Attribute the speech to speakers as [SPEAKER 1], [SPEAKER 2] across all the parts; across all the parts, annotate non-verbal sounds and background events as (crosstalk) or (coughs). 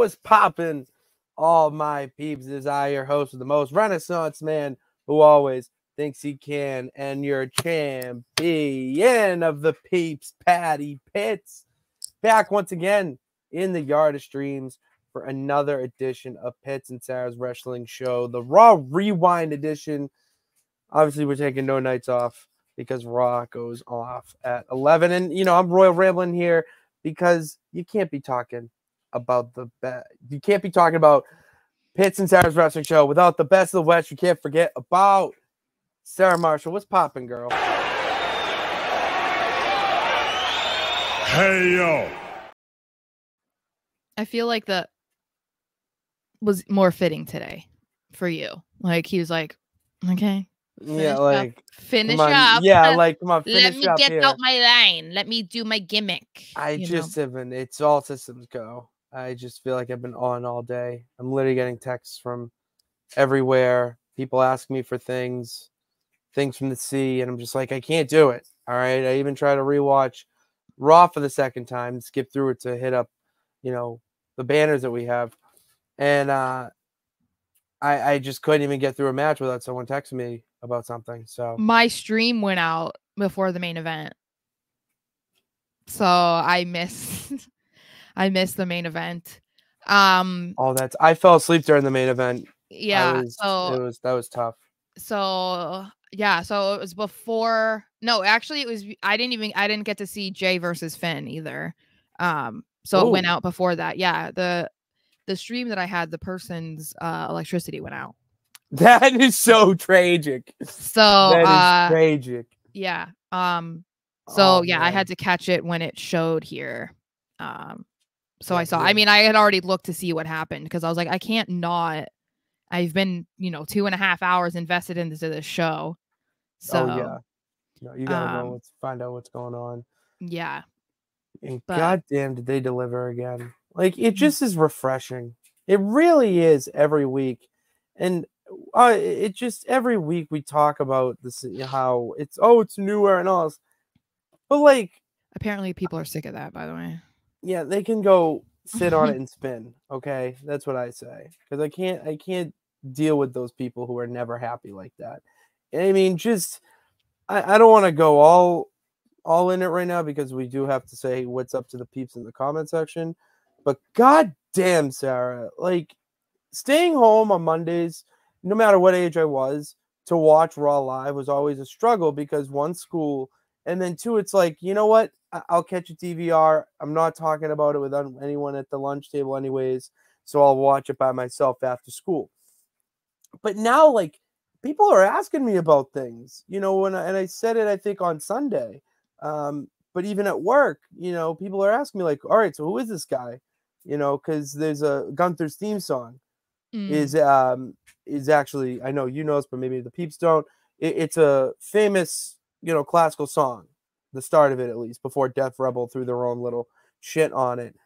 [SPEAKER 1] What's poppin'? All my peeps is I, your host of the most renaissance man who always thinks he can, and your champion of the peeps, Patty Pitts, back once again in the yard of streams for another edition of Pitts and Sara's Wrestling Show, the Raw Rewind edition. Obviously, we're taking no nights off because Raw goes off at 11. And, you know, I'm Royal Rambling here because you can't be talking about the best. You can't be talking about Pitts and Sara's Wrestling Show without the best of the West. You can't forget about Sarah Marshall. What's popping, girl?
[SPEAKER 2] Hey, yo.
[SPEAKER 3] I feel like that was more fitting today for you. Like he was like, okay,
[SPEAKER 1] Yeah,
[SPEAKER 3] Finish up.
[SPEAKER 1] like
[SPEAKER 3] finish
[SPEAKER 1] on.
[SPEAKER 3] up.
[SPEAKER 1] Yeah, like come on,
[SPEAKER 3] let me
[SPEAKER 1] up
[SPEAKER 3] get
[SPEAKER 1] here.
[SPEAKER 3] out my line. Let me do my gimmick.
[SPEAKER 1] I
[SPEAKER 3] you know?
[SPEAKER 1] just haven't. It's all systems go. I just feel like I've been on all day. I'm literally getting texts from everywhere. People ask me for things, things from the sea, and I'm just like, I can't do it. All right. I even try to rewatch Raw for the second time, skip through it to hit up, you know, the banners that we have, and uh, I I just couldn't even get through a match without someone texting me about something. So
[SPEAKER 3] my stream went out before the main event. So I missed (laughs) I missed the main event. Um
[SPEAKER 1] all that's I fell asleep during the main event.
[SPEAKER 3] Yeah,
[SPEAKER 1] was,
[SPEAKER 3] so
[SPEAKER 1] it was that was tough.
[SPEAKER 3] so yeah, so it was before no, actually it was I didn't even I didn't get to see Jey versus Finn either. Um so it went
[SPEAKER 1] Oh.
[SPEAKER 3] out before that. Yeah, the the stream that I had, the person's uh electricity went out. (laughs)
[SPEAKER 1] That is so tragic.
[SPEAKER 3] So
[SPEAKER 1] That is
[SPEAKER 3] uh
[SPEAKER 1] tragic.
[SPEAKER 3] yeah. Um so
[SPEAKER 1] Oh,
[SPEAKER 3] yeah, I had to catch it when it showed here. Um so
[SPEAKER 1] Yeah,
[SPEAKER 3] I saw
[SPEAKER 1] yeah.
[SPEAKER 3] I mean I had already looked to see what happened because I was like, I can't not I've been, you know, two and a half hours invested into this show. So
[SPEAKER 1] oh yeah. No, you gotta
[SPEAKER 3] um,
[SPEAKER 1] know what's find out what's going on.
[SPEAKER 3] yeah.
[SPEAKER 1] And
[SPEAKER 3] but-
[SPEAKER 1] goddamn, did they deliver again? Like it
[SPEAKER 3] Mm.
[SPEAKER 1] just is refreshing. It really is every week, and uh, it just every week we talk about this how it's oh it's newer and all this, but like
[SPEAKER 3] Apparently people are sick of that, by the way.
[SPEAKER 1] Yeah, they can go sit on it (laughs) and spin. Okay, that's what I say because I can't I can't deal with those people who are never happy like that. I mean, just I, I don't want to go all all in it right now because we do have to say what's up to the peeps in the comment section. But god damn, Sara, like staying home on Mondays, no matter what age I was, to watch Raw live was always a struggle because one school and then two, it's like, you know what? I'll catch a DVR. I'm not talking about it with anyone at the lunch table, anyways. So I'll watch it by myself after school. But now, like, people are asking me about things, you know, when I, and I said it, I think, on Sunday. Um, but even at work, you know, people are asking me, like, all right, so who is this guy? You know, because there's a Gunther's theme song
[SPEAKER 3] Mm.
[SPEAKER 1] is um is actually I know you know this, but maybe the peeps don't. It, it's a famous you know classical song, the start of it at least before def rebel threw their own little shit on it.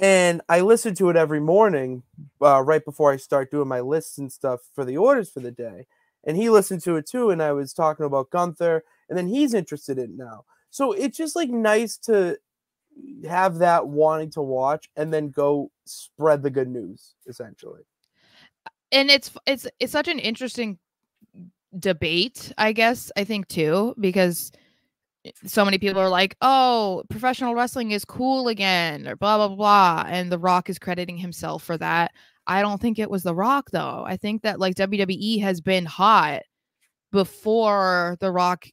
[SPEAKER 1] And I listen to it every morning, uh, right before I start doing my lists and stuff for the orders for the day. And he listened to it too, and I was talking about Gunther, and then he's interested in it now. So it's just like nice to have that wanting to watch and then go spread the good news essentially.
[SPEAKER 3] and it's it's it's such an interesting debate i guess i think too because Eh, so many people are like oh professional wrestling is cool again or blah blah blah and the rock is crediting himself for that. I don't think it was the rock though. I think that like wwe has been hot before the rock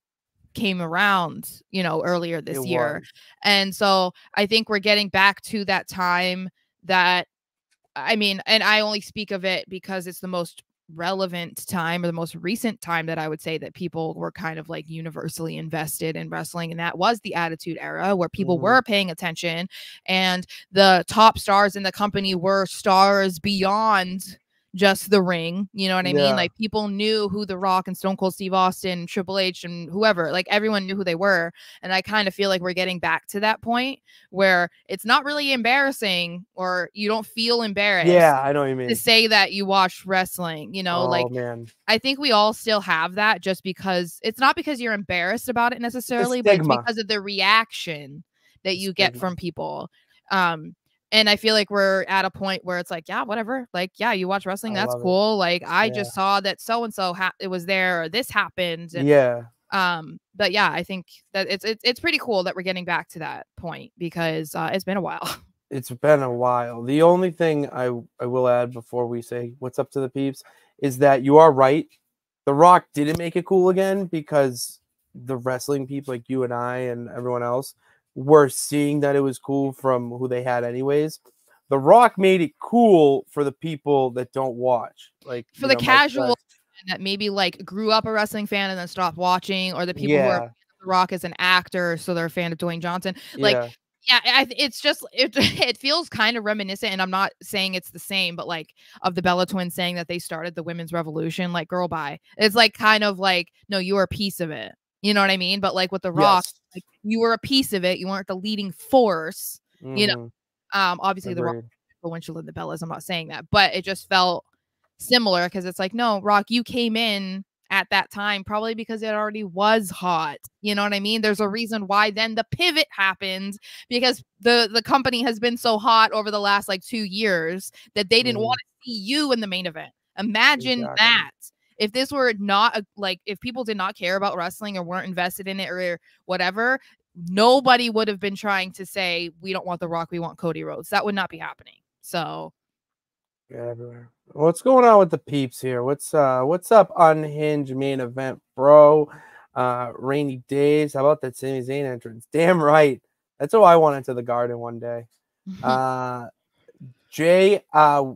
[SPEAKER 3] came around you know earlier this
[SPEAKER 1] It
[SPEAKER 3] year.
[SPEAKER 1] was.
[SPEAKER 3] and so I think we're getting back to that time that I mean, and I only speak of it because it's the most relevant time or the most recent time that I would say that people were kind of like universally invested in wrestling. And that was the attitude era where people
[SPEAKER 1] Mhm.
[SPEAKER 3] were paying attention and the top stars in the company were stars beyond just the ring. You know what I
[SPEAKER 1] Yeah.
[SPEAKER 3] mean? Like people knew who The Rock and Stone Cold Steve Austin, Triple H, and whoever, like everyone knew who they were. And I kind of feel like we're getting back to that point where it's not really embarrassing or you don't feel embarrassed
[SPEAKER 1] Yeah, I know what you mean.
[SPEAKER 3] to say that you watch wrestling. You know,
[SPEAKER 1] oh
[SPEAKER 3] like
[SPEAKER 1] man,
[SPEAKER 3] I think we all still have that just because it's not because you're embarrassed about it necessarily, but it's because of the reaction that you get from people. Um, and I feel like we're at a point where it's like, yeah, whatever. Like, yeah, you watch wrestling,
[SPEAKER 1] I
[SPEAKER 3] that's
[SPEAKER 1] love it.
[SPEAKER 3] cool. Like, I
[SPEAKER 1] Yeah.
[SPEAKER 3] just saw that so and so it was there, or this happened. and,
[SPEAKER 1] Yeah.
[SPEAKER 3] Um, but yeah, I think that it's it's it's pretty cool that we're getting back to that point because uh, it's been a while. (laughs)
[SPEAKER 1] It's been a while. The only thing I I will add before we say what's up to the peeps is that you are right. The Rock didn't make it cool again because the wrestling people like you and I and everyone else were seeing that it was cool from who they had anyways. The Rock made it cool for the people that don't watch, like
[SPEAKER 3] For the
[SPEAKER 1] know,
[SPEAKER 3] casual that maybe like grew up a wrestling fan and then stopped watching, or the people who are The Rock as an actor, so they're a fan of Dwayne Johnson. like,
[SPEAKER 1] yeah,
[SPEAKER 3] yeah I, it's just it, (laughs) it feels kind of reminiscent and i'm not saying it's the same but like of the bella twins saying that they started the women's revolution like girl bye it's like kind of like no you're a piece of it you know what i mean but like with the rock
[SPEAKER 1] yes.
[SPEAKER 3] Like you were a piece of it you weren't the leading force you know,
[SPEAKER 1] Mhm,
[SPEAKER 3] um obviously the rock
[SPEAKER 1] agreed.
[SPEAKER 3] influential in the bellas i'm not saying that but it just felt similar because it's like no rock you came in at that time probably because it already was hot you know what i mean there's a reason why then the pivot happened because the the company has been so hot over the last like two years that they didn't
[SPEAKER 1] Mhm.
[SPEAKER 3] want to see you in the main event imagine
[SPEAKER 1] Exactly.
[SPEAKER 3] that if this were not a, like if people did not care about wrestling or weren't invested in it or whatever nobody would have been trying to say we don't want the rock we want cody rhodes that would not be happening so
[SPEAKER 1] Yeah, everywhere. What's going on with the peeps here? What's uh what's up unhinged main event, bro? Uh rainy days. How about that Sami Zayn entrance? (laughs) Damn right. That's what I want into the garden one day. (laughs) Uh Jay, uh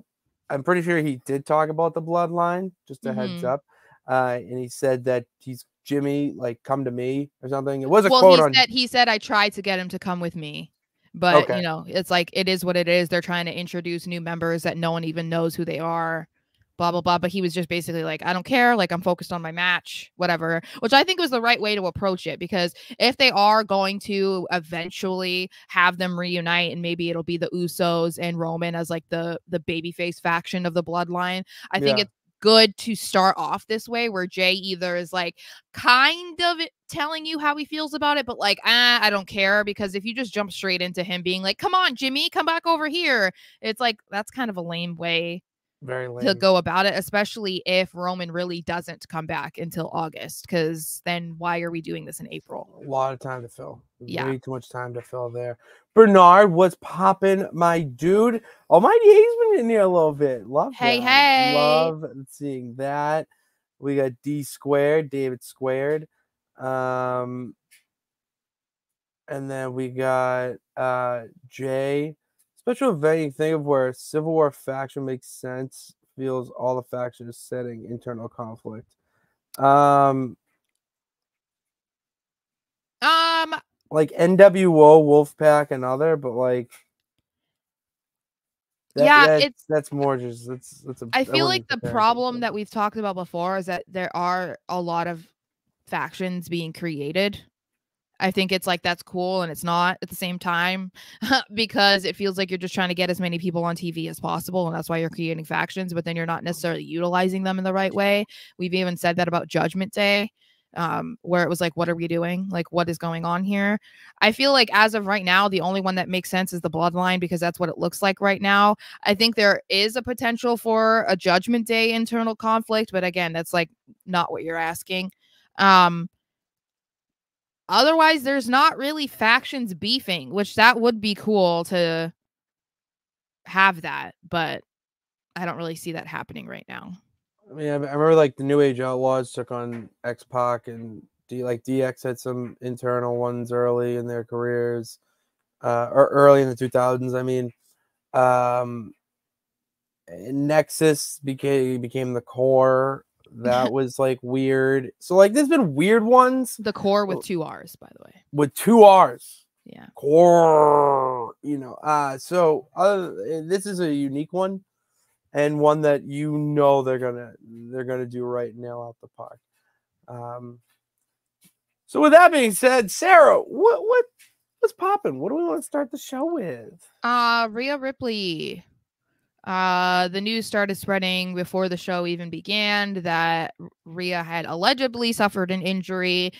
[SPEAKER 1] I'm pretty sure he did talk about the bloodline, just a heads
[SPEAKER 3] Mhm.
[SPEAKER 1] up. Uh and he said that he's Jimmy, like come to me or something. It was a
[SPEAKER 3] well
[SPEAKER 1] quote
[SPEAKER 3] he
[SPEAKER 1] on
[SPEAKER 3] said he said i tried to get him to come with me but
[SPEAKER 1] Okay.
[SPEAKER 3] you know it's like it is what it is they're trying to introduce new members that no one even knows who they are blah blah blah but he was just basically like i don't care like i'm focused on my match whatever which i think was the right way to approach it because if they are going to eventually have them reunite and maybe it'll be the usos and roman as like the the babyface faction of the bloodline i think it's good to start off this way where Jey either is like kind of telling you how he feels about it, but like, ah, I don't care because if you just jump straight into him being like, "Come on, Jimmy, come back over here," it's like that's kind of a lame way
[SPEAKER 1] very lame.
[SPEAKER 3] to go about it, especially if Roman really doesn't come back until August. Because then why are we doing this in April?
[SPEAKER 1] A lot of time to fill.
[SPEAKER 3] Yeah.
[SPEAKER 1] Way too much time to fill there. Bernard, what's popping, my dude? Oh, my he's been in here a little bit. Love
[SPEAKER 3] Hey,
[SPEAKER 1] that.
[SPEAKER 3] hey.
[SPEAKER 1] Love seeing that. We got D squared, David squared. Um and then we got uh Jay. Special event you think of where Civil War faction makes sense, feels all the factions setting internal conflict. Um
[SPEAKER 3] Um,
[SPEAKER 1] like NWO, Wolfpack, and other, but like,
[SPEAKER 3] Yeah,
[SPEAKER 1] that-
[SPEAKER 3] it's-
[SPEAKER 1] that's more just that's that's a.
[SPEAKER 3] I feel like the problem
[SPEAKER 1] that.
[SPEAKER 3] that we've talked about before is that there are a lot of factions being created. I think it's like that's cool and it's not at the same time (laughs) because it feels like you're just trying to get as many people on TV as possible and that's why you're creating factions but then you're not necessarily utilizing them in the right way. We've even said that about Judgment Day um where it was like what are we doing? Like what is going on here? I feel like as of right now the only one that makes sense is the bloodline because that's what it looks like right now. I think there is a potential for a Judgment Day internal conflict but again that's like not what you're asking. Um otherwise there's not really factions beefing which that would be cool to have that but i don't really see that happening right now
[SPEAKER 1] I mean, I remember like the New Age Outlaws took on X Pac, and D like DX had some internal ones early in their careers, uh, or early in the two thousands. I mean, um, Nexus became became the Corre. That was like weird. So like, there's been weird ones.
[SPEAKER 3] The
[SPEAKER 1] Corre
[SPEAKER 3] with two r's by the way.
[SPEAKER 1] With two R's.
[SPEAKER 3] yeah.
[SPEAKER 1] Corre you know uh so uh, this is a unique one and one that you know they're gonna they're gonna do right nail out the park. Um so with that being said sarah what what what's popping what do we want to start the show with?
[SPEAKER 3] Uh Rhea Ripley uh the news started spreading before the show even began that Rhea had allegedly suffered an injury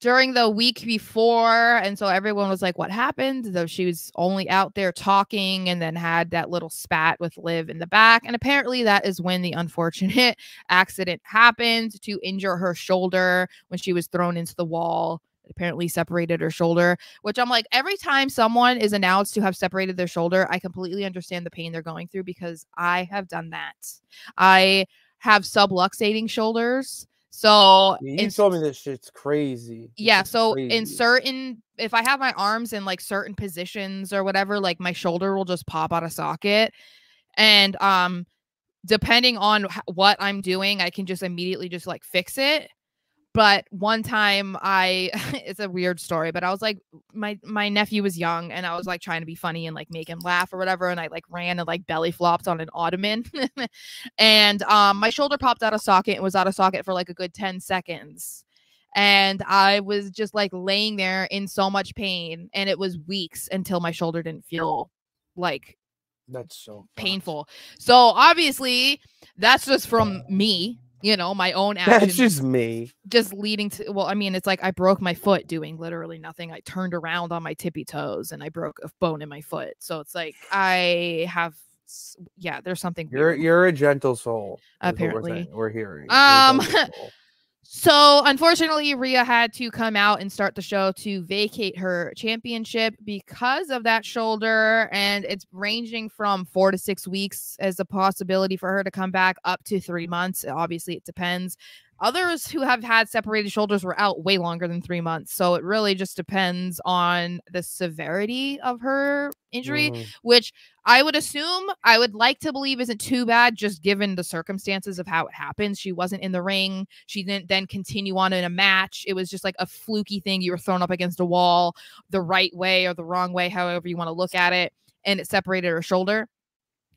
[SPEAKER 3] during the week before. And so everyone was like, what happened? Though she was only out there talking and then had that little spat with Liv in the back. And apparently that is when the unfortunate (laughs) accident happened to injure her shoulder when she was thrown into the wall. Apparently separated her shoulder, which I'm like, every time someone is announced to have separated their shoulder, I completely understand the pain they're going through because I have done that. I have subluxating shoulders. So
[SPEAKER 1] you in, told me this shit's crazy.
[SPEAKER 3] Yeah. So crazy. in certain, if I have my arms in like certain positions or whatever, like my shoulder will just pop out of socket. And um, depending on what I'm doing, I can just immediately just like fix it but one time i (laughs) it's a weird story but i was like my my nephew was young and i was like trying to be funny and like make him laugh or whatever and i like ran and like belly flopped on an ottoman. (laughs) And um my shoulder popped out of socket and was out of socket for like a good 10 seconds. And i was just like laying there in so much pain and it was weeks until my shoulder didn't feel like
[SPEAKER 1] that's so
[SPEAKER 3] painful. So obviously that's just from me you know, my own actions.
[SPEAKER 1] That's just me.
[SPEAKER 3] Just leading to, well, I mean, it's like I broke my foot doing literally nothing. I turned around on my tippy toes and I broke a bone in my foot. So it's like I have, yeah, there's something.
[SPEAKER 1] You're weird. you're a gentle soul.
[SPEAKER 3] Apparently,
[SPEAKER 1] we're, we're, hearing.
[SPEAKER 3] Um. So, unfortunately, Rhea had to come out and start the show to vacate her championship because of that shoulder. And it's ranging from four to six weeks as a possibility for her to come back up to three months. Obviously, it depends. Others who have had separated shoulders were out way longer than three months. So it really just depends on the severity of her injury, mm. which I would assume, I would like to believe isn't too bad, just given the circumstances of how it happened. She wasn't in the ring. She didn't then continue on in a match. It was just like a fluky thing. You were thrown up against a wall the right way or the wrong way, however you want to look at it. And it separated her shoulder.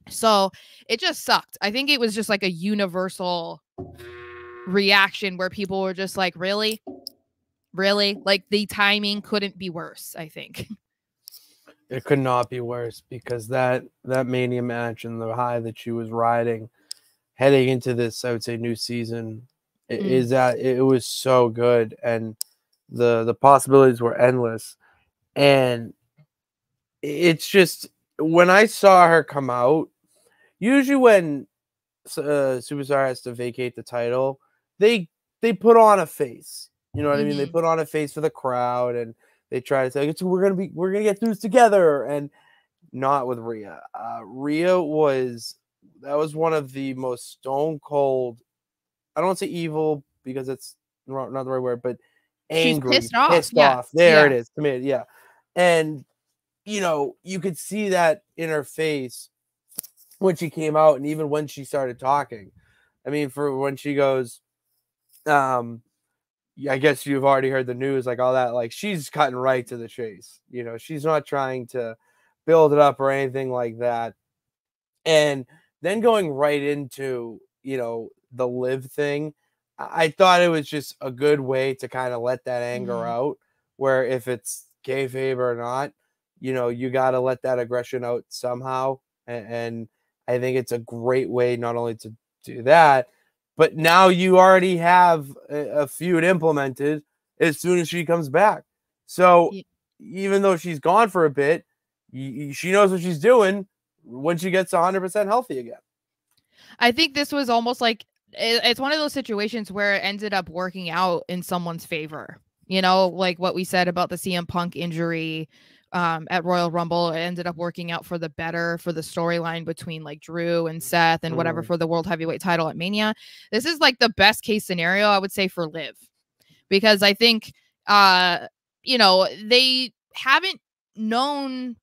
[SPEAKER 3] So it just sucked. I think it was just like a universal reaction where people were just like, really? Really? Like the timing couldn't be worse, I think. (laughs)
[SPEAKER 1] It could not be worse because that that mania match and the high that she was riding heading into this, I would say, new season mm. is that it was so good and the the possibilities were endless. And it's just when I saw her come out, usually when uh, Superstar has to vacate the title, they they put on a face. You know what mm-hmm. I mean? They mm-hmm. put on a face for the crowd and they try to say we're gonna be we're gonna get through this together and not with Rhea. Uh, Rhea was that was one of the most stone cold. I don't want to say evil because it's not the right word, but angry,
[SPEAKER 3] She's pissed off.
[SPEAKER 1] Pissed
[SPEAKER 3] yeah.
[SPEAKER 1] off. There
[SPEAKER 3] yeah.
[SPEAKER 1] it is. committed. yeah. And you know, you could see that in her face when she came out, and even when she started talking. I mean, for when she goes, um I guess you've already heard the news, like all that. Like she's cutting right to the chase. You know, she's not trying to build it up or anything like that. And then going right into, you know, the Liv thing, I thought it was just a good way to kind of let that anger mm-hmm. out. Where if it's kayfabe or not, you know, you got to let that aggression out somehow. And, and I think it's a great way not only to do that, but now you already have a, a feud implemented as soon as she comes back. So yeah. even though she's gone for a bit, she knows what she's doing when she gets 100% healthy again.
[SPEAKER 3] I think this was almost like it's one of those situations where it ended up working out in someone's favor. You know, like what we said about the CM Punk injury um, at Royal Rumble. It ended up working out for the better for the storyline between like Drew and Seth and whatever mm. for the World Heavyweight title at Mania. This is like the best case scenario, I would say, for Liv because I think, uh, you know, they haven't known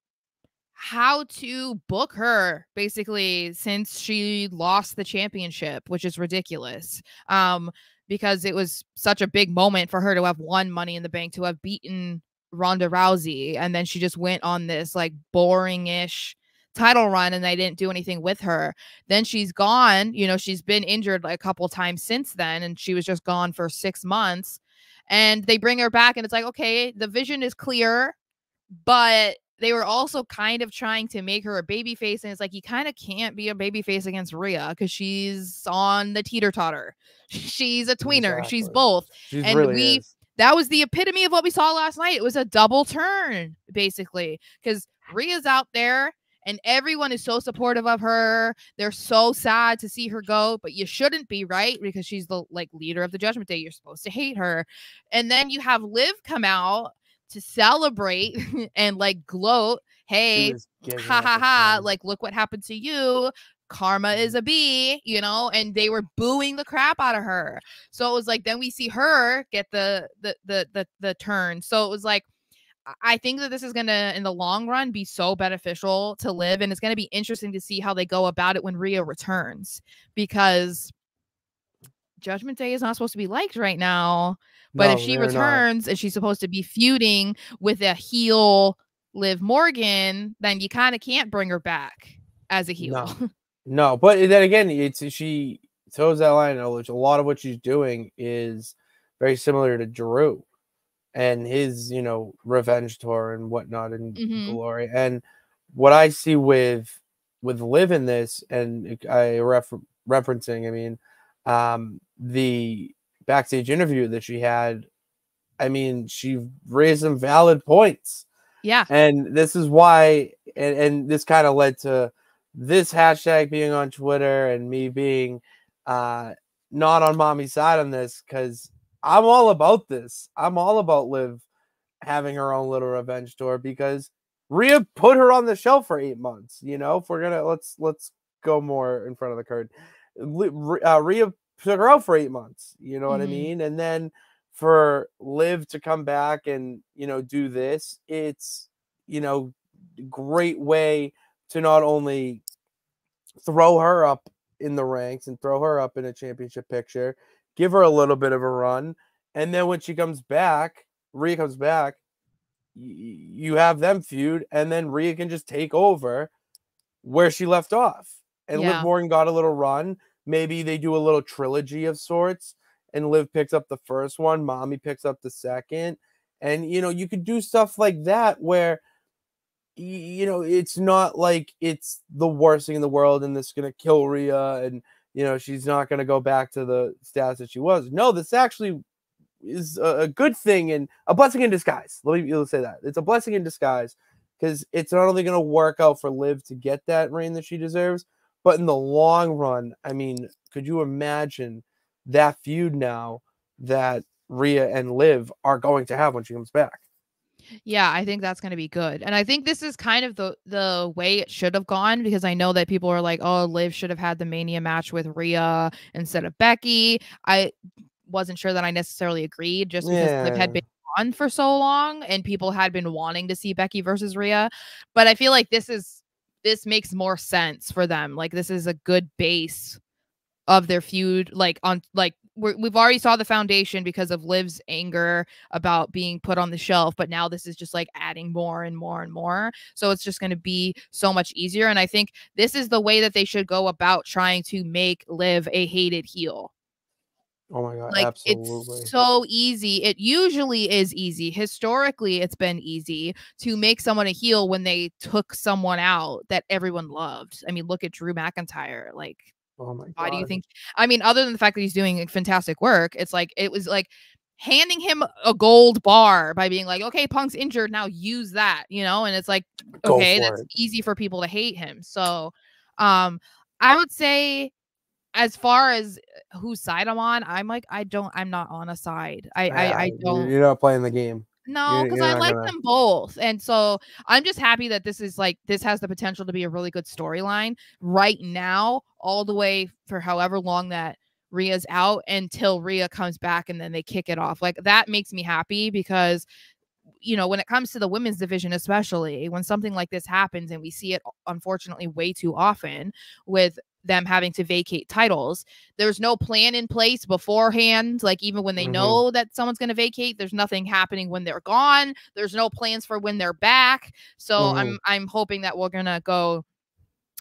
[SPEAKER 3] how to book her basically since she lost the championship, which is ridiculous. Um, because it was such a big moment for her to have won Money in the Bank, to have beaten Ronda Rousey, and then she just went on this like boring-ish title run and they didn't do anything with her. Then she's gone, you know, she's been injured like a couple times since then and she was just gone for 6 months. And they bring her back and it's like, okay, the vision is clear, but they were also kind of trying to make her a baby face and it's like you kind of can't be a baby face against Rhea because she's on the teeter totter. (laughs) She's a tweener. Exactly. She's both. She and really we is that was the epitome of what we saw last night. It was a double turn, basically, because Rhea's out there and everyone is so supportive of her. They're so sad to see her go, but you shouldn't be, right? Because she's the like leader of the Judgment Day. You're supposed to hate her. And then you have Liv come out to celebrate (laughs) and like gloat. Hey, ha ha ha! Like, look what happened to you karma is a bee, you know, and they were booing the crap out of her. So it was like then we see her get the the the the, the turn. So it was like I think that this is going to, in the long run, be so beneficial to Liv. And it's going to be interesting to see how they go about it when Rhea returns because Judgment Day is not supposed to be liked right now. But no, if she returns not. and she's supposed to be feuding with a heel Liv Morgan, then you kind of can't bring her back as a heel.
[SPEAKER 1] No. (laughs) no, but then again, it's she toes that line. A lot of what she's doing is very similar to Drew and his, you know, revenge tour and whatnot and mm-hmm. glory. And what I see with with Liv in this, and I refer- referencing, I mean, um, the backstage interview that she had. I mean, she raised some valid points.
[SPEAKER 3] Yeah.
[SPEAKER 1] And this is why, and, and this kind of led to this hashtag being on Twitter and me being uh, not on mommy's side on this because I'm all about this. I'm all about Liv having her own little revenge tour because Rhea put her on the shelf for eight months. You know, if we're gonna let's let's go more in front of the curtain. Uh, Rhea took her out for eight months. You know what mm-hmm. I mean? And then for Liv to come back and you know do this, it's you know great way to not only throw her up in the ranks and throw her up in a championship picture, give her a little bit of a run, and then when she comes back, Rhea comes back, you have them feud, and then Rhea can just take over where she left off. And yeah. Liv Morgan got a little run. Maybe they do a little trilogy of sorts, and Liv picks up the first one, Mommy picks up the second. And you know, you could do stuff like that where you know, it's not like it's the worst thing in the world and this is gonna kill Rhea and you know, she's not going to go back to the status that she was. No, this actually is a, a good thing and a blessing in disguise. Let me say that. It's a blessing in disguise because it's not only going to work out for Liv to get that reign that she deserves, but in the long run, I mean, could you imagine that feud now that Rhea and Liv are going to have when she comes back?
[SPEAKER 3] Yeah, I think that's going to be good. And I think this is kind of the the way it should have gone because I know that people are like, "Oh, Liv should have had the Mania match with Rhea instead of Becky." I wasn't sure that I necessarily agreed just because yeah. Liv had been on for so long and people had been wanting to see Becky versus Rhea. But I feel like this is this makes more sense for them. Like this is a good base of their feud like on like we have already saw the foundation because of Liv's anger about being put on the shelf, but now this is just like adding more and more and more. So it's just going to be so much easier. And I think this is the way that they should go about trying to make Liv a hated heel.
[SPEAKER 1] Oh my god,
[SPEAKER 3] like
[SPEAKER 1] absolutely.
[SPEAKER 3] it's so easy. It usually is easy. Historically, it's been easy to make someone a heel when they took someone out that everyone loved. I mean, look at Drew McIntyre. Like
[SPEAKER 1] Oh my god.
[SPEAKER 3] Why do you think? I mean, other than the fact that he's doing fantastic work, it's like it was like handing him a gold bar by being like, okay, Punk's injured, now use that, you know? And it's like, okay, that's it. easy for people to hate him. So um I would say as far as whose side I'm on, I'm like, I don't, I'm not on a side. I, yeah, I, I don't.
[SPEAKER 1] You're not playing the game.
[SPEAKER 3] No, because I like gonna... them both. And so I'm just happy that this is like this has the potential to be a really good storyline right now, all the way for however long that Rhea's out until Rhea comes back and then they kick it off. Like that makes me happy because you know, when it comes to the women's division, especially when something like this happens, and we see it unfortunately way too often with them having to vacate titles. There's no plan in place beforehand. Like even when they mm-hmm. know that someone's going to vacate, there's nothing happening when they're gone. There's no plans for when they're back. So mm-hmm. I'm I'm hoping that we're going to go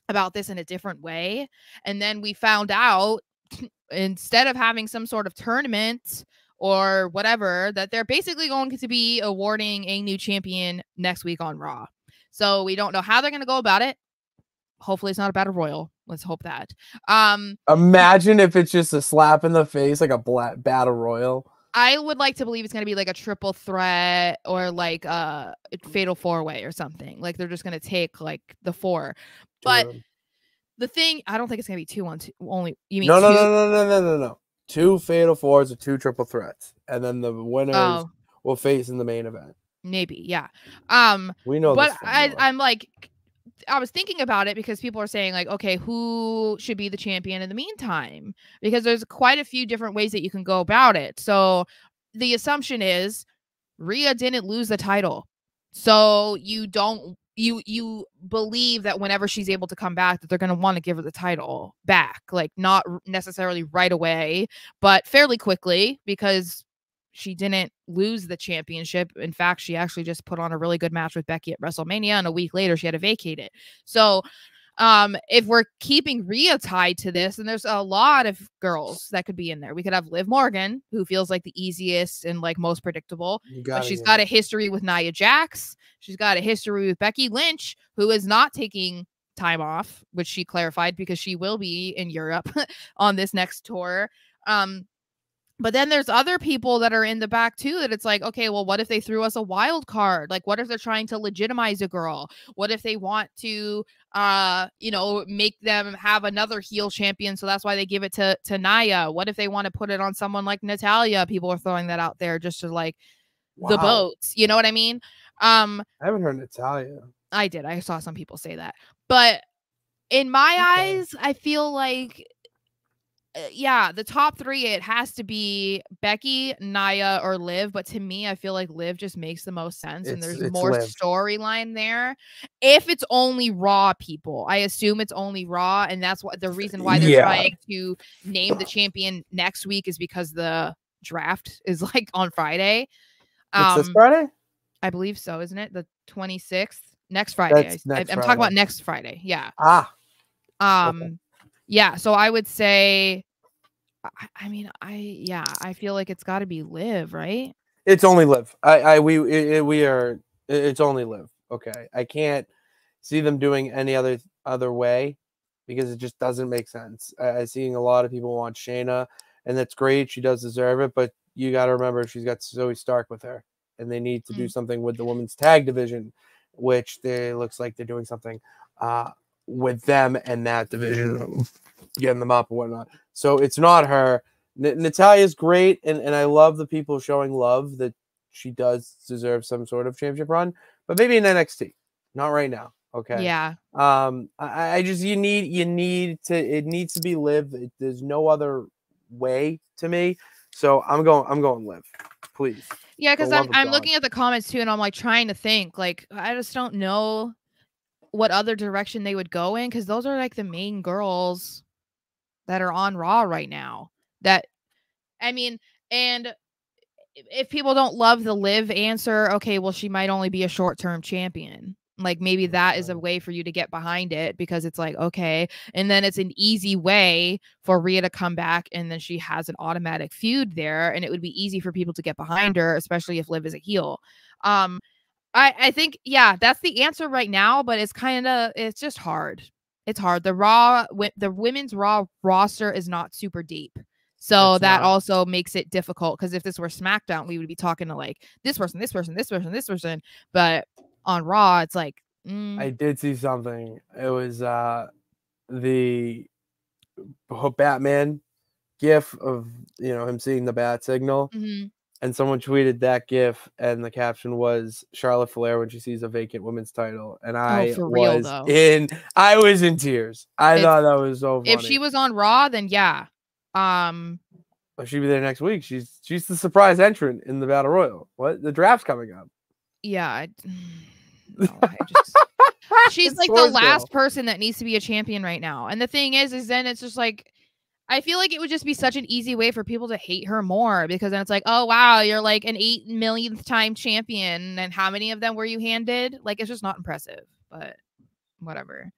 [SPEAKER 3] about this in a different way. And then we found out (clears throat) instead of having some sort of tournament or whatever that they're basically going to be awarding a new champion next week on Raw. So we don't know how they're going to go about it. Hopefully it's not a battle royal. Let's hope that. Um
[SPEAKER 1] Imagine if it's just a slap in the face like a black battle royal.
[SPEAKER 3] I would like to believe it's going to be like a triple threat or like a fatal four way or something. Like they're just going to take like the four. But the thing, I don't think it's going to be two on two. Only you mean
[SPEAKER 1] no, no, no, no, no, no, no, no. Two fatal fours or two triple threats, and then the winners
[SPEAKER 3] Oh,
[SPEAKER 1] will face in the main event.
[SPEAKER 3] maybe, yeah. Um,
[SPEAKER 1] We know.
[SPEAKER 3] but I. I'm like, I was thinking about it because people are saying like, okay, who should be the champion in the meantime? Because there's quite a few different ways that you can go about it. So the assumption is Rhea didn't lose the title, so you don't you you believe that whenever she's able to come back that they're going to want to give her the title back like not necessarily right away but fairly quickly because she didn't lose the championship. In fact she actually just put on a really good match with Becky at WrestleMania and a week later she had to vacate it. So um if we're keeping Rhea tied to this and there's a lot of girls that could be in there we could have Liv Morgan who feels like the easiest and like most predictable but she's got a history with Nia Jax. She's got a history with Becky Lynch, who is not taking time off, which she clarified because she will be in Europe (laughs) on this next tour. Um, but then there's other people that are in the back too that it's like, okay, well, what if they threw us a wild card? Like, what if they're trying to legitimize a girl? What if they want to uh, you know, make them have another heel champion? So that's why they give it to to Nia. What if they want to put it on someone like Natalya? People are throwing that out there just to like the
[SPEAKER 1] Wow.
[SPEAKER 3] boats. You know what I mean? Um,
[SPEAKER 1] I haven't heard Natalya.
[SPEAKER 3] I did. I saw some people say that. But in my
[SPEAKER 1] Okay.
[SPEAKER 3] eyes, I feel like yeah, the top 3 it has to be Becky, Nia or Liv, but to me I feel like Liv just makes the most sense and there's more storyline there. If it's only raw people, I assume it's only raw and that's what the reason why they're
[SPEAKER 1] Yeah.
[SPEAKER 3] trying to name the champion next week is because the draft is like on Friday.
[SPEAKER 1] It's this
[SPEAKER 3] Um,
[SPEAKER 1] Friday.
[SPEAKER 3] I believe so, isn't it? The 26th? Next Friday.
[SPEAKER 1] That's
[SPEAKER 3] I,
[SPEAKER 1] next
[SPEAKER 3] am talking about next Friday. Yeah.
[SPEAKER 1] Ah,
[SPEAKER 3] Um yeah, so I would say I, I mean, I yeah, I feel like it's got to be Liv, right?
[SPEAKER 1] it's only Liv. I, I, we, it, it- we are. It's only Liv. Okay, I can't see them doing any other other way because it just doesn't make sense. I, I seeing a lot of people want Shayna, and that's great. She does deserve it, but you got to remember she's got Zoey Stark with her, and they need to do
[SPEAKER 3] Mm.
[SPEAKER 1] something with the women's tag division, which they looks like they're doing something uh, with them and that division, getting them up and whatnot. So it's not her. N- Natalya's great, and, and I love the people showing love that she does deserve some sort of championship run, but maybe in NXT, not right now. Okay.
[SPEAKER 3] Yeah.
[SPEAKER 1] Um, I, I just you need you need to it needs to be Liv. It, there's no other way to me. So I'm going I'm going Liv, please.
[SPEAKER 3] Yeah, because I'm I'm
[SPEAKER 1] God.
[SPEAKER 3] looking at the comments too, and I'm like trying to think. Like, I just don't know what other direction they would go in because those are like the main girls that are on Raw right now. That I mean, and if people don't love the Liv answer, okay, well, she might only be a short term champion. Like maybe that is a way for you to get behind it because it's like, okay. And then it's an easy way for Rhea to come back and then she has an automatic feud there. And it would be easy for people to get behind her, especially if Liv is a heel. Um, I, I think, yeah, that's the answer right now, but it's kind of it's just hard. It's hard. The raw the women's raw roster is not super deep. So that
[SPEAKER 1] not.
[SPEAKER 3] also makes it difficult because if this were SmackDown, we would be talking to like this person, this person, this person, this person. But on Raw, it's like, mm,
[SPEAKER 1] I did see something. It was uh the Batman gif of you know him seeing the bat signal,
[SPEAKER 3] mhm.
[SPEAKER 1] And someone tweeted that gif, and the caption was Charlotte Flair when she sees a vacant women's title, and I
[SPEAKER 3] Oh, for real,
[SPEAKER 1] was
[SPEAKER 3] though.
[SPEAKER 1] in I was in tears. I
[SPEAKER 3] It's-
[SPEAKER 1] thought that was so funny.
[SPEAKER 3] if she was on Raw, then yeah. Um,
[SPEAKER 1] Well, she'll be there next week. She's she's the surprise entrant in the battle royal. What the draft's coming up?
[SPEAKER 3] yeah. I, (sighs) (laughs) no, I just she's
[SPEAKER 1] It's
[SPEAKER 3] like the last person that needs to be a champion right now. And the thing is, is then it's just like I feel like it would just be such an easy way for people to hate her more because then it's like, oh wow, you're like an eight millionth time champion, and how many of them were you handed? Like it's just not impressive, but whatever.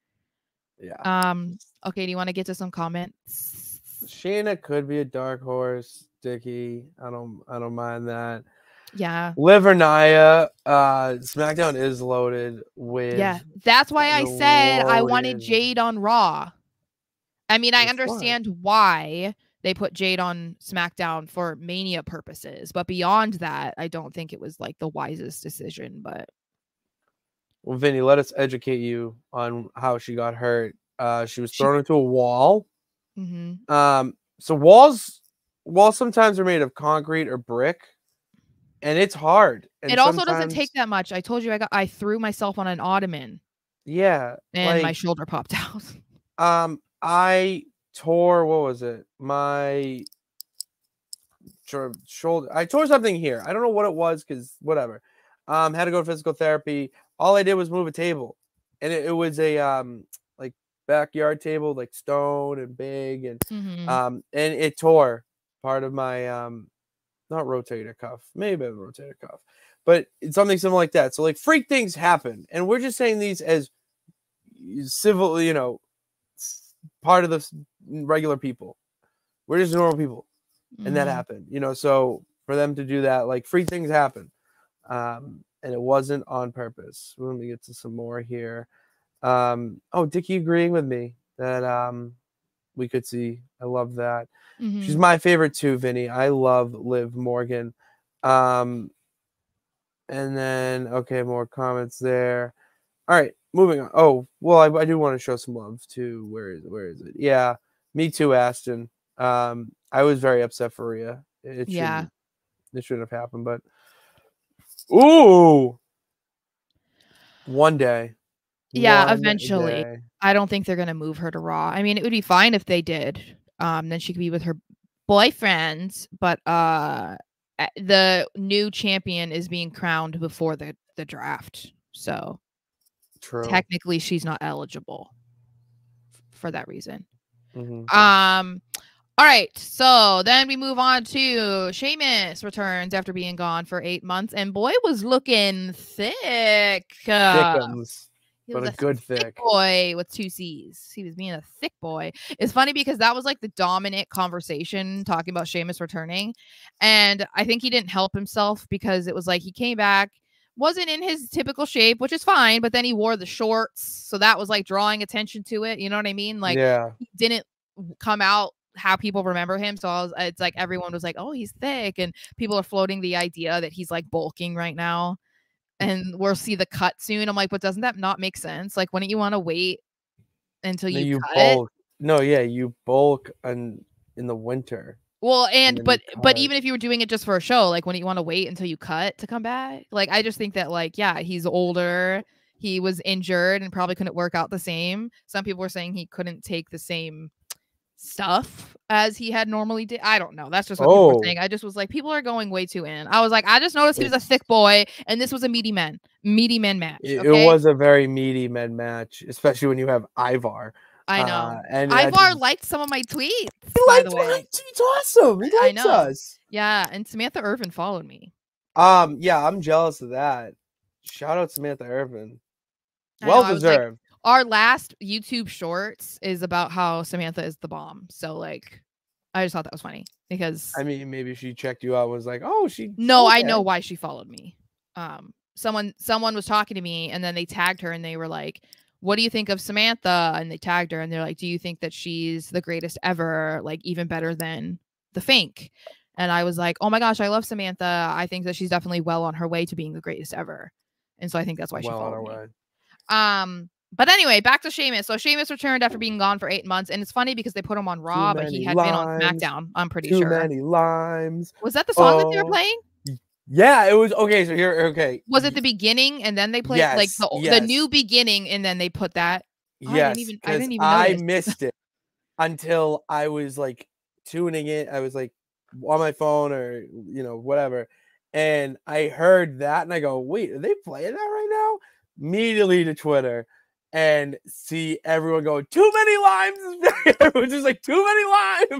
[SPEAKER 1] Yeah,
[SPEAKER 3] Um, okay, do you want to get to some comments?
[SPEAKER 1] Shayna could be a dark horse. Dicky, I don't I don't mind that.
[SPEAKER 3] Yeah.
[SPEAKER 1] Liv or Nia, uh, SmackDown is loaded with
[SPEAKER 3] Yeah, that's why I said I wanted. Jade on Raw. I mean, I understand why they put Jade on SmackDown for Mania purposes. But beyond that, I don't think it was like the wisest decision. But
[SPEAKER 1] Well, Vinny, let us educate you on how she got hurt. Uh, she was thrown into a wall.
[SPEAKER 3] Mm-hmm.
[SPEAKER 1] Um, so walls, walls sometimes are made of concrete or brick, and it's hard. And
[SPEAKER 3] it also doesn't take that much. I told you I got I threw myself on an ottoman
[SPEAKER 1] Yeah,
[SPEAKER 3] and my shoulder popped (laughs) out.
[SPEAKER 1] Um, I tore what was it? My shoulder. I tore something here. I don't know what it was because whatever. Um, had to go to physical therapy. All I did was move a table, and it, it was a um like backyard table, like stone and big, and
[SPEAKER 3] Mhm.
[SPEAKER 1] um, and it tore part of my um, not rotator cuff, maybe a rotator cuff, but it's something similar like that. So like freak things happen, and we're just saying these as civil, you know, part of the regular people. We're just normal people, and that
[SPEAKER 3] Mhm.
[SPEAKER 1] happened, you know. So for them to do that, like free things happen, um, and it wasn't on purpose. Let me get to some more here. Um, oh, Dickie agreeing with me that um, we could see. I love that. She's
[SPEAKER 3] Mhm.
[SPEAKER 1] my favorite too, Vinny. I love Liv Morgan. Um, and then okay, more comments there. All right, moving on. Oh, well, I, I do want to show some love to where is where is it? Yeah, me too, Aston. Um, I was very upset for Rhea. It,
[SPEAKER 3] Yeah.
[SPEAKER 1] shouldn't- it shouldn't have happened, but ooh, one day.
[SPEAKER 3] Yeah,
[SPEAKER 1] One
[SPEAKER 3] eventually.
[SPEAKER 1] day.
[SPEAKER 3] I don't think they're gonna move her to Raw. I mean, it would be fine if they did. Um, then she could be with her boyfriend, but uh, the new champion is being crowned before the the draft, so
[SPEAKER 1] True.
[SPEAKER 3] technically she's not eligible for that reason.
[SPEAKER 1] Mhm.
[SPEAKER 3] Um. All right, so then we move on to Sheamus returns after being gone for eight months, and boy was looking thick. uh,
[SPEAKER 1] Thickums,
[SPEAKER 3] he
[SPEAKER 1] but
[SPEAKER 3] was
[SPEAKER 1] a good
[SPEAKER 3] thick
[SPEAKER 1] thick.
[SPEAKER 3] boy with two C's. He was being a thick boy. It's funny because that was like the dominant conversation talking about Sheamus returning. And I think he didn't help himself because it was like he came back, wasn't in his typical shape, which is fine, but then he wore the shorts. So that was like drawing attention to it. You know what I mean? Like
[SPEAKER 1] yeah.
[SPEAKER 3] he didn't come out how people remember him. So I was, it's like everyone was like, oh, he's thick. And people are floating the idea that he's like bulking right now. And we'll see the cut soon. I'm like, but doesn't that not make sense? Like, wouldn't you want to wait until you,
[SPEAKER 1] you
[SPEAKER 3] cut it?
[SPEAKER 1] bulk. No, yeah, you bulk and in the winter.
[SPEAKER 3] Well, and
[SPEAKER 1] you
[SPEAKER 3] but but even if you were doing it just for a show, like wouldn't you want to wait until you cut to come back? Like I just think that like yeah, he's older. He was injured and probably couldn't work out the same. Some people were saying he couldn't take the same stuff as he had normally did. I don't know. That's just what people
[SPEAKER 1] Oh.
[SPEAKER 3] were saying. I just was like, people are going way too in. I was like, I just noticed he was a thick boy, and this was a meaty man, meaty man match. Okay?
[SPEAKER 1] it was a very meaty men match, especially when you have Ivar.
[SPEAKER 3] I know.
[SPEAKER 1] Uh, and
[SPEAKER 3] Ivar liked some of my tweets.
[SPEAKER 1] He liked
[SPEAKER 3] the
[SPEAKER 1] what
[SPEAKER 3] way.
[SPEAKER 1] I- He's awesome. He
[SPEAKER 3] I
[SPEAKER 1] likes
[SPEAKER 3] know.
[SPEAKER 1] us.
[SPEAKER 3] Yeah, and Samantha Irvin followed me.
[SPEAKER 1] Um, yeah, I'm jealous of that. Shout out Samantha Irvin.
[SPEAKER 3] I know,
[SPEAKER 1] Well
[SPEAKER 3] like,
[SPEAKER 1] deserved.
[SPEAKER 3] our last YouTube shorts is about how Samantha is the bomb. So like I just thought that was funny because
[SPEAKER 1] I mean, maybe she checked you out. and Was like, oh, she.
[SPEAKER 3] no, I know why she followed me. Um someone someone was talking to me and then they tagged her and they were like, "What do you think of Samantha?" and they tagged her and they're like, "Do you think that she's the greatest ever, like even better than the Fink?" And I was like, "Oh my gosh, I love Samantha. I think that she's definitely well on her way to being the greatest ever." And so I think that's why she
[SPEAKER 1] Well on
[SPEAKER 3] followed
[SPEAKER 1] our
[SPEAKER 3] me.
[SPEAKER 1] way.
[SPEAKER 3] Um, but anyway, back to Sheamus. So Sheamus returned after being gone for eight months, and it's funny because they put him on Raw, but he had been on SmackDown. I'm pretty
[SPEAKER 1] Too
[SPEAKER 3] sure.
[SPEAKER 1] many limes.
[SPEAKER 3] Was that the song that they were
[SPEAKER 1] Oh,
[SPEAKER 3] playing?
[SPEAKER 1] Yeah, it was okay. So here, okay.
[SPEAKER 3] Was it the beginning and then they played like the o- the new beginning and then they put that? I didn't
[SPEAKER 1] Yes,
[SPEAKER 3] even- I didn't even
[SPEAKER 1] I (laughs) missed it until I was like tuning it. I was like on my phone or you know whatever, and I heard that and I go, "Wait, are they playing that right now?" Immediately to Twitter and see everyone go "Too many limes!" Everyone's (laughs) just like, "Too many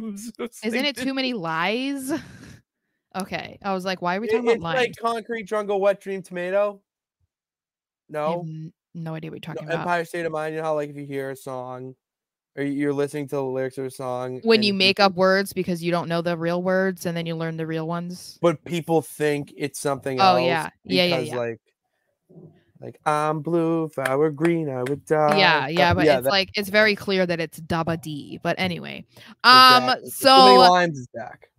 [SPEAKER 1] limes!" (laughs)
[SPEAKER 3] Isn't it too many lies? Okay, I was like, why are we
[SPEAKER 1] It-
[SPEAKER 3] talking about
[SPEAKER 1] it's
[SPEAKER 3] lies?
[SPEAKER 1] like concrete jungle, wet dream, tomato. No,
[SPEAKER 3] no idea what you're
[SPEAKER 1] No,
[SPEAKER 3] talking about.
[SPEAKER 1] Empire State of Mind. You know how like if you hear a song, or you're listening to the lyrics of a song,
[SPEAKER 3] When
[SPEAKER 1] and
[SPEAKER 3] you make up words because you don't know the real words and then you learn the real ones.
[SPEAKER 1] but people think it's something
[SPEAKER 3] Oh,
[SPEAKER 1] else.
[SPEAKER 3] yeah. Yeah, yeah,
[SPEAKER 1] because,
[SPEAKER 3] yeah.
[SPEAKER 1] Like, Like I'm blue, if I were green, I would die.
[SPEAKER 3] Yeah, yeah, but
[SPEAKER 1] yeah,
[SPEAKER 3] it's
[SPEAKER 1] that-
[SPEAKER 3] like it's very clear that it's Daba D. But anyway, um,
[SPEAKER 1] exactly.
[SPEAKER 3] so
[SPEAKER 1] lines is back.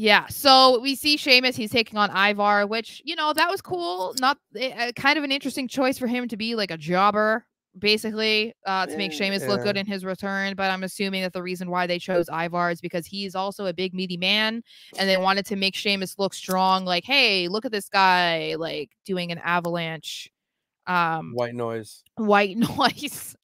[SPEAKER 3] Yeah, so we see Sheamus. He's taking on Ivar, which you know that was cool. Not uh, kind of an interesting choice for him to be like a jobber, basically, uh, to make Sheamus look good in his return. But I'm assuming that the reason why they chose Ivar is because he's also a big meaty man, and they wanted to make Sheamus look strong. Like, hey, look at this guy, like doing an avalanche, um,
[SPEAKER 1] White noise.
[SPEAKER 3] white (laughs) noise.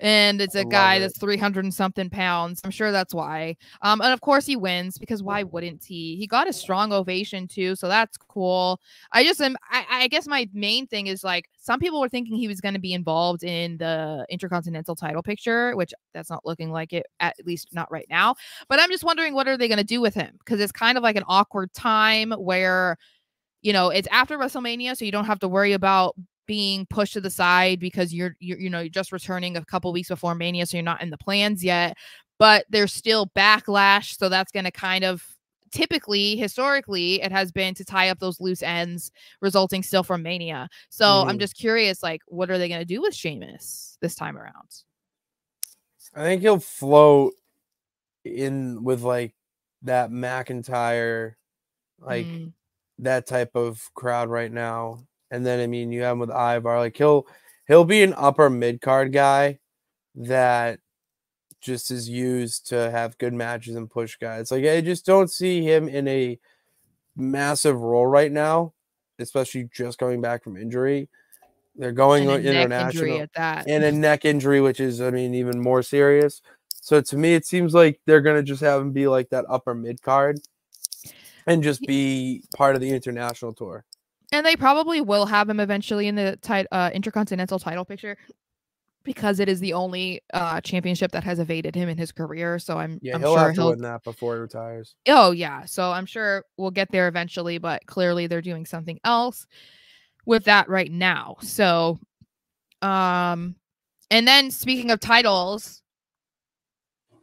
[SPEAKER 3] And it's a guy
[SPEAKER 1] it.
[SPEAKER 3] that's 300 and something pounds. I'm sure that's why. Um, and of course he wins because why wouldn't he? He got a strong ovation too, so that's cool. I just am. I, I guess my main thing is like some people were thinking he was going to be involved in the intercontinental title picture, which that's not looking like it, at least not right now. But I'm just wondering what are they going to do with him because it's kind of like an awkward time where you know it's after WrestleMania, so you don't have to worry about being pushed to the side because you're, you're you know you're just returning a couple weeks before Mania, so you're not in the plans yet. But there's still backlash, so that's going to kind of typically historically it has been to tie up those loose ends resulting still from mania so i'm
[SPEAKER 1] Mhm.
[SPEAKER 3] just curious like what are they going to do with Sheamus this time around
[SPEAKER 1] I think he'll float in with like that McIntyre, like
[SPEAKER 3] Mm,
[SPEAKER 1] that type of crowd right now. And then I mean you have him with Ivar, like he'll he'll be an upper mid card guy that just is used to have good matches and push guys. Like I just don't see him in a massive role right now, especially just coming back from injury. They're going
[SPEAKER 3] and a
[SPEAKER 1] on
[SPEAKER 3] neck
[SPEAKER 1] international
[SPEAKER 3] injury at that
[SPEAKER 1] and a neck injury, which is, I mean, even more serious. So to me, it seems like they're gonna just have him be like that upper mid card, and just be part of the international tour.
[SPEAKER 3] And they probably will have him eventually in the tit- uh, intercontinental title picture because it is the only uh, championship that has evaded him in his career. So I'm,
[SPEAKER 1] Yeah,
[SPEAKER 3] I'm
[SPEAKER 1] he'll
[SPEAKER 3] sure
[SPEAKER 1] have to
[SPEAKER 3] he'll.
[SPEAKER 1] win that before he retires.
[SPEAKER 3] Oh yeah, so I'm sure we'll get there eventually, but clearly they're doing something else with that right now. So, um, and then speaking of titles.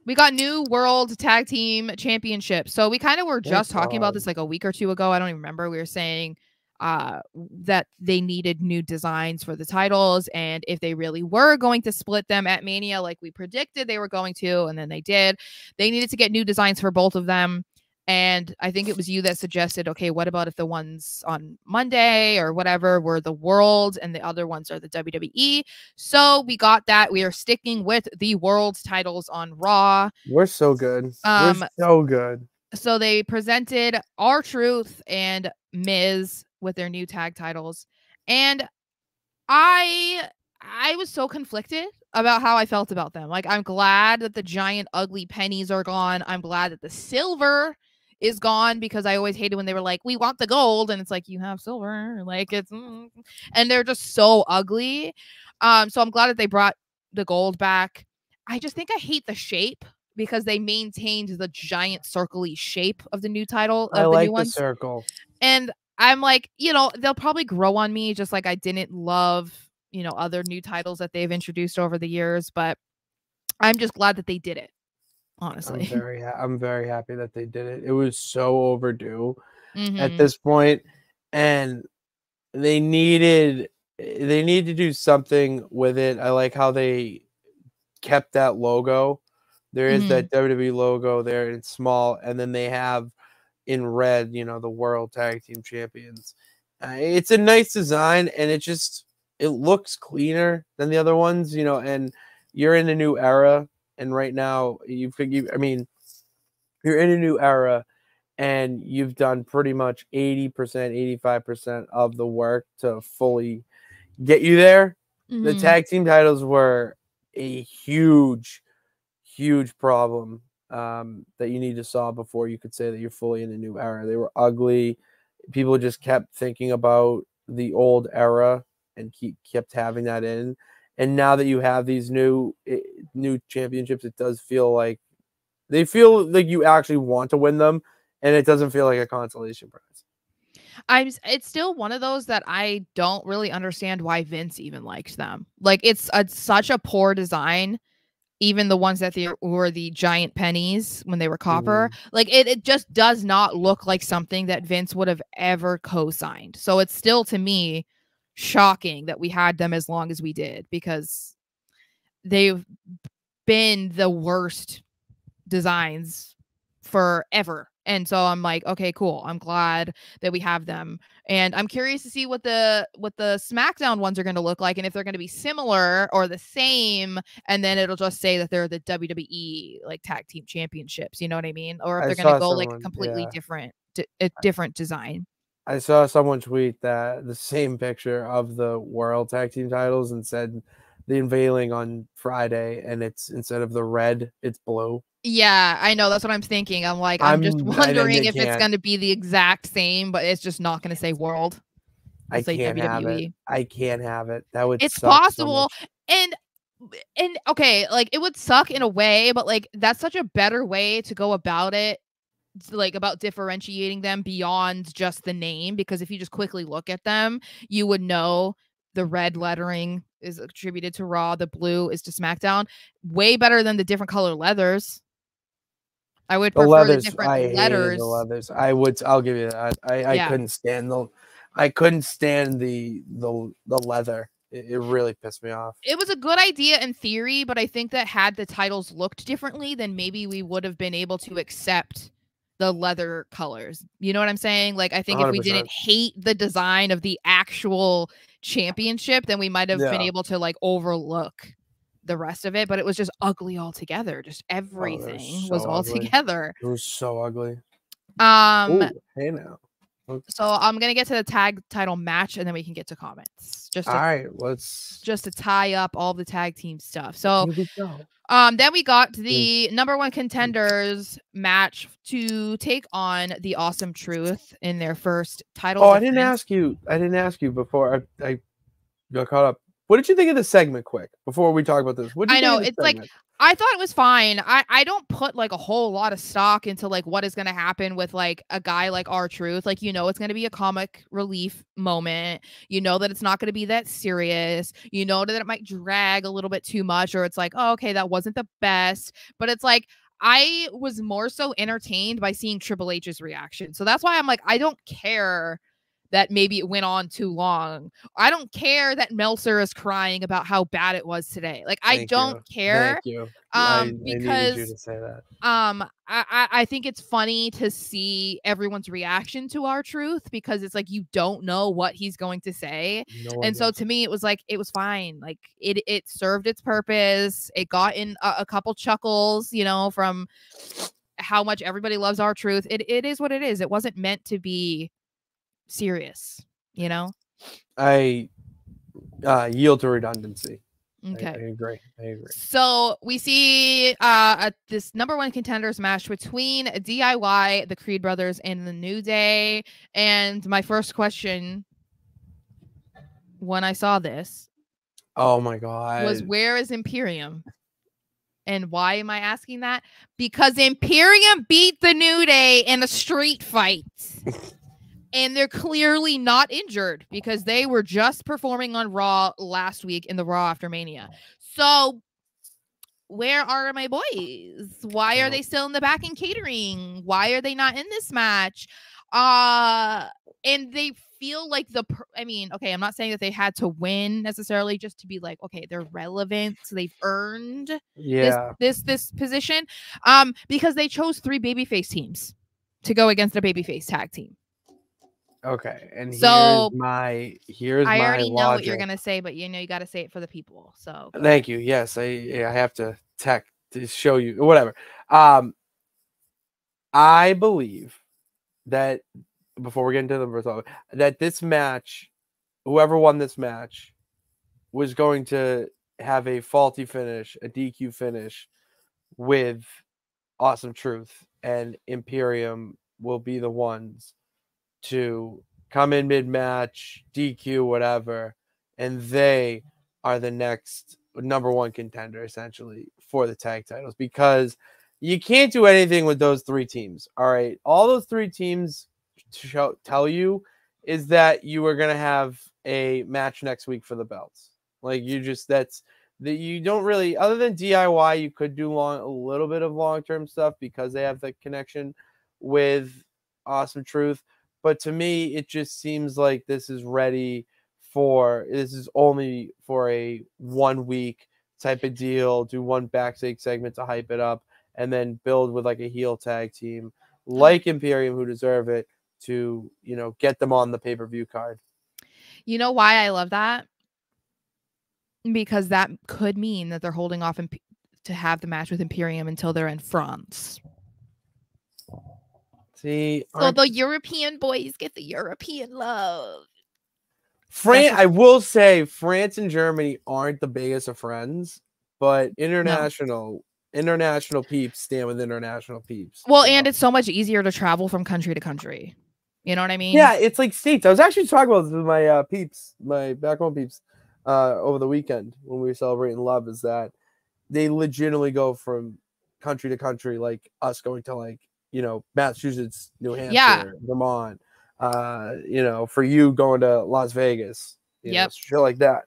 [SPEAKER 3] We got new world tag team championship. So we kind of were
[SPEAKER 1] Thank
[SPEAKER 3] just talking about this like a week or two ago. I don't even remember. We were saying uh that they needed new designs for the titles and if they really were going to split them at mania like we predicted they were going to and then they did they needed to get new designs for both of them and i think it was you that suggested okay what about if the ones on monday or whatever were the world and the other ones are the wwe so we got that we are sticking with the world titles on raw
[SPEAKER 1] We're so good.
[SPEAKER 3] Um,
[SPEAKER 1] We're so good.
[SPEAKER 3] so they presented R-Truth and Miz with their new tag titles. And I I was so conflicted about how I felt about them. Like I'm glad that the giant ugly pennies are gone. I'm glad that the silver is gone because I always hated when they were like, "We want the gold," and it's like you have silver, like it's, mm, and they're just so ugly. Um, so I'm glad that they brought the gold back. I just think I hate the shape because they maintained the giant circly shape of the new title of
[SPEAKER 1] I
[SPEAKER 3] the
[SPEAKER 1] like
[SPEAKER 3] new ones.
[SPEAKER 1] circle.
[SPEAKER 3] And I'm like, you know, they'll probably grow on me just like I didn't love, you know, other new titles that they've introduced over the years, but I'm just glad that they did it.
[SPEAKER 1] I'm
[SPEAKER 3] Honestly.
[SPEAKER 1] very, ha- I'm very happy that they did it. It was so overdue. at
[SPEAKER 3] Mhm.
[SPEAKER 1] this point and they needed they need to do something with it i like how they kept that logo there is
[SPEAKER 3] Mhm.
[SPEAKER 1] that wwe logo there and it's small and then they have in red you know the world tag team champions uh, it's a nice design and it just it looks cleaner than the other ones you know and you're in a new era and right now you could you, i mean you're in a new era and you've done pretty much 80%, 85% of the work to fully get you there. The
[SPEAKER 3] Mhm.
[SPEAKER 1] tag team titles were a huge, huge problem um, that you need to solve before you could say that you're fully in a new era. They were ugly. People just kept thinking about the old era and keep kept having that in. And now that you have these new eh, new championships, it does feel like they feel like you actually want to win them, and it doesn't feel like a consolation prize.
[SPEAKER 3] I'm it's still one of those that I don't really understand why Vince even liked them. Like it's a, such a poor design. Even the ones that they were the giant pennies when they were copper, mm. like it, it just does not look like something that Vince would have ever co-signed. So it's still to me shocking that we had them as long as we did because they've been the worst designs forever. And so I'm like, okay, cool. I'm glad that we have them. And I'm curious to see what the what the SmackDown ones are going to look like and if they're going to be similar or the same and then it'll just say that they're the WWE like tag team championships, you know what I mean? Or if
[SPEAKER 1] I
[SPEAKER 3] they're going to go like completely
[SPEAKER 1] yeah.
[SPEAKER 3] different a different design.
[SPEAKER 1] I saw someone tweet that the same picture of the world tag team titles and said the unveiling on Friday, and it's instead of the red, it's blue.
[SPEAKER 3] Yeah, I know. That's what I'm thinking. I'm like, I'm, just
[SPEAKER 1] I'm- they
[SPEAKER 3] wondering if it's going to be the exact same, but it's just not going to say world.
[SPEAKER 1] I
[SPEAKER 3] like
[SPEAKER 1] can't have it. I can't have it. That would.
[SPEAKER 3] It's
[SPEAKER 1] suck so
[SPEAKER 3] possible.
[SPEAKER 1] much.
[SPEAKER 3] And and okay, like it would suck in a way, but like that's such a better way to go about it. Like about differentiating them beyond just the name, because if you just quickly look at them, you would know the red lettering is attributed to Raw, the blue is to SmackDown. Way better than the different color leathers. I would
[SPEAKER 1] The
[SPEAKER 3] prefer
[SPEAKER 1] leathers.
[SPEAKER 3] the different
[SPEAKER 1] I
[SPEAKER 3] letters.
[SPEAKER 1] the leathers. I would. I'll give you that. I. I
[SPEAKER 3] Yeah.
[SPEAKER 1] couldn't stand the. I couldn't stand the the the leather. It, it really pissed me off.
[SPEAKER 3] it was a good idea in theory, but I think that had the titles looked differently, then maybe we would have been able to accept the leather colors. You know what I'm saying? Like I think if we did not hate the design of the actual championship, then we might have been able to like overlook the rest of it, but it was just ugly altogether. Just
[SPEAKER 1] Oh, was
[SPEAKER 3] everything was
[SPEAKER 1] so
[SPEAKER 3] all
[SPEAKER 1] ugly.
[SPEAKER 3] together.
[SPEAKER 1] It was so ugly.
[SPEAKER 3] Um
[SPEAKER 1] Ooh, hey now.
[SPEAKER 3] so I'm going to get to the tag title match and then we can get to comments. Just
[SPEAKER 1] All
[SPEAKER 3] to,
[SPEAKER 1] right. Let's.
[SPEAKER 3] just to tie up all the tag team stuff. So
[SPEAKER 1] here we go.
[SPEAKER 3] Um, then we got the number one contenders match to take on the Awesome Truth in their first title.
[SPEAKER 1] Oh, I didn't ask you. I didn't ask you before. I, I got caught up. What did you think of the segment? Quick before we talk about this. What
[SPEAKER 3] I know, it's like- I thought it was fine. I I don't put like a whole lot of stock into like what is going to happen with like a guy like R-Truth. Like you know, it's going to be a comic relief moment. You know that it's not going to be that serious. You know that it might drag a little bit too much, or it's like, oh, okay, that wasn't the best. But it's like I was more so entertained by seeing Triple H's reaction. So that's why I'm like, I don't care that maybe it went on too long. I don't care that Meltzer is crying about how bad it was today. Like I don't
[SPEAKER 1] you.
[SPEAKER 3] care
[SPEAKER 1] Thank you. I- I
[SPEAKER 3] um
[SPEAKER 1] you
[SPEAKER 3] because
[SPEAKER 1] to say that.
[SPEAKER 3] um I, I I think it's funny to see everyone's reaction to R-Truth because it's like you don't know what he's going to say
[SPEAKER 1] No
[SPEAKER 3] and so to me it was like it was fine like it it served its purpose it got in a, a couple chuckles you know from how much everybody loves R-Truth it, it is what it is it wasn't meant to be serious you know
[SPEAKER 1] I uh, yield to redundancy.
[SPEAKER 3] Okay
[SPEAKER 1] I, agree. I agree.
[SPEAKER 3] So we see uh this number one contenders match between DIY, the Creed brothers, and the New Day. And my first question when I saw this
[SPEAKER 1] Oh my god.
[SPEAKER 3] was where is Imperium? And why am I asking that? Because Imperium beat the New Day in a street fight. (laughs) and they're clearly not injured because they were just performing on Raw last week in the Raw After Mania. So, where are my boys? Why are they still in the back in catering? Why are they not in this match? Uh, and they feel like the I mean, okay, I'm not saying that they had to win necessarily just to be like, okay, they're relevant, so they've earned
[SPEAKER 1] yeah.
[SPEAKER 3] this this this position um because they chose three babyface teams to go against a babyface tag team.
[SPEAKER 1] Okay. And
[SPEAKER 3] So,
[SPEAKER 1] here's my here's
[SPEAKER 3] I
[SPEAKER 1] my
[SPEAKER 3] already know what you're gonna say, but you know you got to say it for the people. So
[SPEAKER 1] Thank you. Yes, I I have to tech to show you whatever. Um I believe that before we get into the result, that this match, whoever won this match, was going to have a faulty finish, a DQ finish with Awesome Truth and Imperium will be the ones to come in mid match, DQ, whatever, and they are the next number one contender essentially for the tag titles because you can't do anything with those three teams. All right, all those three teams show, tell you is that you are going to have a match next week for the belts. Like you just that's that you don't really other than DIY you could do long a little bit of long-term stuff because they have the connection with Awesome Truth, but to me it just seems like this is ready for this is only for a one week type of deal. Do one backstage segment to hype it up, and then build with like a heel tag team mm. like Imperium who deserve it to you know get them on the pay per view card.
[SPEAKER 3] You know why I love that? Because that could mean that they're holding off imp- to have the match with Imperium until they're in France.
[SPEAKER 1] See,
[SPEAKER 3] So the European boys get the European love.
[SPEAKER 1] France, I will say France and Germany aren't the biggest of friends, but international international peeps stand with international peeps.
[SPEAKER 3] Well,
[SPEAKER 1] so.
[SPEAKER 3] and it's so much easier to travel from country to country. You know what I mean?
[SPEAKER 1] yeah, it's like states. I was actually talking about this with my uh, peeps, my back home peeps, uh, over the weekend when we were celebrating love. Is that they legitimately go from country to country, like us going to like you know Massachusetts, New Hampshire,
[SPEAKER 3] Yeah.
[SPEAKER 1] Vermont. Uh, you know, for you going to Las Vegas, you know,
[SPEAKER 3] Yep.
[SPEAKER 1] shit like that.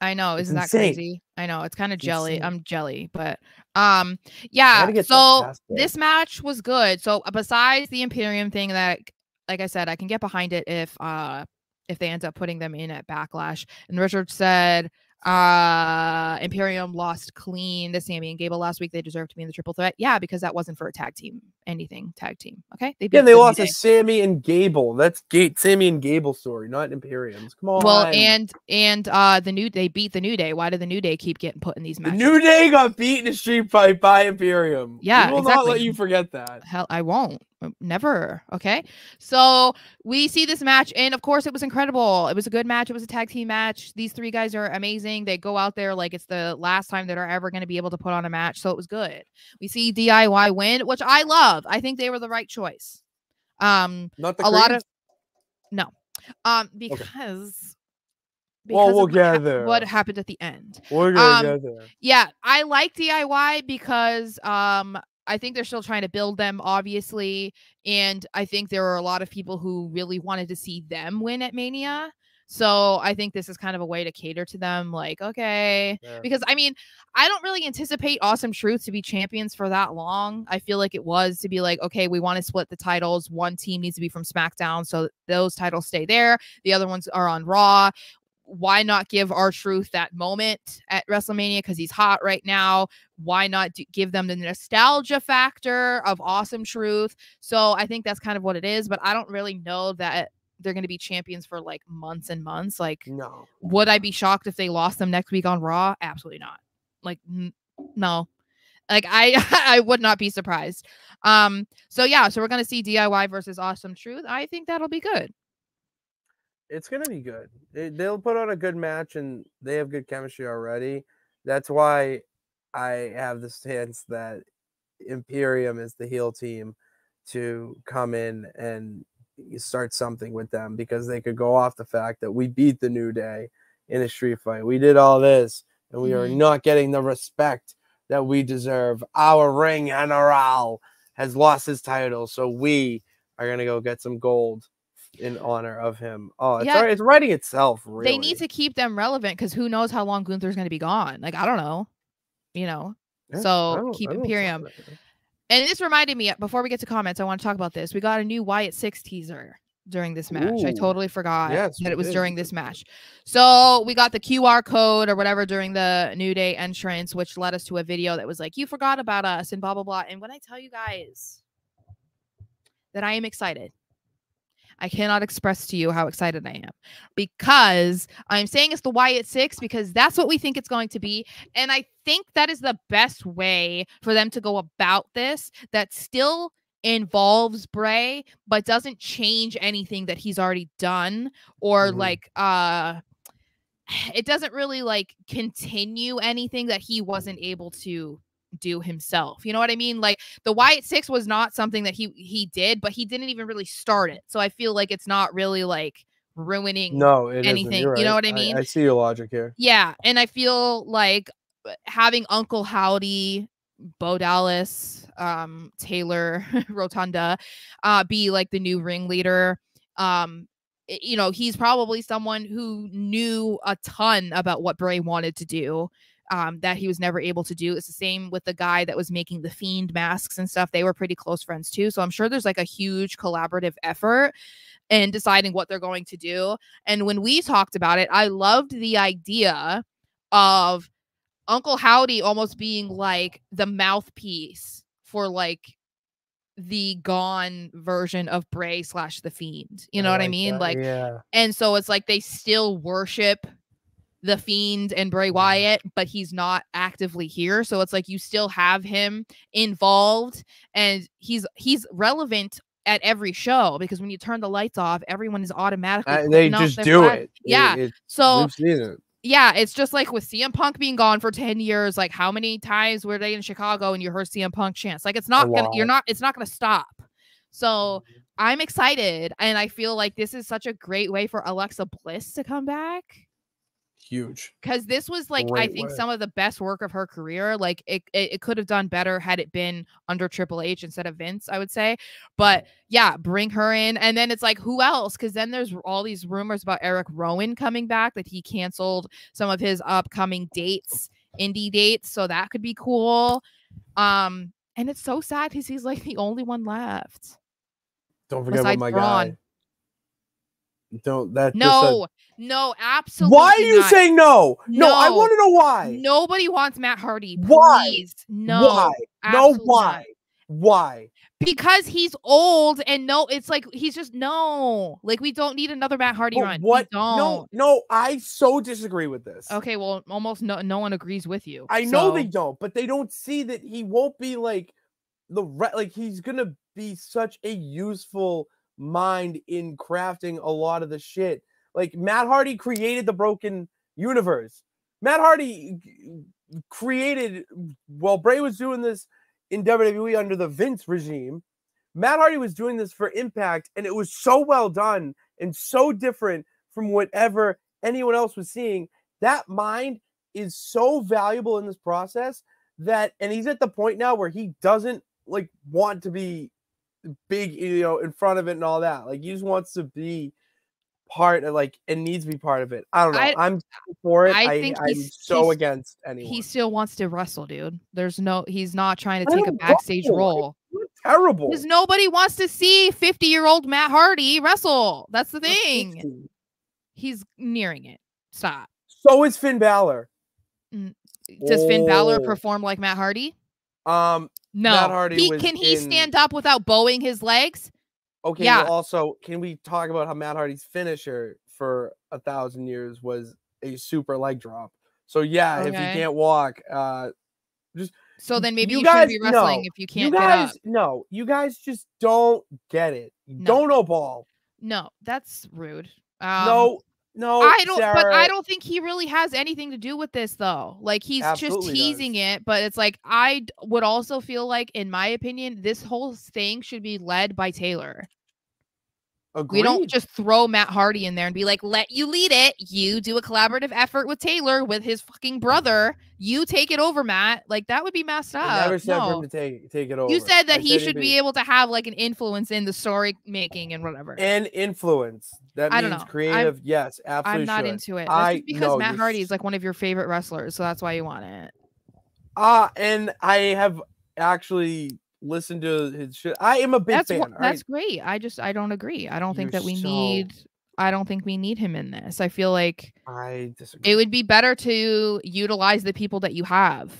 [SPEAKER 3] I know,
[SPEAKER 1] It's
[SPEAKER 3] isn't that crazy? I know it's kind of jelly.
[SPEAKER 1] insane.
[SPEAKER 3] I'm jelly, but um, yeah.
[SPEAKER 1] gotta get that
[SPEAKER 3] So this match was good. So uh, besides the Imperium thing, that like I said, I can get behind it if uh if they end up putting them in at Backlash. And Richard said, uh, Imperium lost clean to Sammy and Gable last week. They deserve to be in the triple threat. Yeah, because that wasn't for a tag team, anything tag team. Okay, they
[SPEAKER 1] Yeah, they lost to Sammy and Gable. That's Gate Sammy and Gable story, not Imperium's. Come on.
[SPEAKER 3] Well, and and uh the new they beat the New Day. Why did the New Day keep getting put in these
[SPEAKER 1] the? New Day got beat in a street fight by Imperium.
[SPEAKER 3] Yeah,
[SPEAKER 1] we will not let you forget that.
[SPEAKER 3] Hell, I won't. Uh, Never. Okay. So we see this match, and of course, it was incredible. It was a good match. It was a tag team match. These three guys are amazing. They go out there like it's the last time that are ever going to be able to put on a match. So it was good. We see DIY win, which I love. I think they were the right choice. Um,
[SPEAKER 1] Not the
[SPEAKER 3] a lot of no, um, because.
[SPEAKER 1] Well,
[SPEAKER 3] because
[SPEAKER 1] we'll
[SPEAKER 3] what hap-
[SPEAKER 1] get there.
[SPEAKER 3] What happened at the end?
[SPEAKER 1] We're gonna
[SPEAKER 3] um,
[SPEAKER 1] get there.
[SPEAKER 3] Yeah, I like DIY because um I think they're still trying to build them obviously and I think there are a lot of people who really wanted to see them win at Mania. So I think this is kind of a way to cater to them like okay
[SPEAKER 1] Yeah.
[SPEAKER 3] because I mean, I don't really anticipate Awesome Truth to be champions for that long. I feel like it was to be like okay, we want to split the titles. One team needs to be from SmackDown so those titles stay there. The other ones are on Raw why not give R-Truth that moment at WrestleMania because he's hot right now? Why not do, give them the nostalgia factor of awesome truth? So I think that's kind of what it is, but I don't really know that they're going to be champions for like months and months. Like,
[SPEAKER 1] No.
[SPEAKER 3] would I be shocked if they lost them next week on Raw? Absolutely not. Like, no. Like I, (laughs) I would not be surprised. Um. So yeah. So we're gonna see DIY versus Awesome Truth. I think that'll be good.
[SPEAKER 1] It's gonna be good. They, they'll put on a good match, and they have good chemistry already. That's why I have the stance that Imperium is the heel team to come in and start something with them because they could go off the fact that we beat the New Day in a street fight. We did all this, and we are
[SPEAKER 3] Mhm.
[SPEAKER 1] not getting the respect that we deserve. Our ring general has lost his title, so we are gonna go get some gold in honor of him. Oh, it's,
[SPEAKER 3] Yeah.
[SPEAKER 1] it's writing itself. Really.
[SPEAKER 3] They need to keep them relevant because who knows how long Gunther's going to be gone? Like I don't know, you know.
[SPEAKER 1] Yeah,
[SPEAKER 3] so keep Imperium.
[SPEAKER 1] fuck with it.
[SPEAKER 3] And this reminded me before we get to comments, I want to talk about this. We got a new Wyatt Six teaser during this match. I totally forgot
[SPEAKER 1] Yes,
[SPEAKER 3] that it was
[SPEAKER 1] did.
[SPEAKER 3] during this match. So we got the QR code or whatever during the New Day entrance, which led us to a video that was like, "You forgot about us" and blah blah blah. And when I tell you guys that I am excited. I cannot express to you how excited I am because I'm saying it's the Wyatt Six because that's what we think it's going to be. And I think that is the best way for them to go about this that still involves Bray, but doesn't change anything that he's already done or
[SPEAKER 1] Mhm.
[SPEAKER 3] like, uh, (sighs) it doesn't really like continue anything that he wasn't able to do himself. You know what I mean? Like the Wyatt Six was not something that he he did, but he didn't even really start it. So I feel like it's not really like ruining
[SPEAKER 1] No,
[SPEAKER 3] anything,
[SPEAKER 1] You're
[SPEAKER 3] you know what I mean?
[SPEAKER 1] I, see your logic here.
[SPEAKER 3] Yeah, and I feel like uh, having Uncle Howdy, Bo Dallas, um, Taylor (laughs) Rotunda, uh, be like the new ringleader. Um, you know, he's probably someone who knew a ton about what Bray wanted to do. Um, that he was never able to do. It's the same with the guy that was making the fiend masks and stuff. They were pretty close friends too. So I'm sure there's like a huge collaborative effort in deciding what they're going to do. And when we talked about it, I loved the idea of Uncle Howdy almost being like the mouthpiece for like the gone version of Bray slash the Fiend. You know what I mean?
[SPEAKER 1] that,
[SPEAKER 3] Like,
[SPEAKER 1] yeah.
[SPEAKER 3] and so it's like they still worship the Fiend and Bray Wyatt, but he's not actively here. So it's like you still have him involved, and he's he's relevant at every show because when you turn the lights off, everyone is automatically
[SPEAKER 1] Uh, they just do
[SPEAKER 3] flag.
[SPEAKER 1] it.
[SPEAKER 3] Yeah.
[SPEAKER 1] It-
[SPEAKER 3] So
[SPEAKER 1] it.
[SPEAKER 3] yeah, it's just like with CM Punk being gone for 10 years, like how many times were they in Chicago and you heard CM Punk chants? Like it's not gonna you're not it's not gonna stop. So I'm excited and I feel like this is such a great way for Alexa Bliss to come back
[SPEAKER 1] Huge.
[SPEAKER 3] because this was like I think
[SPEAKER 1] way.
[SPEAKER 3] some of the best work of her career. Like it, it, it could have done better had it been under Triple H instead of Vince, I would say. But yeah, bring her in, and then it's like who else? Because then there's all these rumors about Eric Rowan coming back that he canceled some of his upcoming dates, indie dates, so that could be cool. Um, and it's so sad because he's like the only one left.
[SPEAKER 1] Don't forget about my
[SPEAKER 3] Braun.
[SPEAKER 1] guy. Don't that.
[SPEAKER 3] No, no, absolutely.
[SPEAKER 1] why are you
[SPEAKER 3] not.
[SPEAKER 1] saying no? No, I want to know why.
[SPEAKER 3] Nobody wants Matt Hardy.
[SPEAKER 1] Why?
[SPEAKER 3] Please. No.
[SPEAKER 1] why? No, why?
[SPEAKER 3] not.
[SPEAKER 1] Why?
[SPEAKER 3] Because he's old and no, it's like he's just no. Like we don't need another Matt Hardy
[SPEAKER 1] But
[SPEAKER 3] run.
[SPEAKER 1] What?
[SPEAKER 3] don't.
[SPEAKER 1] No, no. I so disagree with this.
[SPEAKER 3] Okay, well, almost no no one agrees with you.
[SPEAKER 1] I know they don't, but they don't see that he won't be like the re- like he's gonna be such a useful mind in crafting a lot of the shit. Like Matt Hardy created the broken universe. Matt Hardy created while Bray was doing this in WWE under the Vince regime. Matt Hardy was doing this for Impact, and it was so well done and so different from whatever anyone else was seeing. That mind is so valuable in this process that, and he's at the point now where he doesn't like want to be big, you know, in front of it and all that. Like he just wants to be part of like it needs to be part of it. I don't know.
[SPEAKER 3] I-
[SPEAKER 1] I, am for it.
[SPEAKER 3] I
[SPEAKER 1] I,
[SPEAKER 3] think
[SPEAKER 1] I'm
[SPEAKER 3] he's-
[SPEAKER 1] so against anyone.
[SPEAKER 3] He still wants to wrestle, dude. There's no he's not trying to take a backstage
[SPEAKER 1] know.
[SPEAKER 3] Role.
[SPEAKER 1] Terrible.
[SPEAKER 3] Because nobody wants to see 50 year old Matt Hardy wrestle. That's the thing. He's nearing it. Stop.
[SPEAKER 1] So is Finn Balor.
[SPEAKER 3] Does Finn Balor
[SPEAKER 1] Oh.
[SPEAKER 3] perform like Matt Hardy?
[SPEAKER 1] Um.
[SPEAKER 3] No.
[SPEAKER 1] Matt Hardy
[SPEAKER 3] He,
[SPEAKER 1] was
[SPEAKER 3] can he
[SPEAKER 1] in-
[SPEAKER 3] stand up without bowing his legs?
[SPEAKER 1] Okay.
[SPEAKER 3] Yeah.
[SPEAKER 1] well, also, can we talk about how Matt Hardy's finisher for a thousand years was a super leg drop? So yeah, if you can't walk, uh, just
[SPEAKER 3] So then maybe
[SPEAKER 1] You
[SPEAKER 3] you, shouldn't be wrestling
[SPEAKER 1] no.
[SPEAKER 3] if you
[SPEAKER 1] you
[SPEAKER 3] can't get
[SPEAKER 1] guys no, you guys just don't get it.
[SPEAKER 3] No.
[SPEAKER 1] Don't know ball.
[SPEAKER 3] No, that's rude. Um,
[SPEAKER 1] no, no.
[SPEAKER 3] I don't, but I don't think he really has anything to do with this, though. Like he's
[SPEAKER 1] Absolutely
[SPEAKER 3] just teasing
[SPEAKER 1] does.
[SPEAKER 3] it, but it's like I would also feel like, in my opinion, this whole thing should be led by Taylor. We don't just throw Matt Hardy in there and be like, "Let you lead it. You do a collaborative effort with Taylor with his fucking brother. You take it over, Matt." Like that would be messed up.
[SPEAKER 1] I never said for
[SPEAKER 3] No.
[SPEAKER 1] him to take take it over.
[SPEAKER 3] You said that
[SPEAKER 1] I
[SPEAKER 3] he
[SPEAKER 1] he'd
[SPEAKER 3] should be able to have like an influence in the story making and whatever.
[SPEAKER 1] and influence. That
[SPEAKER 3] I don't
[SPEAKER 1] means
[SPEAKER 3] know. I'm-
[SPEAKER 1] creative. yes, absolutely.
[SPEAKER 3] I'm not
[SPEAKER 1] should.
[SPEAKER 3] into it. That's
[SPEAKER 1] I-
[SPEAKER 3] because
[SPEAKER 1] no,
[SPEAKER 3] Matt Hardy is like one of your favorite wrestlers, so that's why you want it.
[SPEAKER 1] Ah, and I have actually listened to his shit. I am a big
[SPEAKER 3] That's
[SPEAKER 1] fan.
[SPEAKER 3] wha-
[SPEAKER 1] all right?
[SPEAKER 3] that's great. I just I don't agree. I don't think
[SPEAKER 1] You're
[SPEAKER 3] that we
[SPEAKER 1] so-
[SPEAKER 3] need. I don't think we need him in this. I feel like
[SPEAKER 1] I disagree.
[SPEAKER 3] it would be better to utilize the people that you have.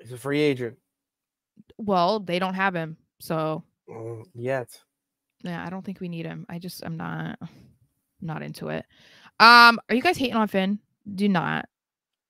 [SPEAKER 1] He's a free agent.
[SPEAKER 3] Well, they don't have him, so
[SPEAKER 1] Mm, Yet.
[SPEAKER 3] yeah, I don't think we need him. I just I'm not not into it. Um, are you guys hating on Finn? Do not.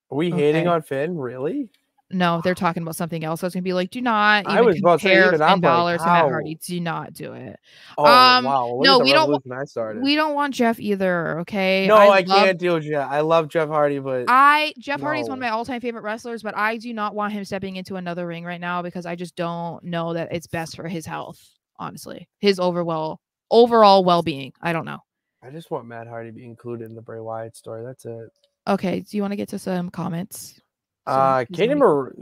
[SPEAKER 1] Are we hating on Finn? Really?
[SPEAKER 3] No, they're talking about something else. I was gonna be like, do not
[SPEAKER 1] I
[SPEAKER 3] even
[SPEAKER 1] was about to say,
[SPEAKER 3] compare
[SPEAKER 1] I'm like,
[SPEAKER 3] to Matt? Hardy. Do not do it.
[SPEAKER 1] Oh
[SPEAKER 3] Um,
[SPEAKER 1] wow! Look
[SPEAKER 3] no, we don't
[SPEAKER 1] I started.
[SPEAKER 3] We don't want Jeff either. Okay.
[SPEAKER 1] no, I,
[SPEAKER 3] love-
[SPEAKER 1] can't deal with Jeff. I love Jeff Hardy, but
[SPEAKER 3] I Jeff Hardy's one of my all-time favorite wrestlers, but I do not want him stepping into another ring right now because I just don't know that it's best for his health. Honestly, his overall overall well-being. I don't know.
[SPEAKER 1] I just want Matt Hardy to be included in the Bray Wyatt story. That's it.
[SPEAKER 3] Okay, do you want to get to some comments?
[SPEAKER 1] Uh, Katie Mar-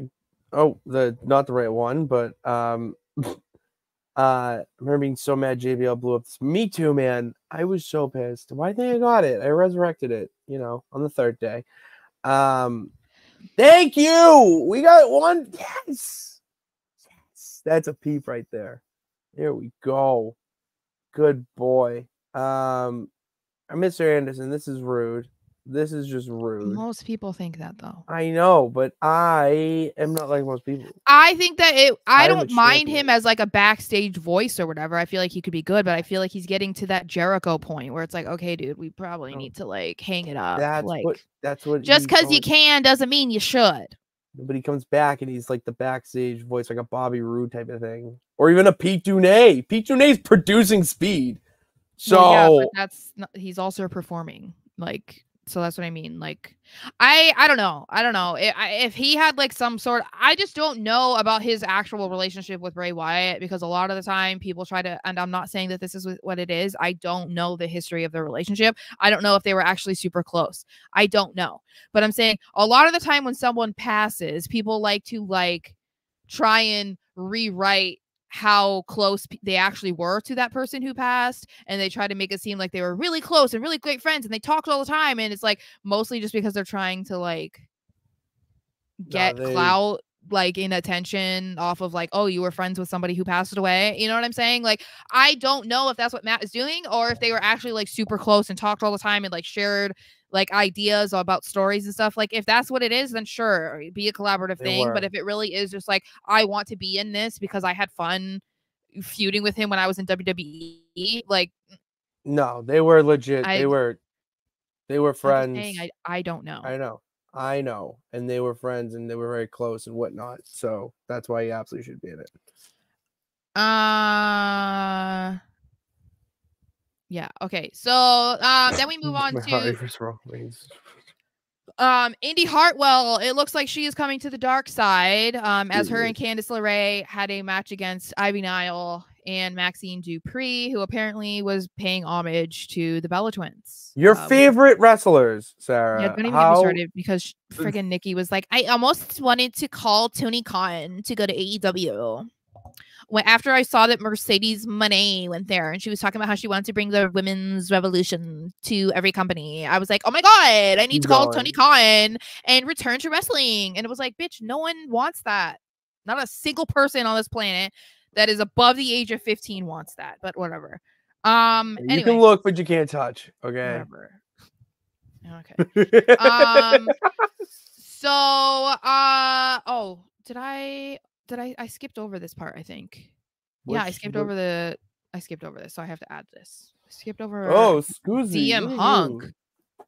[SPEAKER 1] oh, the not the right one, but um, (laughs) uh, I remember being so mad JBL blew up. This. Me too, man. I was so pissed. Why think I got it? I resurrected it, you know, on the third day. Um, thank you. We got one. Yes, yes. That's a peep right there. There we go. good boy. Um, Mr. Anderson, this is rude. This is just rude.
[SPEAKER 3] Most people think that though.
[SPEAKER 1] I know, but I am not like most people.
[SPEAKER 3] I think that it. I
[SPEAKER 1] I'm
[SPEAKER 3] don't mind
[SPEAKER 1] champion.
[SPEAKER 3] him as like a backstage voice or whatever. I feel like he could be good, but I feel like he's getting to that Jericho point where it's like, okay, dude, we probably
[SPEAKER 1] No.
[SPEAKER 3] need to like hang it up.
[SPEAKER 1] That's
[SPEAKER 3] like,
[SPEAKER 1] what. That's what.
[SPEAKER 3] just because you can doesn't mean you should.
[SPEAKER 1] But he comes back and he's like the backstage voice, like a Bobby Roode type of thing, or even a Pete Dunay. Pete Dunay's producing speed. So
[SPEAKER 3] Well, yeah, but that's not, he's also performing like so that's what i mean like i i don't know i don't know if, if he had like some sort i just don't know about his actual relationship with bray wyatt because a lot of the time people try to and i'm not saying that this is what it is i don't know the history of the relationship. I don't know if they were actually super close. I don't know. But i'm saying a lot of the time when someone passes people like to like try and rewrite how close they actually were to that person who passed and they try to make it seem like they were really close and really great friends and they talked all the time and it's like mostly just because they're trying to like get
[SPEAKER 1] they-
[SPEAKER 3] clout like in attention off of like oh you were friends with somebody who passed away you know what i'm saying? Like i don't know if that's what matt is doing or if they were actually like super close and talked all the time and like shared like ideas about stories and stuff like if that's what it is then sure be a collaborative
[SPEAKER 1] They
[SPEAKER 3] thing but if it really is just like i want to be in this because i had fun feuding with him when i was in wwe like
[SPEAKER 1] no, they were legit.
[SPEAKER 3] I-
[SPEAKER 1] they were, they were friends.
[SPEAKER 3] saying, I, I don't know
[SPEAKER 1] I know. I know. And they were friends and they were very close and whatnot. So that's why he absolutely should be in it.
[SPEAKER 3] Uh yeah, okay. So um then we move (laughs) on to
[SPEAKER 1] rate was wrong, please.
[SPEAKER 3] um Indy Hartwell. It looks like she is coming to the dark side. Um as her and Candice LeRae had a match against Ivy Nile and Maxxine Dupri, who apparently was paying homage to the Bella twins.
[SPEAKER 1] Your
[SPEAKER 3] Um,
[SPEAKER 1] favorite wrestlers, Sarah.
[SPEAKER 3] Yeah, don't even get me started because friggin' Nikki was like, I almost wanted to call Tony Khan to go to AEW. When after I saw that Mercedes Moné went there and she was talking about how she wanted to bring the women's revolution to every company, I was like, oh my god, I need to call Tony. Khan and return to wrestling. And it was like, bitch, no one wants that. Not a single person on this planet that is above the age of 15 wants that. But whatever. Um.
[SPEAKER 1] You
[SPEAKER 3] Anyway,
[SPEAKER 1] can look, but you can't touch. Okay.
[SPEAKER 3] whatever. Okay um (laughs) so uh oh did i did i i skipped over this part i think yeah i skipped over the i skipped over this so i have to add this I skipped over
[SPEAKER 1] Oh, excuse me.
[SPEAKER 3] DM Hunk.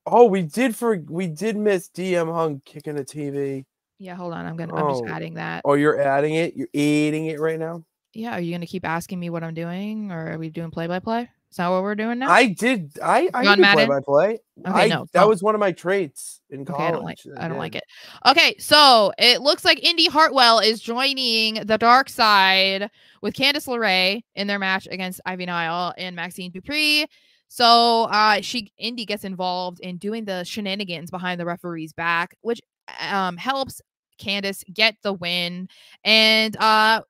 [SPEAKER 1] Oh, we did for we did miss DM Hunk kicking a TV.
[SPEAKER 3] yeah hold on i'm gonna i'm just
[SPEAKER 1] Oh.
[SPEAKER 3] adding that
[SPEAKER 1] Oh, you're adding it. You're eating it right now.
[SPEAKER 3] yeah are you gonna keep asking me what i'm doing or are we doing play by play is that what we're doing now
[SPEAKER 1] I did. I I
[SPEAKER 3] You
[SPEAKER 1] play by play.
[SPEAKER 3] Okay,
[SPEAKER 1] I,
[SPEAKER 3] no,
[SPEAKER 1] that was one of my traits in college.
[SPEAKER 3] Okay, I don't like I don't like it. Okay, so it looks like Indy Hartwell is joining the dark side with Candice LeRae in their match against Ivy Nile and Maxxine Dupri. So uh she Indy gets involved in doing the shenanigans behind the referee's back, which um helps Candice get the win and uh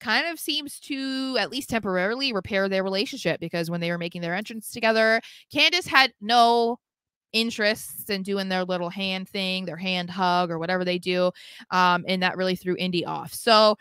[SPEAKER 3] kind of seems to at least temporarily repair their relationship because when they were making their entrance together, Candice had no interests in doing their little hand thing, their hand hug or whatever they do. Um, and that really threw Indy off. So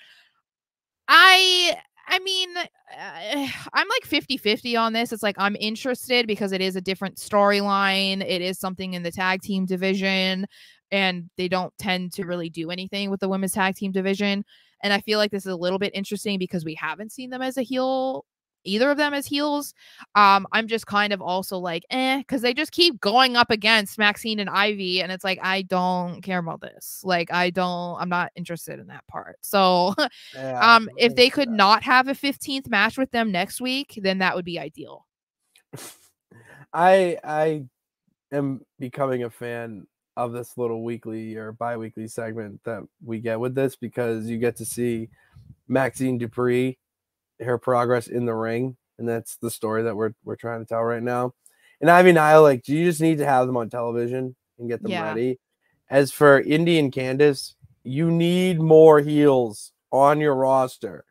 [SPEAKER 3] I I mean, uh, (sighs) I'm like 50 50 on this. It's like I'm interested because it is a different storyline. It is something in the tag team division, and they don't tend to really do anything with the women's tag team division. And I feel like this is a little bit interesting because we haven't seen them as a heel, either of them as heels. Um, I'm just kind of also like, eh, because they just keep going up against Maxxine and Ivy, and it's like I don't care about this. Like I don't, I'm not interested in that part. So, (laughs)
[SPEAKER 1] Yeah,
[SPEAKER 3] um, if they could
[SPEAKER 1] that.
[SPEAKER 3] not have a 15th match with them next week, then that would be ideal. (laughs)
[SPEAKER 1] I I am becoming a fan of this little weekly or bi-weekly segment that we get with this because you get to see Maxxine Dupri, her progress in the ring, and that's the story that we're we're trying to tell right now. And Ivy Nile, like, do you just need to have them on television and get them
[SPEAKER 3] Yeah.
[SPEAKER 1] ready. As for Indy and Candice, you need more heels on your roster.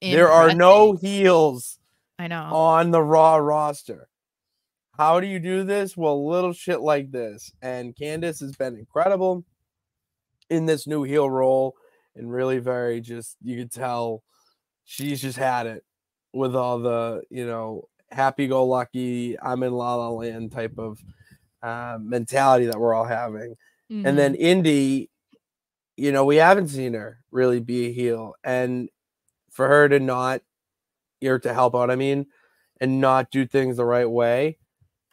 [SPEAKER 1] there are no heels
[SPEAKER 3] I know.
[SPEAKER 1] on the Raw roster. How do you do this? Well, little shit like this. And Candice has been incredible in this new heel role and really very just, you could tell she's just had it with all the, you know, happy go lucky, I'm in la la land type of uh, mentality that we're all having. And then
[SPEAKER 3] Mhm.
[SPEAKER 1] Indy, you know, we haven't seen her really be a heel. And for her to not, or to help out, I mean, and not do things the right way,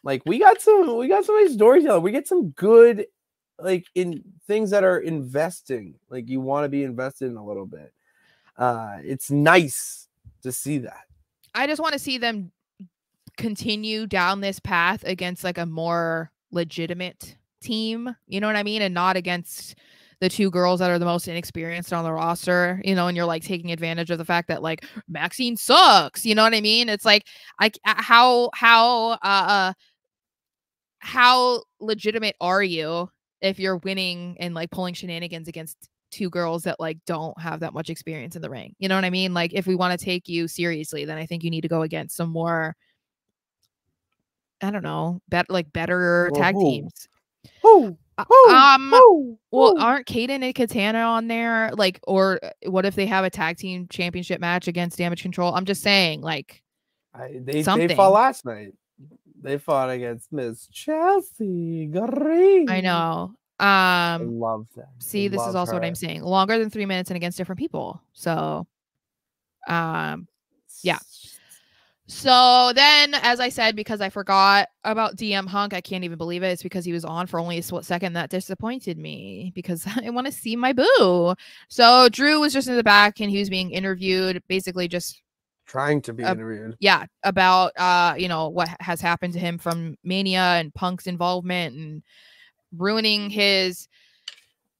[SPEAKER 1] like we got some, we got some nice storytelling. We get some good, like in things that are investing. Like you want to be invested in a little bit. Uh, it's nice to see that.
[SPEAKER 3] I just want to see them continue down this path against like a more legitimate team. You know what I mean? And not against the two girls that are the most inexperienced on the roster, you know, and you're like taking advantage of the fact that like Maxxine sucks. You know what I mean? It's like I how how uh, uh how legitimate are you if you're winning and like pulling shenanigans against two girls that like don't have that much experience in the ring. You know what I mean? Like if we want to take you seriously, then I think you need to go against some more I don't know, bet like better
[SPEAKER 1] Well,
[SPEAKER 3] tag
[SPEAKER 1] who?
[SPEAKER 3] teams.
[SPEAKER 1] Who?
[SPEAKER 3] Uh,
[SPEAKER 1] Who?
[SPEAKER 3] um
[SPEAKER 1] Who?
[SPEAKER 3] well, aren't Kayden and Katana on there? Like, or uh, what if they have a tag team championship match against Damage CTRL? I'm just saying, like,
[SPEAKER 1] I, they they
[SPEAKER 3] something.
[SPEAKER 1] fought last night. They fought against Miss Chelsea Green.
[SPEAKER 3] I know.
[SPEAKER 1] I
[SPEAKER 3] Um,
[SPEAKER 1] love them. I
[SPEAKER 3] see, this is
[SPEAKER 1] love
[SPEAKER 3] also what. I'm saying. Longer than three minutes and against different people. So, um, yeah. So then, as I said, because I forgot about DM Hunk, I can't even believe it. It's because he was on for only a split second. That disappointed me because (laughs) I want to see my boo. So Drew was just in the back and he was being interviewed, basically just
[SPEAKER 1] Trying to be
[SPEAKER 3] Uh,
[SPEAKER 1] interviewed.
[SPEAKER 3] yeah about uh you know what has happened to him from Mania and Punk's involvement and ruining his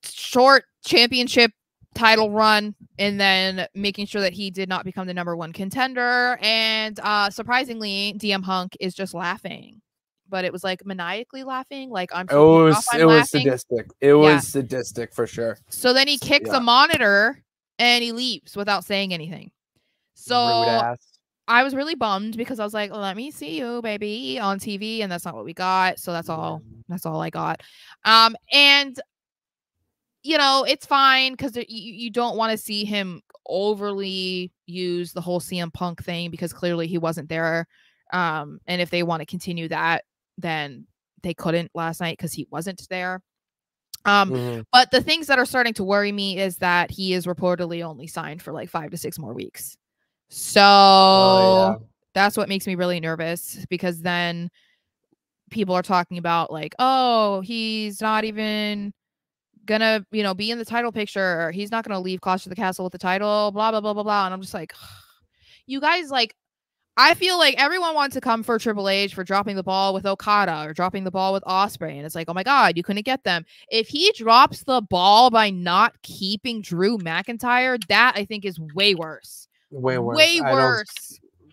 [SPEAKER 3] short championship title run and then making sure that he did not become the number one contender and uh surprisingly DM Hunk is just laughing but it was like maniacally laughing like I'm
[SPEAKER 1] It was it was sadistic. It was sadistic for sure.
[SPEAKER 3] so then he kicks
[SPEAKER 1] Yeah.
[SPEAKER 3] a monitor and he leaves without saying anything so I was really bummed because I was like, let me see you, baby, on TV. And that's not what we got. So that's all. That's all I got. Um, and you know, it's fine because you, you don't want to see him overly use the whole CM Punk thing because clearly he wasn't there. Um, and if they want to continue that, then they couldn't last night because he wasn't there. Um,
[SPEAKER 1] Mhm.
[SPEAKER 3] but the things that are starting to worry me is that he is reportedly only signed for like five to six more weeks. So
[SPEAKER 1] Oh, yeah.
[SPEAKER 3] that's what makes me really nervous because then people are talking about like, oh, he's not even gonna, you know, be in the title picture. Or he's not gonna leave Clash of the Castle with the title, blah blah blah blah blah. And I'm just like, you guys like I feel like everyone wants to come for Triple H for dropping the ball with Okada or dropping the ball with Ospreay, and it's like, oh my god, you couldn't get them. If he drops the ball by not keeping Drew McIntyre, that I think is way worse.
[SPEAKER 1] Way worse.
[SPEAKER 3] Way
[SPEAKER 1] I don't-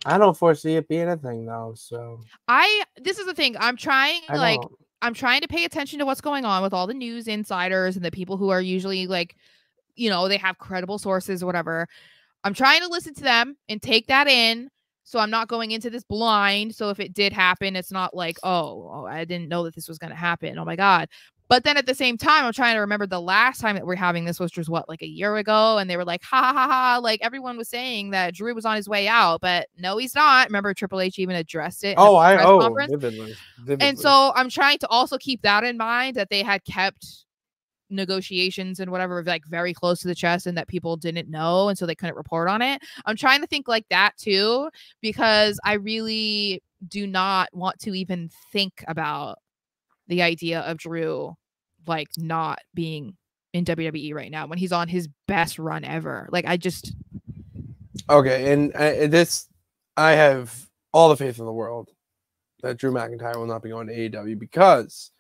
[SPEAKER 1] I don't foresee it being a thing though. So
[SPEAKER 3] I this is the thing. I'm trying
[SPEAKER 1] I
[SPEAKER 3] like
[SPEAKER 1] don't.
[SPEAKER 3] I'm trying to pay attention to what's going on with all the news insiders and the people who are usually like, you know, they have credible sources or whatever. I'm trying to listen to them and take that in. So I'm not going into this blind. So if it did happen, it's not like, oh, oh, I didn't know that this was going to happen. Oh my God. But then at the same time, I'm trying to remember the last time that we're having this, which was what, like a year ago. And they were like, ha ha ha. Like everyone was saying that Drew was on his way out, but no, he's not. Remember, Triple H even addressed it.
[SPEAKER 1] Oh, I oh vividly, vividly.
[SPEAKER 3] And so I'm trying to also keep that in mind that they had kept negotiations and whatever like very close to the chest and that people didn't know and so they couldn't report on it. I'm trying to think like that too because I really do not want to even think about the idea of Drew like not being in WWE right now when he's on his best run ever. Like I just
[SPEAKER 1] Okay, and uh, this, I have all the faith in the world that Drew McIntyre will not be going to AEW because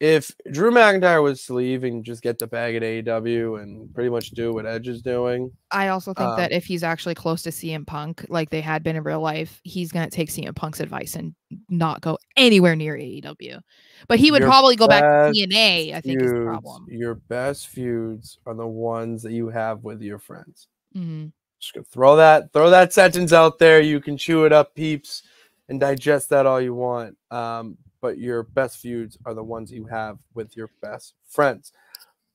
[SPEAKER 1] if Drew McIntyre was to leave and just get the bag at AEW and pretty much do what Edge is doing,
[SPEAKER 3] I also think that
[SPEAKER 1] Um,
[SPEAKER 3] if he's actually close to CM Punk, like they had been in real life, he's gonna take CM Punk's advice and not go anywhere near AEW. But he would probably go back to TNA. I think is the problem.
[SPEAKER 1] your best feuds are the ones that you have with your friends.
[SPEAKER 3] Mm -hmm.
[SPEAKER 1] Just gonna throw that throw that sentence out there. You can chew it up, peeps, and digest that all you want. Um, but your best feuds are the ones you have with your best friends.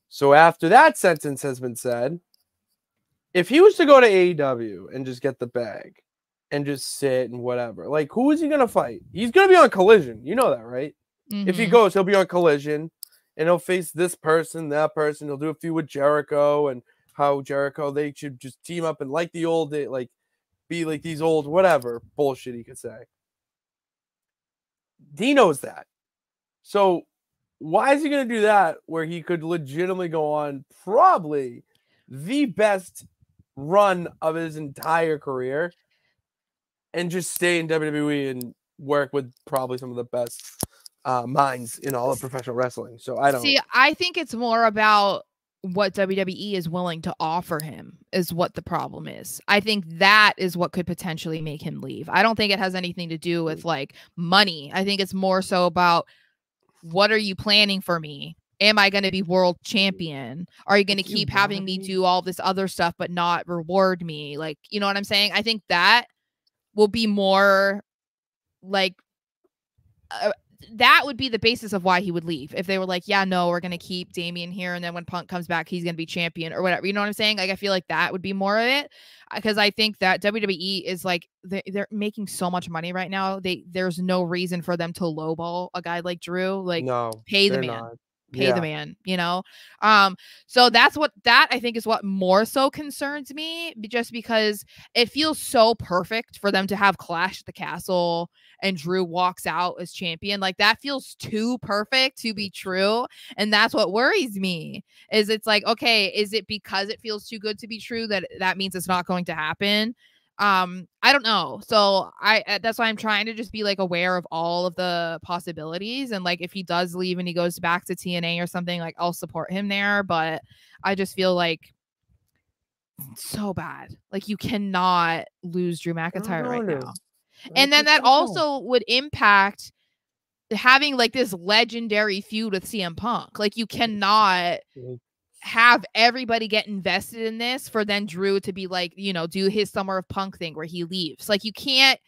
[SPEAKER 1] So after that sentence has been said, if he was to go to AEW and just get the bag, and just sit and whatever. Like, who is he gonna fight? He's gonna be on collision. You know that, right? If he
[SPEAKER 3] Mhm.
[SPEAKER 1] goes, he'll be on collision and he'll face this person, that person. He'll do a few with Jericho and how Jericho they should just team up and like the old day, like be like these old whatever bullshit he could say. He knows that. So why is he gonna do that where he could legitimately go on probably the best run of his entire career and just stay in WWE and work with probably some of the best uh, minds in all of professional wrestling. So I don't
[SPEAKER 3] See, I think it's more about what WWE is willing to offer him is what the problem is. I think that is what could potentially make him leave. I don't think it has anything to do with like money. I think it's more so about what are you planning for me? Am I going to be world champion? Are you going to keep having me do all this other stuff but not reward me? Like, you know what I'm saying? I think that will be more like that would be the basis of why he would leave. If they were like, yeah, no, we're gonna keep Damian here, and then when Punk comes back, he's gonna be champion or whatever. You know what I'm saying? Like, I feel like that would be more of it because I think that WWE is like they're, they're making so much money right now. They there's no reason for them to lowball a guy like Drew. Like,
[SPEAKER 1] no
[SPEAKER 3] pay the man.
[SPEAKER 1] not.
[SPEAKER 3] pay
[SPEAKER 1] Yeah.
[SPEAKER 3] the man you know um so that's what that i think is what more so concerns me just because it feels so perfect for them to have clash at the castle and drew walks out as champion like that feels too perfect to be true and that's what worries me is it's like okay is it because it feels too good to be true that that means it's not going to happen? Um i don't know so i uh, that's why i'm trying to just be like aware of all of the possibilities and like if he does leave and he goes back to tna or something like i'll support him there but i just feel like so bad like you cannot lose drew mcintyre right now And then that also would impact having like this legendary feud with CM Punk. Like you cannot have everybody get invested in this for then Drew to be like, you know, do his summer of punk thing where he leaves. Like you can't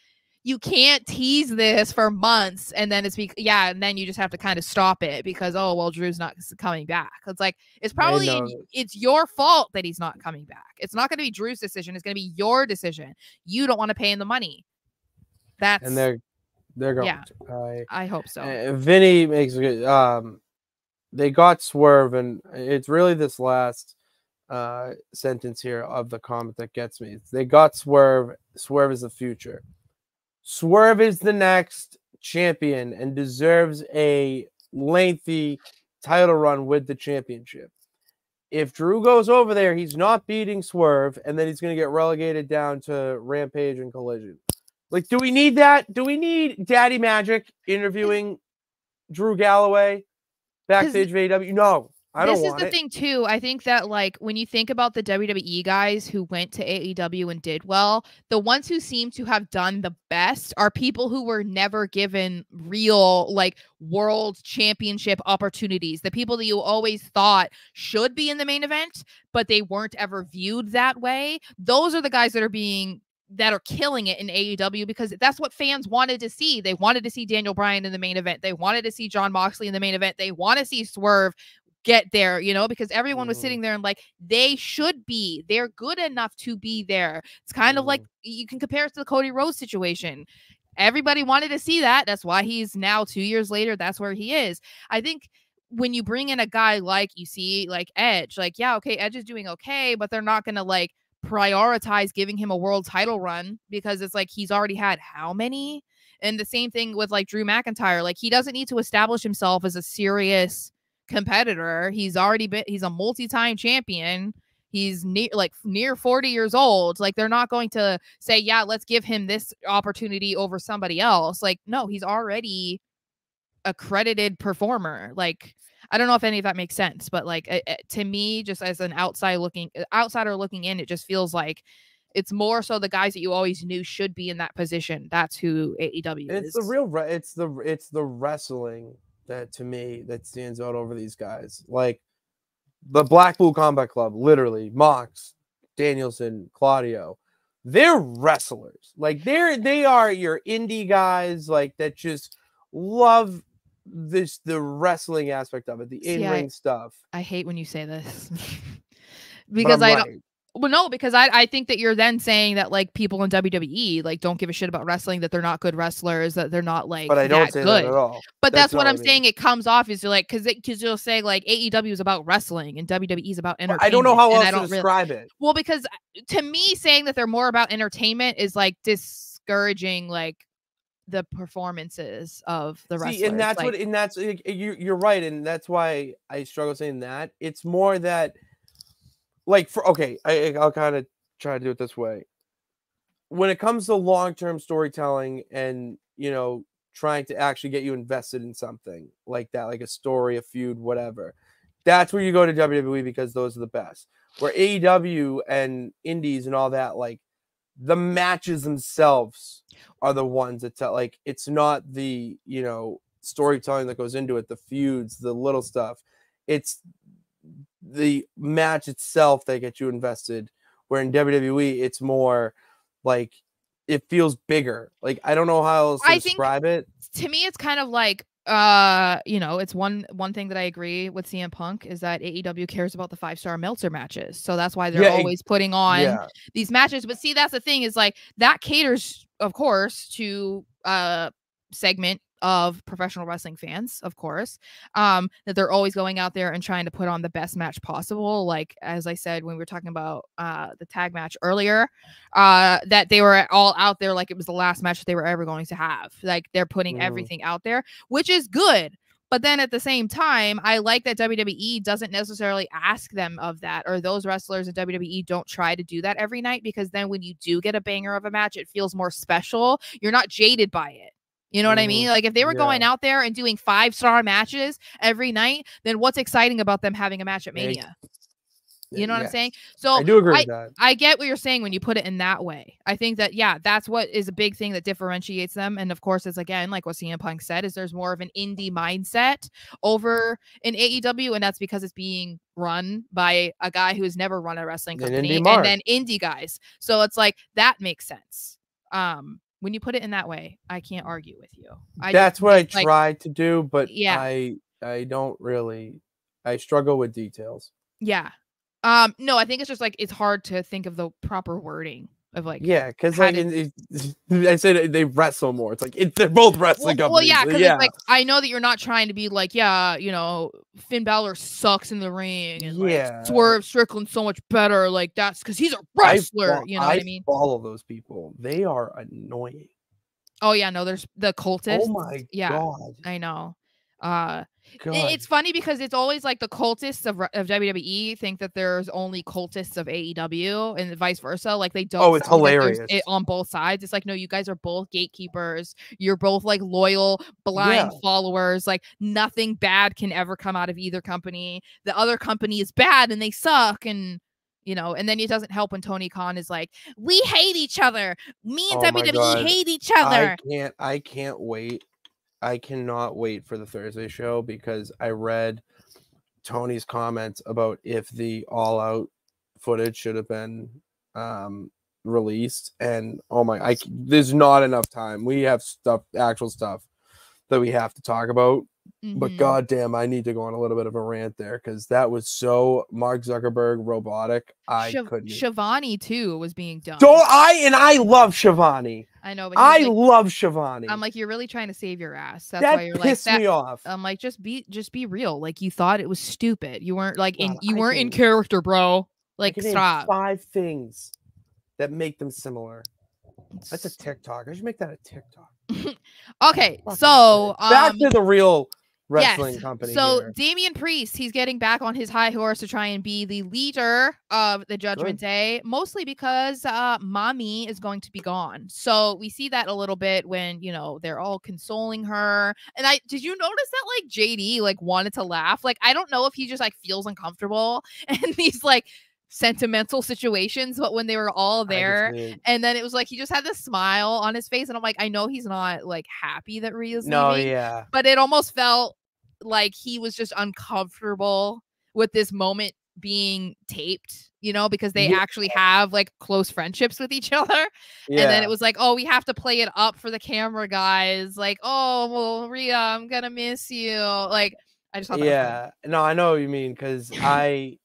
[SPEAKER 3] you can't tease this for months and then it's be yeah, and then you just have to kind of stop it because oh well Drew's not coming back. It's like it's probably it's your fault that he's not coming back. It's not going to be Drew's decision. It's going to be your decision. You don't want to pay him the money. That's
[SPEAKER 1] and they're they're going
[SPEAKER 3] Yeah.
[SPEAKER 1] to. I-
[SPEAKER 3] I hope so.
[SPEAKER 1] Uh, Vinny makes a good. Um, they got Swerve, and it's really this last uh sentence here of the comment that gets me. They got Swerve. Swerve is the future. Swerve is the next champion and deserves a lengthy title run with the championship. If Drew goes over there, he's not beating Swerve, and then he's going to get relegated down to Rampage and Collision. Like, do we need that? Do we need Daddy Magic interviewing Drew Galloway backstage of AEW? No, I don't
[SPEAKER 3] This
[SPEAKER 1] is
[SPEAKER 3] the
[SPEAKER 1] it.
[SPEAKER 3] thing too. I think that like when you think about the WWE guys who went to AEW and did well, the ones who seem to have done the best are people who were never given real like world championship opportunities. The people that you always thought should be in the main event, but they weren't ever viewed that way. Those are the guys that are being that are killing it in AEW because that's what fans wanted to see. They wanted to see Daniel Bryan in the main event. They wanted to see Jon Moxley in the main event. They want to see Swerve get there, you know, because everyone was
[SPEAKER 1] Mhm.
[SPEAKER 3] sitting there and like they should be. They're good enough to be there. It's kind of like
[SPEAKER 1] Mhm.
[SPEAKER 3] you can compare it to the Cody Rhodes situation. Everybody wanted to see that. That's why he's now 2 years later that's where he is. I think when you bring in a guy like you see like Edge, like yeah, okay, Edge is doing okay, but they're not going to like prioritize giving him a world title run because it's like he's already had how many? And the same thing with like Drew McIntyre. Like he doesn't need to establish himself as a serious competitor. He's already been he's a multi-time champion. He's near like near 40 years old. Like they're not going to say, "Yeah, let's give him this opportunity over somebody else." Like no, he's already a credited performer. Like I don't know if any of that makes sense, but like uh, uh, to me, just as an outside looking uh, outsider looking in, it just feels like it's more so the guys that you always knew should be in that position. That's who AEW
[SPEAKER 1] And
[SPEAKER 3] is.
[SPEAKER 1] it's the real re- it's the it's the wrestling that to me that stands out over these guys like the blackpool combat club literally mox danielson claudio they're wrestlers like they're they are your indie guys like that just love this the wrestling aspect of it the in-ring stuff
[SPEAKER 3] I hate when you say this (laughs) because
[SPEAKER 1] I'm
[SPEAKER 3] don't. Well, no, because I, I think that you're then saying that like people in WWE like don't give a shit about wrestling, that they're not good wrestlers, that they're not like.
[SPEAKER 1] But I don't
[SPEAKER 3] that
[SPEAKER 1] say
[SPEAKER 3] good.
[SPEAKER 1] that at all.
[SPEAKER 3] But that's,
[SPEAKER 1] That's
[SPEAKER 3] what I'm
[SPEAKER 1] I
[SPEAKER 3] saying. It comes off is you're like because because you'll say like AEW is about wrestling and WWE is about entertainment.
[SPEAKER 1] I don't know how else
[SPEAKER 3] I don't really-
[SPEAKER 1] describe it.
[SPEAKER 3] well, because uh, to me, saying that they're more about entertainment is like discouraging like the performances of the wrestlers.
[SPEAKER 1] See, and that's
[SPEAKER 3] like,
[SPEAKER 1] what, and that's you. You're right, and that's why I struggle saying that. It's more that, like, for okay, I, I'll kind of try to do it this way. When it comes to long term storytelling and you know trying to actually get you invested in something like that, like a story, a feud, whatever, that's where you go to WWE because those are the best. Where AEW and Indies and all that, like the matches themselves are the ones that tell like it's not the you know storytelling that goes into it the feuds the little stuff. It's the match itself that gets you invested where in wwe it's more like it feels bigger. Like i don't know how else to
[SPEAKER 3] I think-
[SPEAKER 1] describe it.
[SPEAKER 3] to me it's kind of like uh you know it's one one thing that i agree with cm punk is that aew cares about the five star meltzer matches. So that's why they're
[SPEAKER 1] Yeah,
[SPEAKER 3] always putting on
[SPEAKER 1] yeah.
[SPEAKER 3] these matches. But see that's the thing is like that caters of course to uh segment of professional wrestling fans of course um that they're always going out there and trying to put on the best match possible like as i said when we were talking about uh the tag match earlier uh that they were all out there like it was the last match that they were ever going to have like they're putting
[SPEAKER 1] Mhm.
[SPEAKER 3] everything out there which is good but then at the same time, I like that WWE doesn't necessarily ask them of that, or those wrestlers in WWE don't try to do that every night because then when you do get a banger of a match, it feels more special. You're not jaded by it. You know what I
[SPEAKER 1] Mhm.
[SPEAKER 3] mean? Like if they were
[SPEAKER 1] Yeah.
[SPEAKER 3] going out there and doing five star matches every night, then what's exciting about them having a match at Mania? You know what I'm saying? So
[SPEAKER 1] i do agree
[SPEAKER 3] I-
[SPEAKER 1] with that
[SPEAKER 3] I get what you're saying when you put it in that way. I think that yeah, that's what is a big thing that differentiates them. And of course, it's again like what CM Punk said, is there's more of an indie mindset over in AEW, and that's because it's being run by a guy who has never run a wrestling company,
[SPEAKER 1] indie
[SPEAKER 3] and then indie guys. So it's like that makes sense. Um, when you put it in that way, I can't argue with you. I just
[SPEAKER 1] that's what i
[SPEAKER 3] like,
[SPEAKER 1] tried to do but
[SPEAKER 3] Yeah.
[SPEAKER 1] i i don't really i struggle with details
[SPEAKER 3] Yeah. Um, no, I think it's just like it's hard to think of the proper wording of like
[SPEAKER 1] Yeah, because like
[SPEAKER 3] did-
[SPEAKER 1] I said they wrestle more. It's like it, they're both wrestling
[SPEAKER 3] well, well, yeah,
[SPEAKER 1] uh,
[SPEAKER 3] because
[SPEAKER 1] yeah.
[SPEAKER 3] like I know that you're not trying to be like, yeah, you know, Finn Balor sucks in the ring, and like,
[SPEAKER 1] Yeah.
[SPEAKER 3] Swerve strickland so much better. Like that's because he's a wrestler.
[SPEAKER 1] fo-
[SPEAKER 3] you know what I mean?
[SPEAKER 1] I follow those people. They are annoying.
[SPEAKER 3] Oh yeah, no, there's the cultists.
[SPEAKER 1] Oh my
[SPEAKER 3] yeah,
[SPEAKER 1] god.
[SPEAKER 3] I know. Uh,
[SPEAKER 1] God.
[SPEAKER 3] it's funny because it's always like the cultists of, of WWE think that there's only cultists of AEW and vice versa. Like they don't.
[SPEAKER 1] Oh, it's
[SPEAKER 3] see that there's
[SPEAKER 1] hilarious.
[SPEAKER 3] It on both sides. It's like no, you guys are both gatekeepers. You're both like loyal, blind
[SPEAKER 1] Yeah.
[SPEAKER 3] followers. Like nothing bad can ever come out of either company. The other company is bad and they suck and. You know, and then it doesn't help when Tony Khan is like, "We hate each other. Me and
[SPEAKER 1] Oh
[SPEAKER 3] WWE
[SPEAKER 1] God.
[SPEAKER 3] hate each other."
[SPEAKER 1] I
[SPEAKER 3] other."
[SPEAKER 1] can't. I can't wait. I cannot wait for the Thursday show because I read Tony's comments about if the all out footage should have been um released and oh my I there's not enough time. We have stuff actual stuff that we have to talk about But
[SPEAKER 3] Mhm.
[SPEAKER 1] goddamn, I need to go on a little bit of a rant there because that was so Mark Zuckerberg robotic. I
[SPEAKER 3] Shiv-
[SPEAKER 1] couldn't.
[SPEAKER 3] Shivani too was being dumb.
[SPEAKER 1] Don't I and I love Shivani.
[SPEAKER 3] I know, but
[SPEAKER 1] I
[SPEAKER 3] like,
[SPEAKER 1] love Shivani.
[SPEAKER 3] I'm like, you're really trying to save your ass. That's
[SPEAKER 1] that
[SPEAKER 3] why you're like
[SPEAKER 1] pissed
[SPEAKER 3] that.
[SPEAKER 1] me off.
[SPEAKER 3] I'm like, just be, just be real. Like you thought it was stupid. You weren't like in,
[SPEAKER 1] God,
[SPEAKER 3] you
[SPEAKER 1] I
[SPEAKER 3] weren't in character, bro. Like stop.
[SPEAKER 1] five things that make them similar. That's a TikTok. I should make that a TikTok. (laughs)
[SPEAKER 3] okay, so
[SPEAKER 1] Christ. back
[SPEAKER 3] um,
[SPEAKER 1] to the real wrestling
[SPEAKER 3] yes.
[SPEAKER 1] company.
[SPEAKER 3] So
[SPEAKER 1] here.
[SPEAKER 3] Damian Priest, he's getting back on his high horse to try and be the leader of the Judgment Day, mostly because uh mommy is going to be gone. So we see that a little bit when you know they're all consoling her. And I did you notice that like JD like wanted to laugh? Like I don't know if he just like feels uncomfortable (laughs) in these like sentimental situations, but when they were all there. And then it was like he just had this smile on his face, and I'm like, I know he's not like happy that Rhea's
[SPEAKER 1] No,
[SPEAKER 3] leaving,
[SPEAKER 1] yeah.
[SPEAKER 3] but it almost felt like he was just uncomfortable with this moment being taped, you know, because they
[SPEAKER 1] Yeah.
[SPEAKER 3] actually have like close friendships with each (laughs) other.
[SPEAKER 1] Yeah.
[SPEAKER 3] And then it was like, oh, we have to play it up for the camera guys. Like, oh, well, Rhea, I'm gonna miss you. Like, I just thought that
[SPEAKER 1] yeah no i know what you mean because i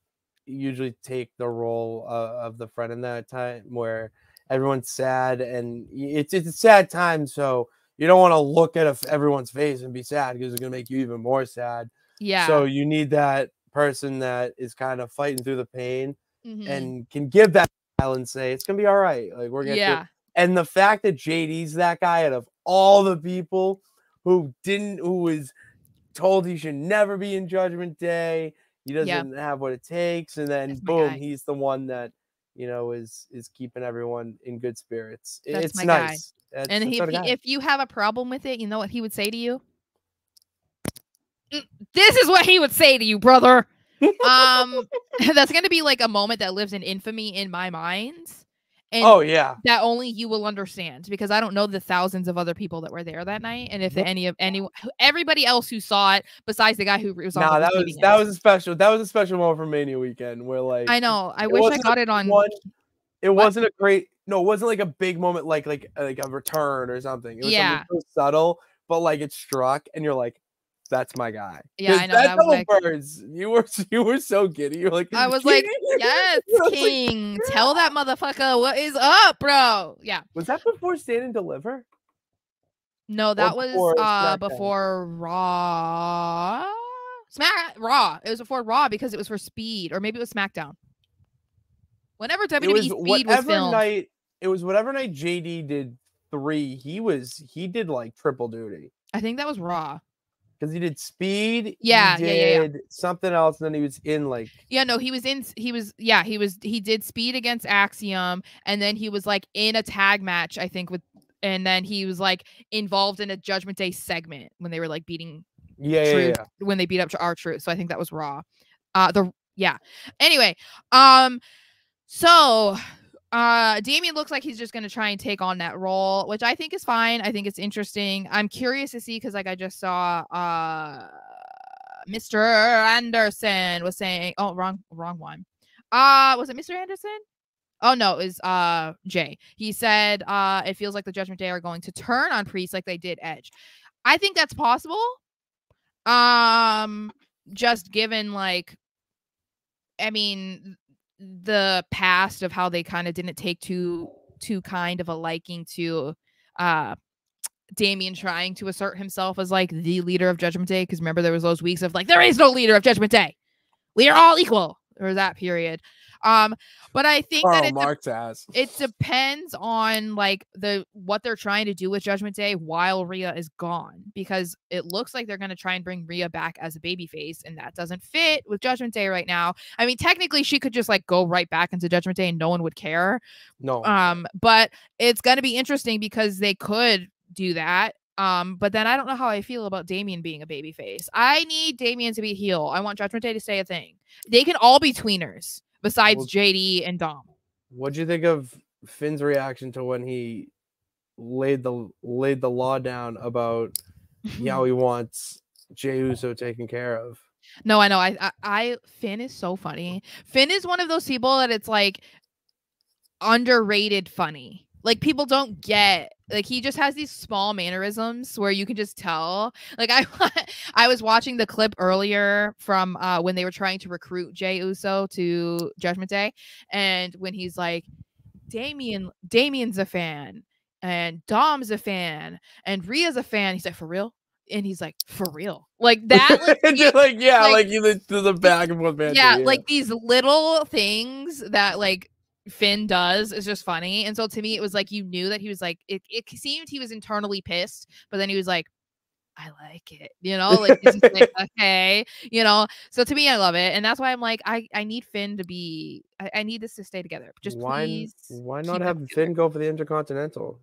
[SPEAKER 1] usually take the role uh, of the friend in that time where everyone's sad and it's it's a sad time, so you don't want to look at a, everyone's face and be sad because it's gonna make you even more sad.
[SPEAKER 3] Yeah.
[SPEAKER 1] So you need that person that is kind of fighting through the pain
[SPEAKER 3] Mhm.
[SPEAKER 1] and can give that and say it's gonna be all right. Like we're gonna. do-"
[SPEAKER 3] yeah.
[SPEAKER 1] And the fact that JD's that guy out of all the people who didn't, who was told he should never be in Judgment Day, he doesn't have what it takes, and then boom,
[SPEAKER 3] guy.
[SPEAKER 1] he's the one that you know is is keeping everyone in good spirits.
[SPEAKER 3] That's
[SPEAKER 1] it's nice. That's,
[SPEAKER 3] And
[SPEAKER 1] that's
[SPEAKER 3] he, if, he- if you have a problem with it, you know what he would say to you? "Mm, This is what he would say to you, brother. (laughs) Um, (laughs) that's gonna be like a moment that lives in infamy in my mind, and
[SPEAKER 1] oh yeah,
[SPEAKER 3] that only you will understand because I don't know the thousands of other people that were there that night, and if any of any everybody else who saw it besides the guy who was on
[SPEAKER 1] nah, that was that
[SPEAKER 3] end.
[SPEAKER 1] was a special. That was a special moment for Mania weekend where like
[SPEAKER 3] I know. I wish I got it on.
[SPEAKER 1] one. It
[SPEAKER 3] What?
[SPEAKER 1] wasn't a great. No, it wasn't like a big moment, like like like a return or something. It was
[SPEAKER 3] Yeah.
[SPEAKER 1] something so subtle, but like it struck, and you're like, "That's my guy."
[SPEAKER 3] Yeah, I know, that was like-
[SPEAKER 1] birds. You were you were so giddy. You're like,
[SPEAKER 3] I was like, Yes, (laughs)
[SPEAKER 1] was like,
[SPEAKER 3] King. Tell that motherfucker what is up, bro. Yeah.
[SPEAKER 1] was that before Stand and Deliver?
[SPEAKER 3] No, that was
[SPEAKER 1] before
[SPEAKER 3] uh before Raw. Smack Raw. It was before Raw because it was for Speed, or maybe it was SmackDown. Whenever WWE
[SPEAKER 1] It was
[SPEAKER 3] Speed was
[SPEAKER 1] whatever
[SPEAKER 3] filmed,
[SPEAKER 1] night. It was whatever night JD did three. He was he did like triple duty
[SPEAKER 3] I think that was Raw.
[SPEAKER 1] Because he did Speed.
[SPEAKER 3] Yeah,
[SPEAKER 1] he
[SPEAKER 3] yeah, yeah, yeah.
[SPEAKER 1] did something else, and then he was in like
[SPEAKER 3] Yeah, no, he was in. He was yeah, he was he did Speed against Axiom, and then he was like in a tag match, I think with, and then he was like involved in a Judgment Day segment when they were like beating
[SPEAKER 1] yeah, yeah,
[SPEAKER 3] Truth
[SPEAKER 1] yeah.
[SPEAKER 3] when they beat up to R-Truth. So I think that was Raw. Uh the yeah. Anyway, um so uh Damian looks like he's just gonna try and take on that role, which I think is fine. I think it's interesting. I'm curious to see because like I just saw uh Mr. Anderson was saying oh wrong wrong one. Uh was it Mr. Anderson? Oh no, it was uh Jay. He said uh it feels like the Judgment Day are going to turn on Priest like they did Edge. I think that's possible. Um just given like I mean the past of how they kind of didn't take too too kind of a liking to uh Damian trying to assert himself as like the leader of Judgment Day because remember there was those weeks of like there is no leader of Judgment Day. We are all equal or that period. Um but I think that it
[SPEAKER 1] Marx ass.
[SPEAKER 3] it depends on like the what they're trying to do with Judgment Day while Rhea is gone because it looks like they're going to try and bring Rhea back as a babyface and that doesn't fit with Judgment Day right now. I mean, technically she could just like go right back into Judgment Day and no one would care.
[SPEAKER 1] No,
[SPEAKER 3] Um, but it's going to be interesting because they could do that. Um, but then I don't know how I feel about Damian being a babyface. I need Damian to be heel. I want Judgment Day to stay a thing. They can all be tweeners besides
[SPEAKER 1] Well-
[SPEAKER 3] JD and Dom.
[SPEAKER 1] What'd you think of Finn's reaction to when he laid the laid the law down about (laughs) how he wants Jey Uso taken care of?
[SPEAKER 3] No, I know. I, I, I, Finn is so funny. Finn is one of those people that it's like underrated funny. Like people don't get. Like he just has these small mannerisms where you can just tell. Like I, (laughs) I was watching the clip earlier from uh when they were trying to recruit Jey Uso to Judgment Day, and when he's like, Damian, Damian's a fan, and Dom's a fan, and Rhea's a fan. He's like, for real. And he's like, for real, like (laughs) that. Like,
[SPEAKER 1] like yeah,
[SPEAKER 3] like-
[SPEAKER 1] like, you to the back and forth banter,
[SPEAKER 3] yeah, like these little things that like Finn does is just funny. And so to me, it was like you knew that he was like it, it seemed he was internally pissed, but then he was like, I like it, you know, like like, (laughs) okay, you know. So to me, I love it. And that's why I'm like, I, I need Finn to be I, I need this to stay together. Just
[SPEAKER 1] why
[SPEAKER 3] please.
[SPEAKER 1] why not have
[SPEAKER 3] together.
[SPEAKER 1] Finn go for the Intercontinental?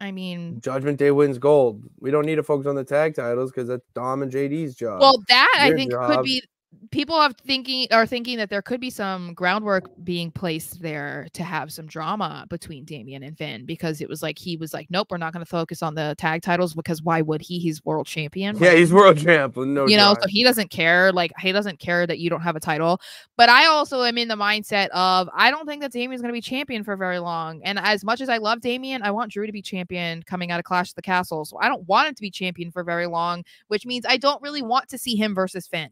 [SPEAKER 3] I mean
[SPEAKER 1] Judgment Day wins gold. We don't need to focus on the tag titles because that's Dom and JD's job.
[SPEAKER 3] Well, that I
[SPEAKER 1] your
[SPEAKER 3] think could be people have thinking are thinking that there could be some groundwork being placed there to have some drama between Damian and Finn because it was like he was like, Nope, we're not gonna focus on the tag titles because why would he? He's world champion.
[SPEAKER 1] yeah, he's world champ. with No,
[SPEAKER 3] you know, so he doesn't care. Like he doesn't care that you don't have a title. But I also am in the mindset of I don't think that Damian's gonna be champion for very long. And as much as I love Damian, I want Drew to be champion coming out of Clash of the Castle. So I don't want him to be champion for very long, which means I don't really want to see him versus Finn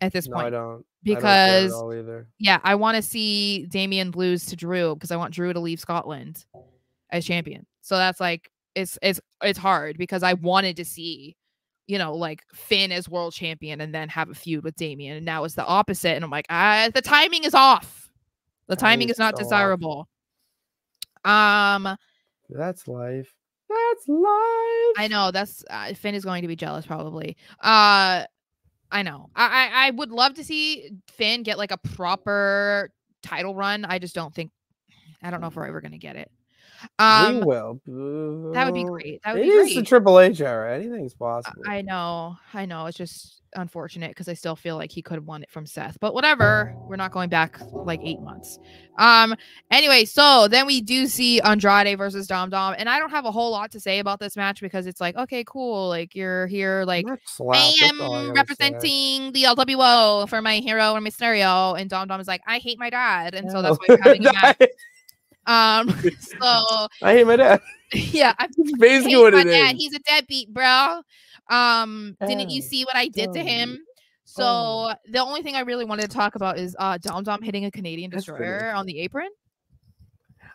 [SPEAKER 3] at this
[SPEAKER 1] no, I
[SPEAKER 3] point.
[SPEAKER 1] don't.
[SPEAKER 3] because
[SPEAKER 1] all either.
[SPEAKER 3] yeah, I want to see Damian lose to Drew because I want Drew to leave Scotland as champion. So that's like it's it's it's hard because I wanted to see, you know, like Finn as world champion and then have a feud with Damian, and now it's the opposite. And I'm like, ah, the timing is off. The timing is not
[SPEAKER 1] so off.
[SPEAKER 3] desirable. Um,
[SPEAKER 1] That's life. That's life.
[SPEAKER 3] I know that's uh, Finn is going to be jealous probably. Uh, I know. I, I I would love to see Finn get like a proper title run. I just don't think. I don't know if we're ever gonna get it.
[SPEAKER 1] we
[SPEAKER 3] Um,
[SPEAKER 1] will.
[SPEAKER 3] that would be great. That would
[SPEAKER 1] It
[SPEAKER 3] be
[SPEAKER 1] is
[SPEAKER 3] great.
[SPEAKER 1] the Triple H era. Anything's possible.
[SPEAKER 3] I know, I know. It's just unfortunate because I still feel like he could have won it from Seth. But whatever. We're not going back like eight months. Um. Anyway, so then we do see Andrade versus Dom Dom, and I don't have a whole lot to say about this match because it's like, okay, cool. Like you're here, like I
[SPEAKER 1] that's all I
[SPEAKER 3] am representing the LWO for my hero and my scenario, and Dom Dom is like, I hate my dad, and so that's why we're having (laughs) a match. Um. (laughs) So
[SPEAKER 1] I hate my dad. (laughs)
[SPEAKER 3] yeah, I'm
[SPEAKER 1] basically what
[SPEAKER 3] my
[SPEAKER 1] it
[SPEAKER 3] dad.
[SPEAKER 1] is.
[SPEAKER 3] He's a deadbeat, bro. Um, didn't you
[SPEAKER 1] Oh,
[SPEAKER 3] see what I did to him?
[SPEAKER 1] oh,
[SPEAKER 3] So
[SPEAKER 1] oh.
[SPEAKER 3] the only thing I really wanted to talk about is uh Dom Dom hitting a Canadian destroyer on the apron.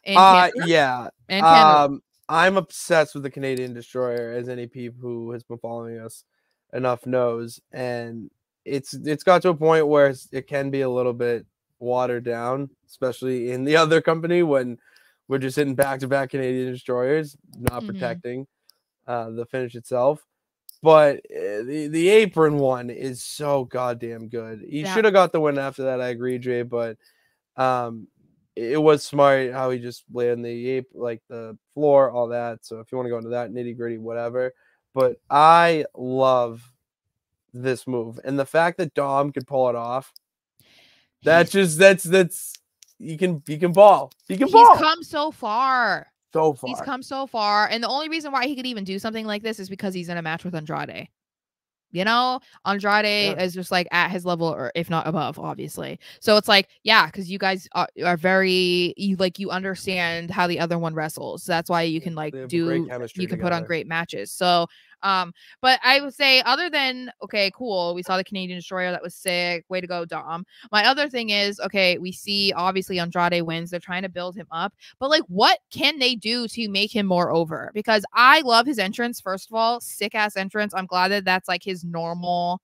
[SPEAKER 1] Uh,
[SPEAKER 3] Canada.
[SPEAKER 1] yeah.
[SPEAKER 3] Canada.
[SPEAKER 1] Um, I'm obsessed with the Canadian Destroyer, as any peep who has been following us enough knows, and it's it's got to a point where it can be a little bit watered down, especially in the (laughs) other company when we're just hitting back to back Canadian Destroyers, not
[SPEAKER 3] Mhm.
[SPEAKER 1] protecting uh, the finish itself. But uh, the the apron one is so goddamn good. He
[SPEAKER 3] Yeah.
[SPEAKER 1] should have got the win after that. I agree, Jay, but um, it was smart how he just laid on the ape like the floor, all that. So if you want to go into that nitty gritty, whatever. But I love this move and the fact that Dom could pull it off. That's just that's that's you can you can ball. You can
[SPEAKER 3] he's
[SPEAKER 1] ball
[SPEAKER 3] come so far.
[SPEAKER 1] So far.
[SPEAKER 3] He's come so far, and the only reason why he could even do something like this is because he's in a match with Andrade. You know, Andrade
[SPEAKER 1] Yeah.
[SPEAKER 3] is just like at his level, or if not above, obviously. So it's like, yeah, because you guys are, are very, you like, you understand how the other one wrestles. That's why you can like
[SPEAKER 1] They have a great
[SPEAKER 3] do, you can put on great matches. So, um, but I would say, other than okay, cool, we saw the Canadian Destroyer, that was sick. Way to go, Dom. My other thing is, okay, we see obviously Andrade wins. They're trying to build him up. But like, what can they do to make him more over? Because I love his entrance. First of all, sick ass entrance. I'm glad that that's like his normal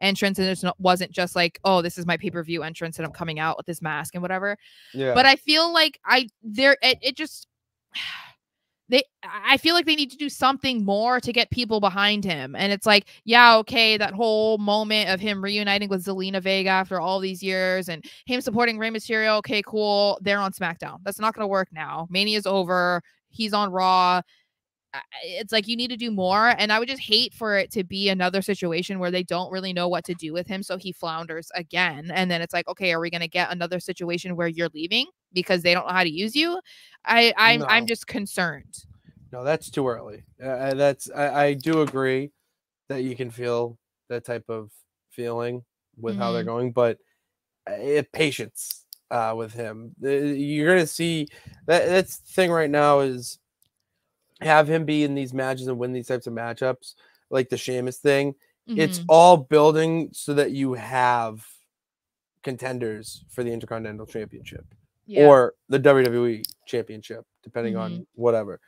[SPEAKER 3] entrance, and it wasn't just like, oh, this is my pay per view entrance, and I'm coming out with this mask and whatever.
[SPEAKER 1] Yeah.
[SPEAKER 3] But I feel like I there it, it just they I feel like they need to do something more to get people behind him. And it's like, yeah, okay, that whole moment of him reuniting with Zelina Vega after all these years and him supporting Rey Mysterio, okay, cool. They're on SmackDown. That's not gonna work now. Mania's over. He's on Raw. It's like you need to do more. And I would just hate for it to be another situation where they don't really know what to do with him. So he flounders again. And then it's like, okay, are we gonna get another situation where you're leaving because they don't know how to use you? I I'm I'm just concerned.
[SPEAKER 1] No, that's too early. Uh, Uh, that's I, I do agree that you can feel that type of feeling with how they're
[SPEAKER 3] Mhm.
[SPEAKER 1] going, but uh, patience uh, with him. You're gonna see that that's the thing right now is have him be in these matches and win these types of matchups, like the Sheamus thing. It's
[SPEAKER 3] Mhm.
[SPEAKER 1] all building so that you have contenders for the Intercontinental Championship
[SPEAKER 3] Yeah.
[SPEAKER 1] or the WWE Championship, depending
[SPEAKER 3] Mhm.
[SPEAKER 1] on whatever.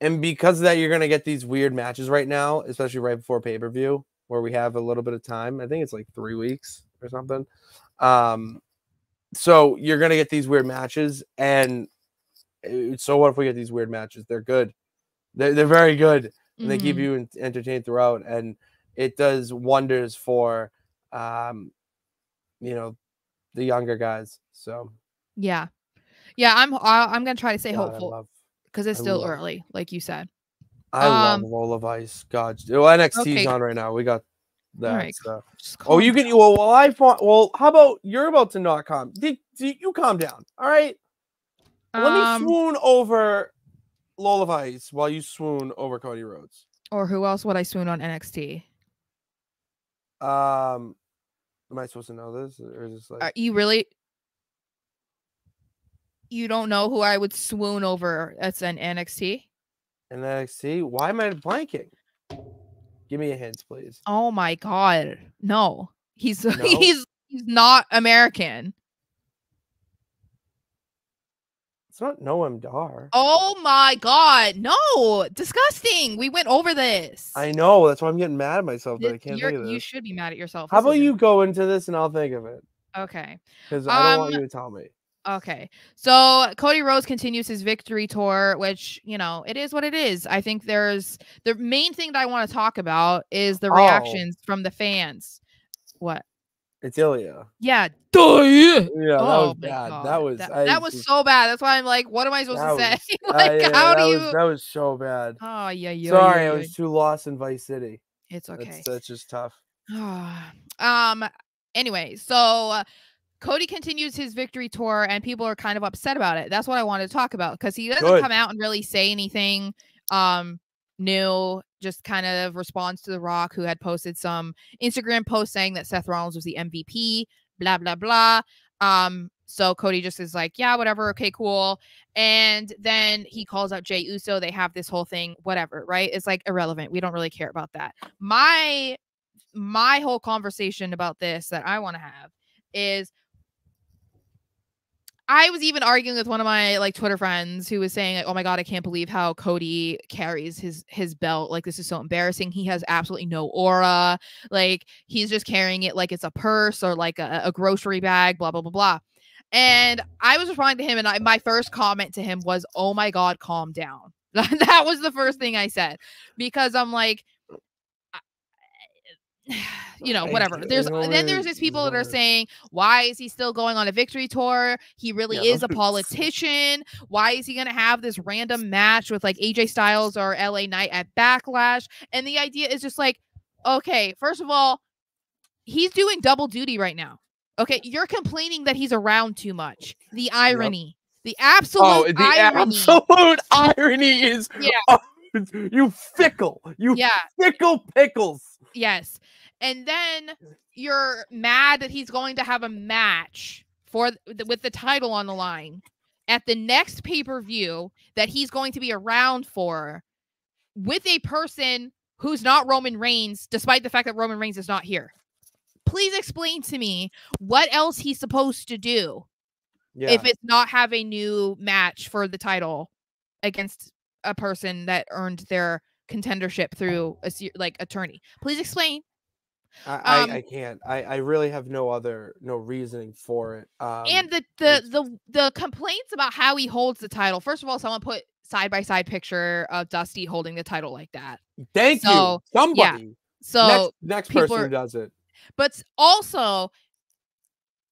[SPEAKER 1] And because of that, you're gonna get these weird matches right now, especially right before pay per view, where we have a little bit of time. I think it's like three weeks or something. Um, so you're gonna get these weird matches, and so what if we get these weird matches? They're good. They're they're very good, and they keep
[SPEAKER 3] Mhm.
[SPEAKER 1] you entertained throughout, and it does wonders for, um, you know, the younger guys. So
[SPEAKER 3] Yeah. Yeah, I'm I'm gonna try to stay
[SPEAKER 1] God,
[SPEAKER 3] hopeful because it's
[SPEAKER 1] I
[SPEAKER 3] still
[SPEAKER 1] love-
[SPEAKER 3] early, like you said.
[SPEAKER 1] I love
[SPEAKER 3] Um,
[SPEAKER 1] Lola Vice. God, well, NXT's
[SPEAKER 3] okay.
[SPEAKER 1] on right now. We got that
[SPEAKER 3] right.
[SPEAKER 1] Oh, you can. Well, well, I. Well, how about you're about to not calm? Did, did you calm down? All right. Let me
[SPEAKER 3] Um,
[SPEAKER 1] swoon over Lola Vice while you swoon over Cody Rhodes.
[SPEAKER 3] or who else would I swoon on NXT?
[SPEAKER 1] Um, am I supposed to know this, or is this like?
[SPEAKER 3] Are you really? You don't know who I would swoon over as an NXT?
[SPEAKER 1] NXT? Why am I blanking? Give me a hint, please.
[SPEAKER 3] Oh my god, no. He's (laughs)
[SPEAKER 1] No?
[SPEAKER 3] he's he's not American.
[SPEAKER 1] It's not Noam Dar.
[SPEAKER 3] Oh my god, no, disgusting. We went over this.
[SPEAKER 1] I know. That's why I'm getting mad at myself that I can't
[SPEAKER 3] you're-
[SPEAKER 1] think of
[SPEAKER 3] you should be mad at yourself.
[SPEAKER 1] How
[SPEAKER 3] This
[SPEAKER 1] about
[SPEAKER 3] isn't-
[SPEAKER 1] you go into this and I'll think of it
[SPEAKER 3] Okay.
[SPEAKER 1] because I don't want
[SPEAKER 3] Um,
[SPEAKER 1] you to tell me.
[SPEAKER 3] Okay. So Cody Rhodes continues his victory tour, which, you know, it is what it is. I think there's the main thing that I want to talk about is the
[SPEAKER 1] Oh.
[SPEAKER 3] reactions from the fans. What?
[SPEAKER 1] It's Ilja.
[SPEAKER 3] Yeah. Duh, yeah.
[SPEAKER 1] Yeah, that
[SPEAKER 3] oh
[SPEAKER 1] was
[SPEAKER 3] my
[SPEAKER 1] bad.
[SPEAKER 3] God.
[SPEAKER 1] That was
[SPEAKER 3] that,
[SPEAKER 1] I
[SPEAKER 3] that was so bad. That's why I'm like, what am I supposed to
[SPEAKER 1] That
[SPEAKER 3] say?
[SPEAKER 1] uh, (laughs)
[SPEAKER 3] like,
[SPEAKER 1] yeah,
[SPEAKER 3] how
[SPEAKER 1] that
[SPEAKER 3] do
[SPEAKER 1] was,
[SPEAKER 3] you?
[SPEAKER 1] that was so bad.
[SPEAKER 3] Oh yeah, yeah.
[SPEAKER 1] Sorry,
[SPEAKER 3] yeah,
[SPEAKER 1] I was too lost in Vice City.
[SPEAKER 3] It's okay.
[SPEAKER 1] That's that's just tough. (sighs)
[SPEAKER 3] um. Anyway, so uh, Cody continues his victory tour, and people are kind of upset about it. That's what I wanted to talk about because he doesn't
[SPEAKER 1] Good.
[SPEAKER 3] come out and really say anything um new. Just kind of responds to The Rock, who had posted some Instagram posts saying that Seth Rollins was the MVP. Blah blah blah. Um. So Cody just is like, yeah, whatever. Okay, cool. And then he calls out Jey Uso. They have this whole thing, whatever, right? It's like irrelevant. We don't really care about that. My my whole conversation about this that I want to have is I was even arguing with one of my like Twitter friends who was saying like, "Oh my god, I can't believe how Cody carries his his belt. Like this is so embarrassing. He has absolutely no aura. Like he's just carrying it like it's a purse or like a, a grocery bag, blah blah blah blah." And I was responding to him, and I, my first comment to him was, "Oh my god, calm down." (laughs) that was the first thing I said because I'm like, (sighs) you uh,
[SPEAKER 1] know,
[SPEAKER 3] whatever. There's then there's these people that are saying, why is he still going on a victory tour? He really
[SPEAKER 1] Yeah,
[SPEAKER 3] is a (laughs) politician. Why is he gonna have this random match with like AJ Styles or LA Knight at Backlash? And the idea is just like, okay, first of all, he's doing double duty right now. Okay, you're complaining that he's around too much. The irony, the absolute
[SPEAKER 1] Oh, the
[SPEAKER 3] irony.
[SPEAKER 1] absolute (laughs) irony is
[SPEAKER 3] Yeah. (laughs)
[SPEAKER 1] you fickle, you
[SPEAKER 3] Yeah.
[SPEAKER 1] fickle pickles.
[SPEAKER 3] Yes. And then you're mad that he's going to have a match for th- with the title on the line at the next pay-per-view that he's going to be around for with a person who's not Roman Reigns despite the fact that Roman Reigns is not here. Please explain to me what else he's supposed to do
[SPEAKER 1] Yeah,
[SPEAKER 3] if it's not have a new match for the title against a person that earned their contendership through a like attorney. Please explain.
[SPEAKER 1] I, I,
[SPEAKER 3] um,
[SPEAKER 1] I can't. I, I really have no other no reasoning for it. Um,
[SPEAKER 3] and the the the the complaints about how he holds the title. First of all, someone put side by side picture of Dusty holding the title like that.
[SPEAKER 1] thank
[SPEAKER 3] so,
[SPEAKER 1] you, somebody.
[SPEAKER 3] So,
[SPEAKER 1] next next person
[SPEAKER 3] are-
[SPEAKER 1] who does it,
[SPEAKER 3] but also,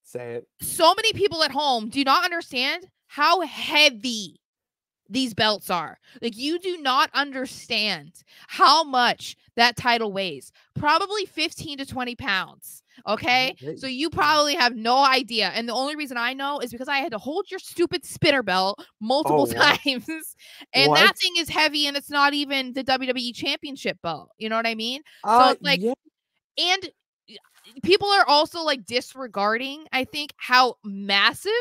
[SPEAKER 1] say it.
[SPEAKER 3] so many people at home do not understand how heavy these belts are. Like you do not understand how much that title weighs. Probably 15 to 20 pounds. Okay. So you probably have no idea. And the only reason I know is because I had to hold your stupid spinner belt multiple (laughs)
[SPEAKER 1] Oh,
[SPEAKER 3] times. and that thing is heavy and it's not even the WWE championship belt. You know what I mean?
[SPEAKER 1] Uh,
[SPEAKER 3] it's like-
[SPEAKER 1] yeah,
[SPEAKER 3] and people are also like disregarding i think how massive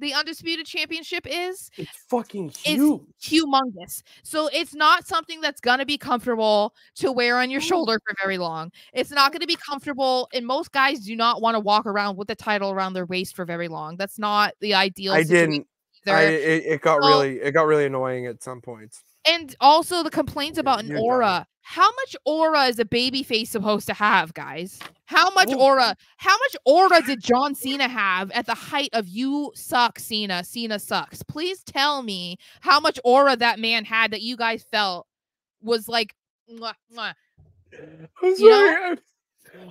[SPEAKER 3] the undisputed championship is
[SPEAKER 1] it's fucking huge.
[SPEAKER 3] humongous so it's not something that's going to be comfortable to wear on your shoulder for very long it's not going to be comfortable and most guys do not want to walk around with the title around their waist for very long that's not the ideal
[SPEAKER 1] I
[SPEAKER 3] situation
[SPEAKER 1] didn't.
[SPEAKER 3] either.
[SPEAKER 1] I, it, it got
[SPEAKER 3] So-
[SPEAKER 1] really it got really annoying at some points.
[SPEAKER 3] and also the complaints about an aura. How much aura is a baby face supposed to have, guys? How much
[SPEAKER 1] Well-
[SPEAKER 3] aura? How much aura did John Cena have at the height of you suck, Cena? Cena sucks. Please tell me how much aura that man had that you guys felt was like. mwah, mwah.
[SPEAKER 1] I'm
[SPEAKER 3] You know?
[SPEAKER 1] sorry. I'm,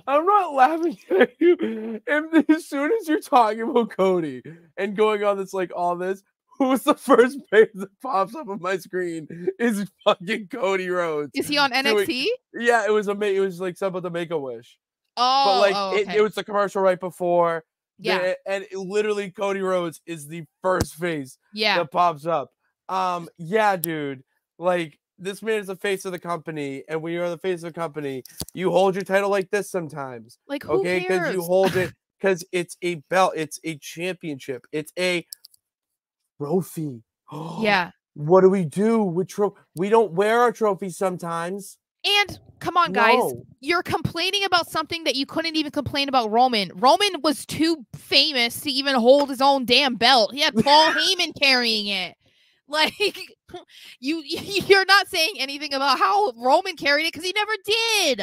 [SPEAKER 1] I'm not laughing (laughs) at you. And as soon as you're talking about Cody and going on this like all this, (laughs) who's the first page that pops up on my screen is fucking Cody Rhodes.
[SPEAKER 3] Is he on NXT?
[SPEAKER 1] Yeah, it was a it was like something to make a wish.
[SPEAKER 3] Oh,
[SPEAKER 1] but like
[SPEAKER 3] oh,
[SPEAKER 1] it,
[SPEAKER 3] okay.
[SPEAKER 1] it was the commercial right before.
[SPEAKER 3] yeah,
[SPEAKER 1] the- and it, literally Cody Rhodes is the first face
[SPEAKER 3] yeah.
[SPEAKER 1] that pops up. Um, yeah, dude. Like this man is the face of the company, and when you're the face of the company, you hold your title like this sometimes.
[SPEAKER 3] Like
[SPEAKER 1] Okay, because you hold it (laughs) because it's a belt, it's a championship, it's a trophy. (gasps)
[SPEAKER 3] yeah,
[SPEAKER 1] What do we do with trophy? We don't wear our trophies sometimes.
[SPEAKER 3] And come on, guys,
[SPEAKER 1] No.
[SPEAKER 3] you're complaining about something that you couldn't even complain about Roman. Roman was too famous to even hold his own damn belt. He had Paul (laughs) Heyman carrying it. (laughs) Like (laughs) you, you're not saying anything about how Roman carried it because he never did.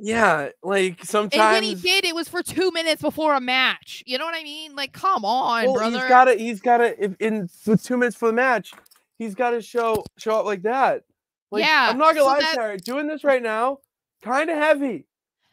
[SPEAKER 1] Yeah, like sometimes.
[SPEAKER 3] And when he did, it was for two minutes before a match. You know what I mean? Like, come on,
[SPEAKER 1] well,
[SPEAKER 3] brother.
[SPEAKER 1] he's got to he's got to in with two minutes for the match, he's got to show show up like that. Like,
[SPEAKER 3] Yeah,
[SPEAKER 1] I'm not gonna
[SPEAKER 3] so
[SPEAKER 1] lie,
[SPEAKER 3] that-
[SPEAKER 1] Sara. Doing this right now, kind of heavy.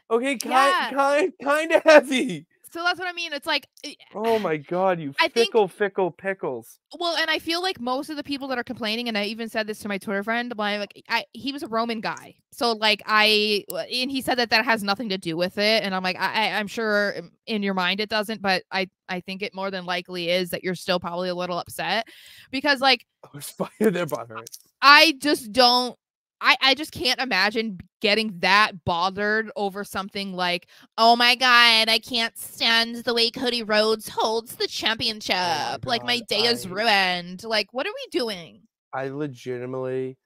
[SPEAKER 1] Okay, kind
[SPEAKER 3] Yeah.
[SPEAKER 1] kind kind of (laughs) heavy.
[SPEAKER 3] So that's what I mean. It's like, eh,
[SPEAKER 1] Oh my god, you
[SPEAKER 3] I think-
[SPEAKER 1] fickle fickle pickles.
[SPEAKER 3] well, and I feel like most of the people that are complaining, and I even said this to my Twitter friend, like, I he was a Roman guy, so like I, and he said that that has nothing to do with it, and I'm like, I, I- I'm sure um, in your mind it doesn't, but I, I think it more than likely is that you're still probably a little upset because like (laughs)
[SPEAKER 1] I was fired their butthurt.
[SPEAKER 3] I just don't. I, I just can't imagine getting that bothered over something like, oh my god, I can't stand the way Cody Rhodes holds the oh championship. like my
[SPEAKER 1] God,
[SPEAKER 3] day is ruined. Like, what are we doing?
[SPEAKER 1] I legitimately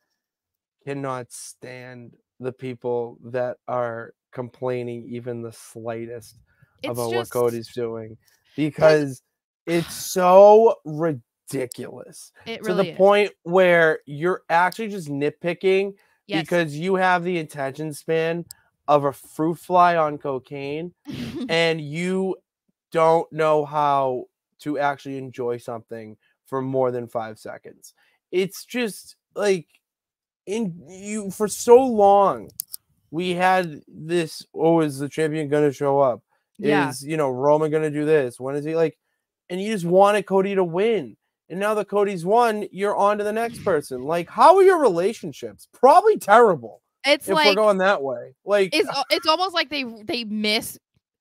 [SPEAKER 1] cannot stand the people that are complaining even the slightest
[SPEAKER 3] It's
[SPEAKER 1] about
[SPEAKER 3] just
[SPEAKER 1] what Cody's doing because it's (sighs) so ridiculous
[SPEAKER 3] it
[SPEAKER 1] to the
[SPEAKER 3] is.
[SPEAKER 1] point where you're actually just nitpicking
[SPEAKER 3] Yes.
[SPEAKER 1] because you have the attention span of a fruit fly on cocaine (laughs) and you don't know how to actually enjoy something for more than five seconds. It's just like in you for so long we had this oh is the champion gonna show up
[SPEAKER 3] yeah.
[SPEAKER 1] is you know roman gonna do this when is he like and you just wanted cody to win and now that cody's won you're on to the next person like how are your relationships probably terrible
[SPEAKER 3] It's
[SPEAKER 1] if
[SPEAKER 3] like
[SPEAKER 1] we're going that way like
[SPEAKER 3] it's uh, it's almost like they they miss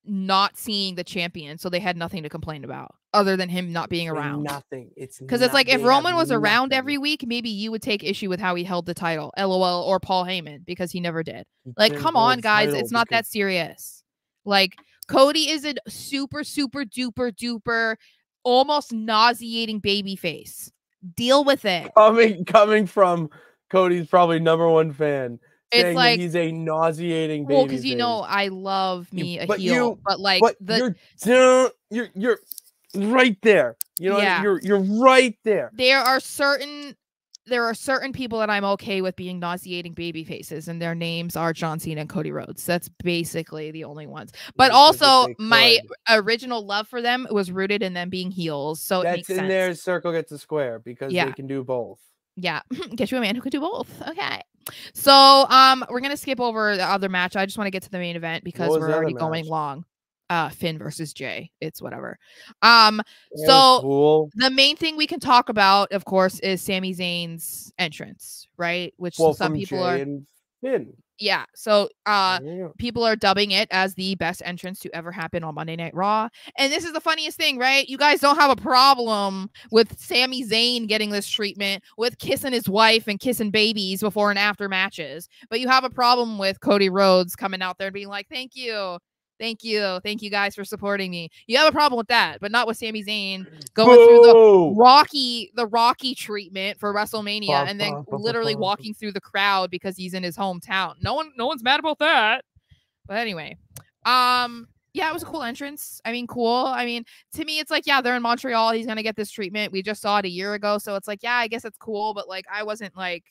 [SPEAKER 3] not seeing the champion, so they had nothing to complain about other than him not being around.
[SPEAKER 1] Nothing. It's
[SPEAKER 3] Because it's like if Roman was around
[SPEAKER 1] nothing.
[SPEAKER 3] every week, maybe you would take issue with how he held the title, LOL, or Paul Heyman because he never did.
[SPEAKER 1] He
[SPEAKER 3] Like, come on, guys, it's not that serious. Like Cody is a super, super duper duper, almost nauseating baby face. Deal with it.
[SPEAKER 1] coming coming from Cody's probably number one fan.
[SPEAKER 3] It's
[SPEAKER 1] saying that
[SPEAKER 3] like-
[SPEAKER 1] he's a nauseating baby.
[SPEAKER 3] Well, because you know. I love me a
[SPEAKER 1] but
[SPEAKER 3] heel,
[SPEAKER 1] you-
[SPEAKER 3] but like
[SPEAKER 1] but
[SPEAKER 3] the
[SPEAKER 1] you're you're you're right there. You know,
[SPEAKER 3] Yeah.
[SPEAKER 1] you're you're right there.
[SPEAKER 3] there are certain there are certain people that I'm okay with being nauseating baby faces, and their names are John Cena and Cody Rhodes. That's basically the only ones. But also, my original love for them was rooted in them being heels, so it
[SPEAKER 1] that's
[SPEAKER 3] makes
[SPEAKER 1] in
[SPEAKER 3] sense.
[SPEAKER 1] their circle gets a square because
[SPEAKER 3] Yeah.
[SPEAKER 1] they can do both.
[SPEAKER 3] Yeah, (laughs) get you a man who can do both. Okay. So, um, we're gonna skip over the other match. I just want to get to the main event because we're already going long. Uh, Finn versus Jey. It's whatever. Um,
[SPEAKER 1] That
[SPEAKER 3] So-
[SPEAKER 1] cool.
[SPEAKER 3] the main thing we can talk about, of course, is Sami Zayn's entrance, right? Which
[SPEAKER 1] Well,
[SPEAKER 3] some people
[SPEAKER 1] Jey
[SPEAKER 3] are,
[SPEAKER 1] and Finn.
[SPEAKER 3] yeah. So, uh,
[SPEAKER 1] go.
[SPEAKER 3] people are dubbing it as the best entrance to ever happen on Monday Night Raw. And this is the funniest thing, right? You guys don't have a problem with Sami Zayn getting this treatment, with kissing his wife and kissing babies before and after matches, but you have a problem with Cody Rhodes coming out there and being like, "Thank you." Thank you. Thank you guys for supporting me. You have a problem with that, but not with Sami Zayn (clears throat) going through the Rocky, the Rocky treatment for WrestleMania,
[SPEAKER 1] Bum,
[SPEAKER 3] and then
[SPEAKER 1] bum,
[SPEAKER 3] literally
[SPEAKER 1] bum.
[SPEAKER 3] walking through the crowd because he's in his hometown. No one, no one's mad about that. But anyway, um, yeah, it was a cool entrance. I mean, cool. I mean, to me, it's like, yeah, they're in Montreal. He's gonna get this treatment. We just saw it a year ago, so it's like, yeah, I guess it's cool. But like, I wasn't like,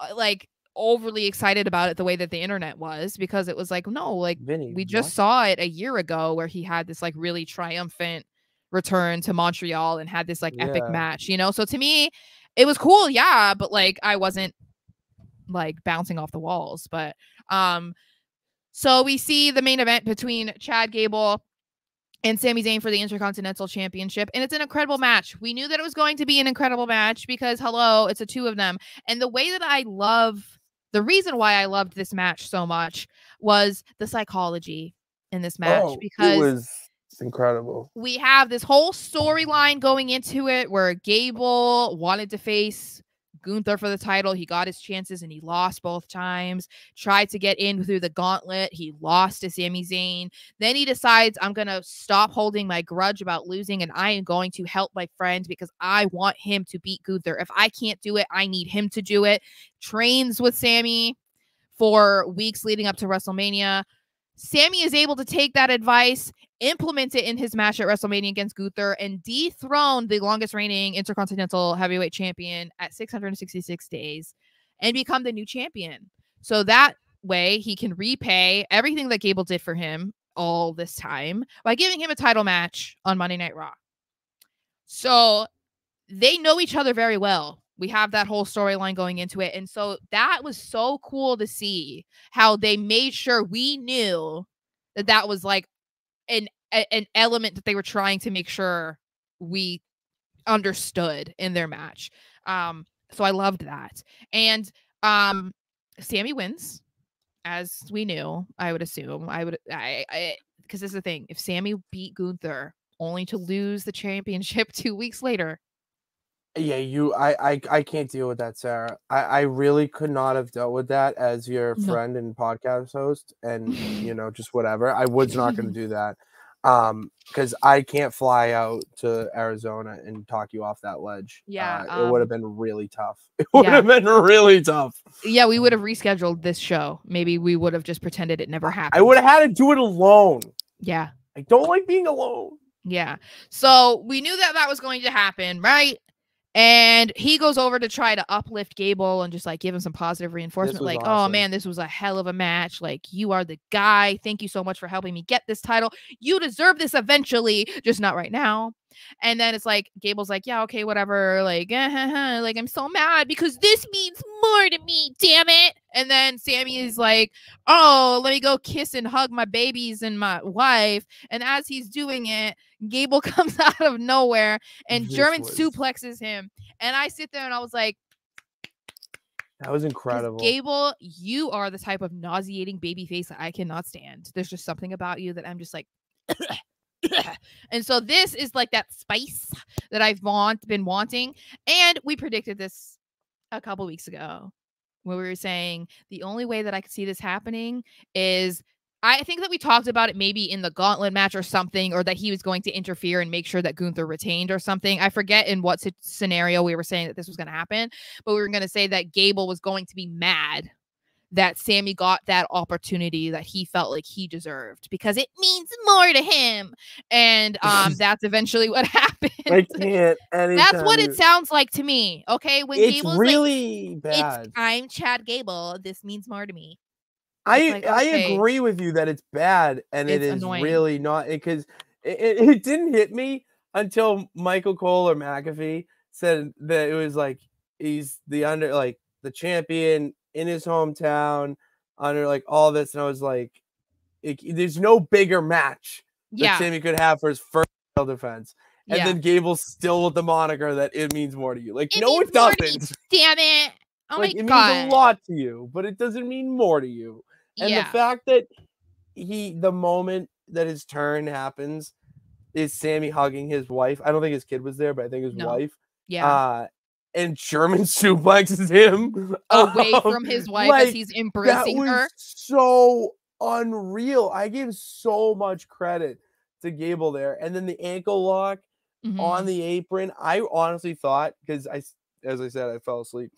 [SPEAKER 3] uh, like overly excited about it the way that the internet was because it was like, no, like
[SPEAKER 1] Vinny,
[SPEAKER 3] we just
[SPEAKER 1] what?
[SPEAKER 3] saw it a year ago where he had this like really triumphant return to Montreal and had this like epic match, you know? So to me, it was cool, yeah, but like I wasn't like bouncing off the walls. But um so we see the main event between Chad Gable and Sami Zayn for the Intercontinental Championship. And it's an incredible match. We knew that it was going to be an incredible match because hello, it's a two of them. And the way that I love the reason why I loved this match so much was the psychology in this match
[SPEAKER 1] Oh,
[SPEAKER 3] because
[SPEAKER 1] it was incredible.
[SPEAKER 3] we have this whole storyline going into it where Gable wanted to face Gunther for the title. He got his chances and he lost both times. Tried to get in through the gauntlet. He lost to Sami Zayn. Then he decides, I'm going to stop holding my grudge about losing and I am going to help my friend because I want him to beat Gunther. If I can't do it, I need him to do it. Trains with Sami. for weeks leading up to WrestleMania. Sami is able to take that advice, implement it in his match at WrestleMania against Gunther, and dethrone the longest reigning Intercontinental Heavyweight Champion at 666 days and become the new champion. So that way he can repay everything that Gable did for him all this time by giving him a title match on Monday Night Raw. So they know each other very well. We have that whole storyline going into it. And so that was so cool to see how they made sure we knew that that was like an an element that they were trying to make sure we understood in their match. Um so I loved that. And um Sami wins as we knew, I would assume. I would I because this is the thing. If Sami beat Gunther only to lose the championship (laughs) 2 weeks later,
[SPEAKER 1] yeah, you I I, I can't deal with that, Sara. I, I really could not have dealt with that as your friend and podcast host and you (laughs) know, just whatever. I was not gonna (laughs) do that. Um, because I can't fly out to Arizona and talk you off that ledge.
[SPEAKER 3] Yeah,
[SPEAKER 1] Uh, it would have
[SPEAKER 3] um,
[SPEAKER 1] been really tough. (laughs) It would
[SPEAKER 3] yeah.
[SPEAKER 1] have been really tough.
[SPEAKER 3] yeah, we would have rescheduled this show. Maybe we would have just pretended it never happened.
[SPEAKER 1] I would have had to do it alone.
[SPEAKER 3] Yeah.
[SPEAKER 1] I don't like being alone.
[SPEAKER 3] Yeah. So we knew that that was going to happen, right? And he goes over to try to uplift Gable and just like give him some positive reinforcement. Like, oh man, this was a hell of a match. Like, you are the guy. Thank you so much for helping me get this title. You deserve this eventually, just not right now. And then it's like Gable's like, yeah, okay, whatever. Like, (laughs) like I'm so mad because this means more to me. Damn it. And then Sami is like, oh, let me go kiss and hug my babies and my wife. And as he's doing it, Gable (laughs) comes out of nowhere and
[SPEAKER 1] This
[SPEAKER 3] German
[SPEAKER 1] was-
[SPEAKER 3] suplexes him. And I sit there and I was like,
[SPEAKER 1] That was incredible.
[SPEAKER 3] Gable, you are the type of nauseating baby face that I cannot stand. There's just something about you that I'm just like, (coughs) and so this is like that spice that I've want been wanting. And we predicted this a couple weeks ago when we were saying the only way that I could see this happening is I think that we talked about it maybe in the gauntlet match or something, or that he was going to interfere and make sure that Gunther retained or something. I forget in what scenario we were saying that this was going to happen, but we were going to say that Gable was going to be mad that Sami got that opportunity that he felt like he deserved because it means more to him. And um (laughs) that's eventually what (laughs) happened.
[SPEAKER 1] I can't.
[SPEAKER 3] That's what it sounds like to me. Okay. When
[SPEAKER 1] It's
[SPEAKER 3] Gable's like,
[SPEAKER 1] really
[SPEAKER 3] it's,
[SPEAKER 1] bad.
[SPEAKER 3] I'm Chad Gable. This means more to me.
[SPEAKER 1] I
[SPEAKER 3] like,
[SPEAKER 1] I agree with you that it's bad and it
[SPEAKER 3] It's annoying.
[SPEAKER 1] really not because it, it, (laughs) it didn't hit me until Michael Cole or McAfee said that it was like he's the under like the champion in his hometown under like all this and I was like it, there's no bigger match that Sami could have for his first title defense. And
[SPEAKER 3] yeah.
[SPEAKER 1] then Gable's still with the moniker that it means more to you. Like,
[SPEAKER 3] It
[SPEAKER 1] no, it
[SPEAKER 3] more to me.
[SPEAKER 1] doesn't. (laughs)
[SPEAKER 3] Damn it. Oh
[SPEAKER 1] like,
[SPEAKER 3] my
[SPEAKER 1] it
[SPEAKER 3] god.
[SPEAKER 1] means a lot to you, but it doesn't mean more to you. And
[SPEAKER 3] yeah.
[SPEAKER 1] the fact that he, the moment that his turn happens, is Sami hugging his wife. I don't think his kid was there, but I think his
[SPEAKER 3] No.
[SPEAKER 1] wife.
[SPEAKER 3] yeah.
[SPEAKER 1] Uh, and German (laughs) suplexes him
[SPEAKER 3] Away
[SPEAKER 1] um,
[SPEAKER 3] from his wife
[SPEAKER 1] like,
[SPEAKER 3] as he's
[SPEAKER 1] that
[SPEAKER 3] embracing
[SPEAKER 1] was
[SPEAKER 3] her.
[SPEAKER 1] so unreal. I give so much credit to Gable there, and then the ankle lock
[SPEAKER 3] Mhm.
[SPEAKER 1] on the apron. I honestly thought because I as I said, I fell asleep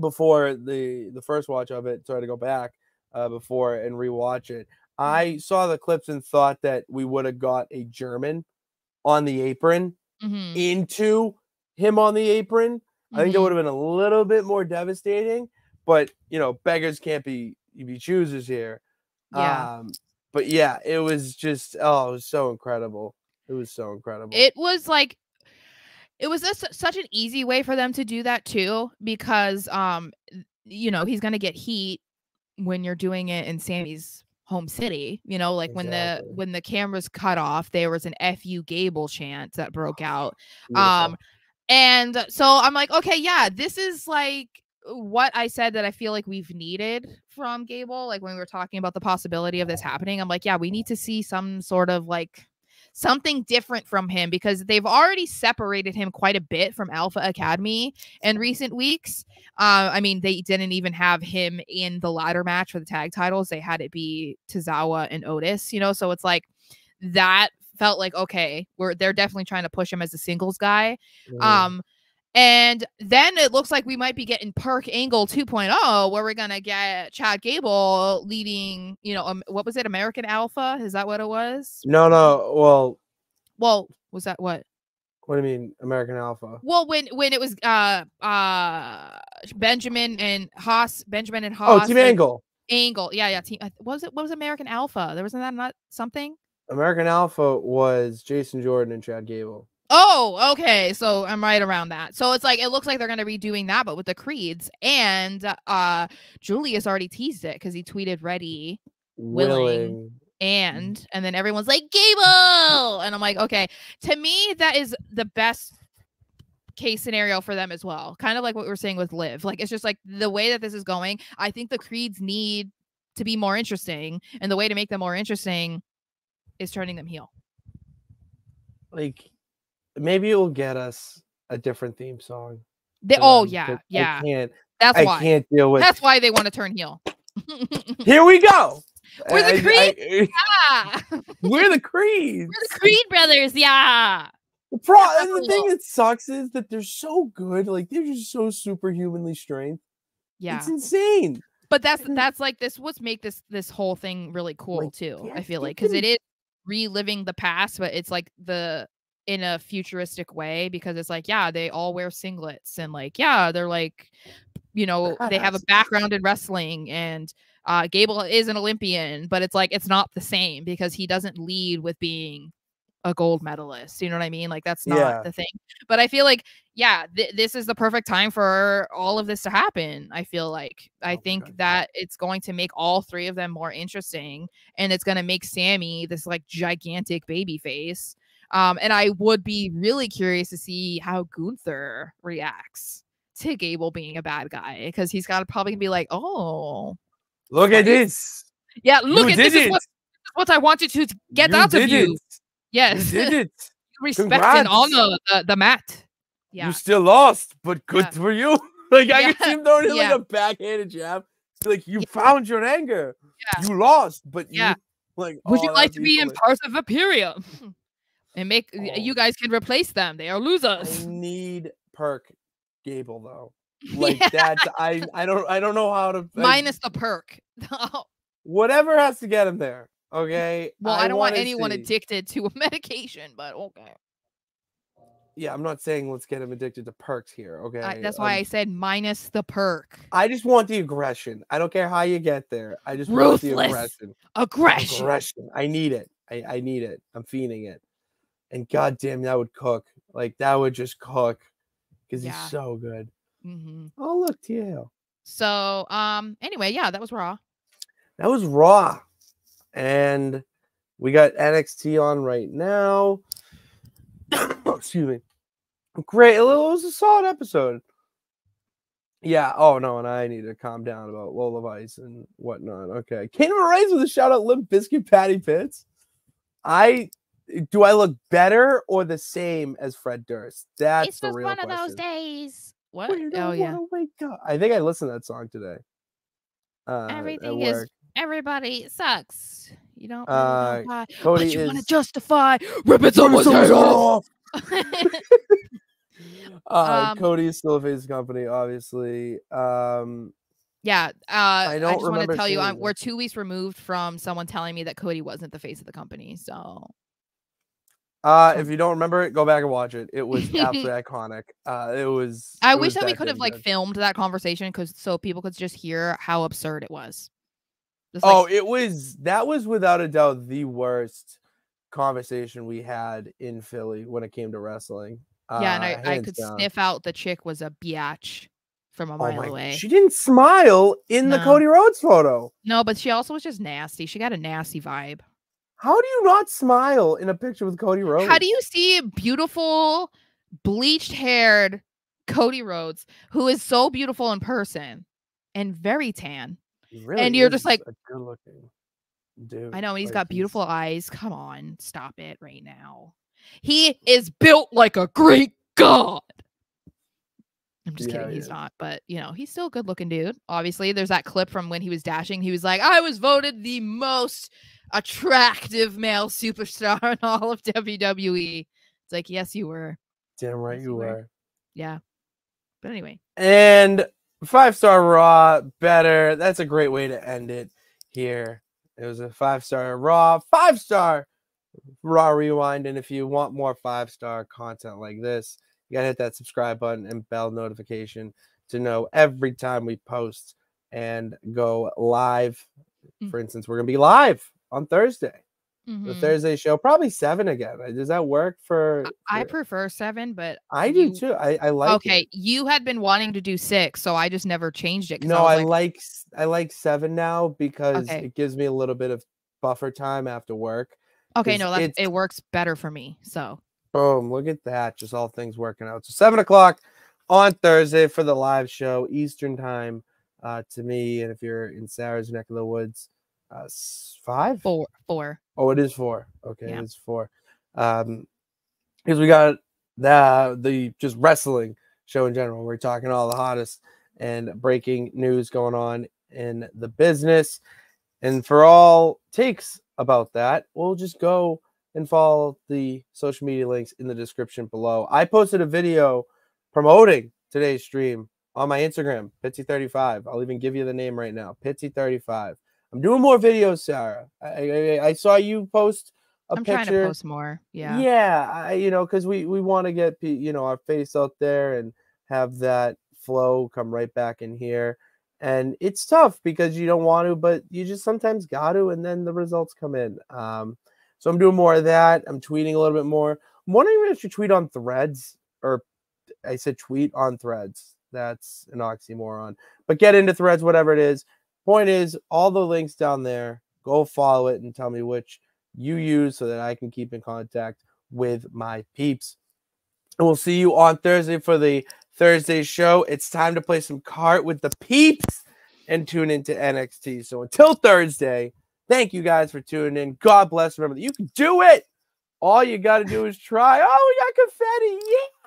[SPEAKER 1] before the the first watch of it, so I had to go back uh, before and rewatch it. I saw the clips and thought that we would have got a German on the apron
[SPEAKER 3] Mhm.
[SPEAKER 1] into him on the apron. I think it
[SPEAKER 3] Mhm.
[SPEAKER 1] would have been a little bit more devastating, but you know, beggars can't be be choosers here.
[SPEAKER 3] Yeah.
[SPEAKER 1] Um, but yeah, it was just oh, it was so incredible. It was so incredible.
[SPEAKER 3] it was like it was a, such an easy way for them to do that too because um you know he's gonna get heat when you're doing it in Sami's home city you know like when the when the cameras cut off there was an fu gable chant that broke out
[SPEAKER 1] Beautiful.
[SPEAKER 3] um and so i'm like okay yeah this is like what i said that i feel like we've needed from gable like when we were talking about the possibility of this happening. I'm like yeah we need to see some sort of like something different from him because they've already separated him quite a bit from alpha academy in recent weeks. Uh, i mean they didn't even have him in the ladder match for the tag titles. They had it be Tozawa and otis you know? So it's like that felt like okay we're they're definitely trying to push him as a singles guy
[SPEAKER 1] Mhm.
[SPEAKER 3] um And then it looks like we might be getting Perk Angle 2.0, where we're gonna get Chad Gable leading. You know, um, what was it? American Alpha? Is that what it was?
[SPEAKER 1] No, no. Well,
[SPEAKER 3] Well, was that what?
[SPEAKER 1] what do you mean, American Alpha?
[SPEAKER 3] Well, when when it was uh uh Benjamin and Haas, Benjamin and Haas.
[SPEAKER 1] Oh,
[SPEAKER 3] Team
[SPEAKER 1] Angle.
[SPEAKER 3] Angle, yeah, yeah. Team, uh, what was it? What was American Alpha? There wasn't that not something.
[SPEAKER 1] American Alpha was Jason Jordan and Chad Gable.
[SPEAKER 3] Oh, okay. So I'm right around that. So it's like it looks like they're gonna be doing that, but with the creeds. And uh Julius already teased it because he tweeted ready Willing.
[SPEAKER 1] Willing.
[SPEAKER 3] and and then everyone's like Gable, and I'm like, okay. To me, that is the best case scenario for them as well. Kind of like what we were saying with Liv. Like it's just like the way that this is going. I think the creeds need to be more interesting, and the way to make them more interesting is turning them heel.
[SPEAKER 1] Like, maybe it will get us a different theme song.
[SPEAKER 3] They, oh
[SPEAKER 1] them,
[SPEAKER 3] yeah, yeah.
[SPEAKER 1] I can't.
[SPEAKER 3] That's
[SPEAKER 1] I
[SPEAKER 3] why.
[SPEAKER 1] can't deal with.
[SPEAKER 3] That's why they want to turn heel. (laughs)
[SPEAKER 1] Here we go.
[SPEAKER 3] We're the Creed?
[SPEAKER 1] I- (laughs)
[SPEAKER 3] yeah.
[SPEAKER 1] we're the Creeds. (laughs)
[SPEAKER 3] We're the Creed brothers. Yeah.
[SPEAKER 1] The pro-
[SPEAKER 3] Yeah,
[SPEAKER 1] and the thing that sucks is that they're so good. Like they're just so superhumanly strength.
[SPEAKER 3] Yeah.
[SPEAKER 1] It's insane.
[SPEAKER 3] But that's that's like this what's make this this whole thing really cool
[SPEAKER 1] Like,
[SPEAKER 3] too.
[SPEAKER 1] yeah,
[SPEAKER 3] I feel like because it is reliving the past, but it's like the in a futuristic way because it's like yeah they all wear singlets and like yeah they're like you know they have a background in wrestling and uh Gable is an Olympian but it's like it's not the same because he doesn't lead with being a gold medalist you know what I mean like that's not
[SPEAKER 1] Yeah.
[SPEAKER 3] the thing but I feel like yeah th- this is the perfect time for all of this to happen I feel like I
[SPEAKER 1] Oh
[SPEAKER 3] think that it's going to make all three of them more interesting and it's going to make Sami this like gigantic baby face um, and I would be really curious to see how Gunther reacts to Gable being a bad guy because he's got to probably be like, oh,
[SPEAKER 1] Look at this.
[SPEAKER 3] yeah, look
[SPEAKER 1] you
[SPEAKER 3] at this is what, this is what I wanted to get
[SPEAKER 1] You
[SPEAKER 3] out of you.
[SPEAKER 1] it.
[SPEAKER 3] Yes,
[SPEAKER 1] You did it. (laughs)
[SPEAKER 3] respect
[SPEAKER 1] Congrats.
[SPEAKER 3] and honor the, the mat. Yeah,
[SPEAKER 1] You still lost, but good
[SPEAKER 3] Yeah.
[SPEAKER 1] for you. (laughs) like I
[SPEAKER 3] Yeah.
[SPEAKER 1] can see him throwing (laughs) in
[SPEAKER 3] Yeah.
[SPEAKER 1] like a backhanded jab. It's like you found your anger. You lost, but
[SPEAKER 3] Yeah.
[SPEAKER 1] you like.
[SPEAKER 3] Would
[SPEAKER 1] oh,
[SPEAKER 3] you like to be in parts of Imperium? and make
[SPEAKER 1] Oh.
[SPEAKER 3] you guys can replace them. They are
[SPEAKER 1] I
[SPEAKER 3] losers.
[SPEAKER 1] need perk Gable though. Like
[SPEAKER 3] Yeah.
[SPEAKER 1] that's I I don't I don't know how to like,
[SPEAKER 3] Minus the perk.
[SPEAKER 1] whatever has to get him there. Okay.
[SPEAKER 3] well, I, don't want anyone
[SPEAKER 1] see-
[SPEAKER 3] addicted to a (laughs) medication, but okay.
[SPEAKER 1] Yeah, I'm not saying let's get him addicted to perks here. Okay.
[SPEAKER 3] I, that's why
[SPEAKER 1] Um,
[SPEAKER 3] I said minus the perk.
[SPEAKER 1] I just want the aggression. I don't care how you get there. I just want the aggression.
[SPEAKER 3] Aggression.
[SPEAKER 1] Aggression. I need it. I, I need it. I'm feeding it. And goddamn, that would cook. Like that would just cook because
[SPEAKER 3] Yeah.
[SPEAKER 1] he's so good.
[SPEAKER 3] Mm-hmm.
[SPEAKER 1] Oh look, TL.
[SPEAKER 3] So, um, anyway, yeah, that was raw.
[SPEAKER 1] That was Raw, and we got NXT on right now. (coughs) Excuse me. Great. It was a solid episode. Yeah. Oh no, and I need to calm down about Lola Vice and whatnot. Okay. Kane Rise with a shout out Limp Bizkit Patty Pitts. I do I look better or the same as Fred Durst? That's
[SPEAKER 3] it's
[SPEAKER 1] the
[SPEAKER 3] just
[SPEAKER 1] real
[SPEAKER 3] one
[SPEAKER 1] question.
[SPEAKER 3] of those days. What? Oh yeah.
[SPEAKER 1] wake up. I think I listened to that song today. Uh,
[SPEAKER 3] Everything is. Everybody sucks. You don't
[SPEAKER 1] Uh,
[SPEAKER 3] know why,
[SPEAKER 1] Cody
[SPEAKER 3] but you want to
[SPEAKER 1] is-
[SPEAKER 3] justify ripping someone's head off. (laughs)
[SPEAKER 1] Uh,
[SPEAKER 3] Um,
[SPEAKER 1] Cody is still a face of the company, obviously. Um,
[SPEAKER 3] yeah, uh, I,
[SPEAKER 1] don't
[SPEAKER 3] just want to tell you, I'm, we're two weeks removed from someone telling me that Cody wasn't the face of the company. So
[SPEAKER 1] uh, if you don't remember it, go back and watch it. It was absolutely (laughs) iconic. Uh, it was.
[SPEAKER 3] I
[SPEAKER 1] it
[SPEAKER 3] wish
[SPEAKER 1] was
[SPEAKER 3] that we could have like filmed that conversation because so people could just hear how absurd it was. Just, like,
[SPEAKER 1] Oh, it was. That was without a doubt the worst conversation we had in Philly when it came to wrestling.
[SPEAKER 3] yeah, and
[SPEAKER 1] uh,
[SPEAKER 3] I, I could
[SPEAKER 1] down.
[SPEAKER 3] sniff out the chick was a biatch from a
[SPEAKER 1] Oh
[SPEAKER 3] mile
[SPEAKER 1] my!
[SPEAKER 3] away.
[SPEAKER 1] She didn't smile in the Cody Rhodes photo.
[SPEAKER 3] No, but she also was just nasty. She got a nasty vibe.
[SPEAKER 1] How do you not smile in a picture with Cody Rhodes?
[SPEAKER 3] How do you see beautiful, bleached haired Cody Rhodes, who is so beautiful in person and very tan?
[SPEAKER 1] Really
[SPEAKER 3] and you're just like-
[SPEAKER 1] good looking dude.
[SPEAKER 3] I know he's
[SPEAKER 1] Like,
[SPEAKER 3] got beautiful eyes. Come on, stop it right now. He is built like a Greek god. I'm just
[SPEAKER 1] Yeah,
[SPEAKER 3] kidding. He's
[SPEAKER 1] is.
[SPEAKER 3] not, but you know, he's still a good looking dude. Obviously, there's that clip from when he was dashing. He was like, I was voted the most attractive male superstar (laughs) in all of WWE. It's like, yes, you were.
[SPEAKER 1] Damn right
[SPEAKER 3] Yes,
[SPEAKER 1] you
[SPEAKER 3] you were.
[SPEAKER 1] were.
[SPEAKER 3] Yeah. But anyway.
[SPEAKER 1] And five star Raw, better. That's a great way to end it here. It was a five star Raw, five star Raw Rewind. And if you want more five star content like this, you got to hit that subscribe button and bell notification to know every time we post and go live.
[SPEAKER 3] Mm.
[SPEAKER 1] For instance, we're going to be live on Thursday, the
[SPEAKER 3] Mhm.
[SPEAKER 1] Thursday show, probably seven again. Uh, Does that work for?
[SPEAKER 3] I prefer seven, but
[SPEAKER 1] I do
[SPEAKER 3] you-
[SPEAKER 1] too. I, I like
[SPEAKER 3] okay,
[SPEAKER 1] it.
[SPEAKER 3] you had been wanting to do six, so I just never changed it.
[SPEAKER 1] No,
[SPEAKER 3] was
[SPEAKER 1] I
[SPEAKER 3] like,
[SPEAKER 1] like I like seven now because
[SPEAKER 3] Okay.
[SPEAKER 1] it gives me a little bit of buffer time after work.
[SPEAKER 3] Okay, no, that's, it works better for me. So
[SPEAKER 1] Boom! Look at that. Just all things working out. So seven o'clock on Thursday for the live show Eastern time uh, to me. And if you're in Sara's neck of the woods, uh, five.
[SPEAKER 3] four, four.
[SPEAKER 1] Oh, it is four. Okay,
[SPEAKER 3] Yeah.
[SPEAKER 1] it's four. Um, because we got the the just wrestling show in general. We're talking all the hottest and breaking news going on in the business. And for all takes about that, we'll just go and follow the social media links in the description below. I posted a video promoting today's stream on my Instagram, Pittsy35. I'll even give you the name right now, Pittsy35. I'm doing more videos, Sara. I, I, I saw you post a
[SPEAKER 3] I'm
[SPEAKER 1] picture.
[SPEAKER 3] trying to post more. Yeah.
[SPEAKER 1] Yeah, I, you know, because we we want to get you know our face out there and have that flow come right back in here. And it's tough because you don't want to, but you just sometimes got to, and then the results come in. Um, so I'm doing more of that. I'm tweeting a little bit more. I'm wondering if you tweet on Threads or I said tweet on Threads. That's an oxymoron. But get into Threads, whatever it is. Point is, all the links down there. Go follow it and tell me which you use so that I can keep in contact with my peeps. And we'll see you on Thursday for the Thursday show. It's time to play some cart with the peeps and tune into NXT. So until Thursday, thank you guys for tuning in. God bless. Remember that you can do it. All you got to do is try. Oh, we got confetti. Yeah.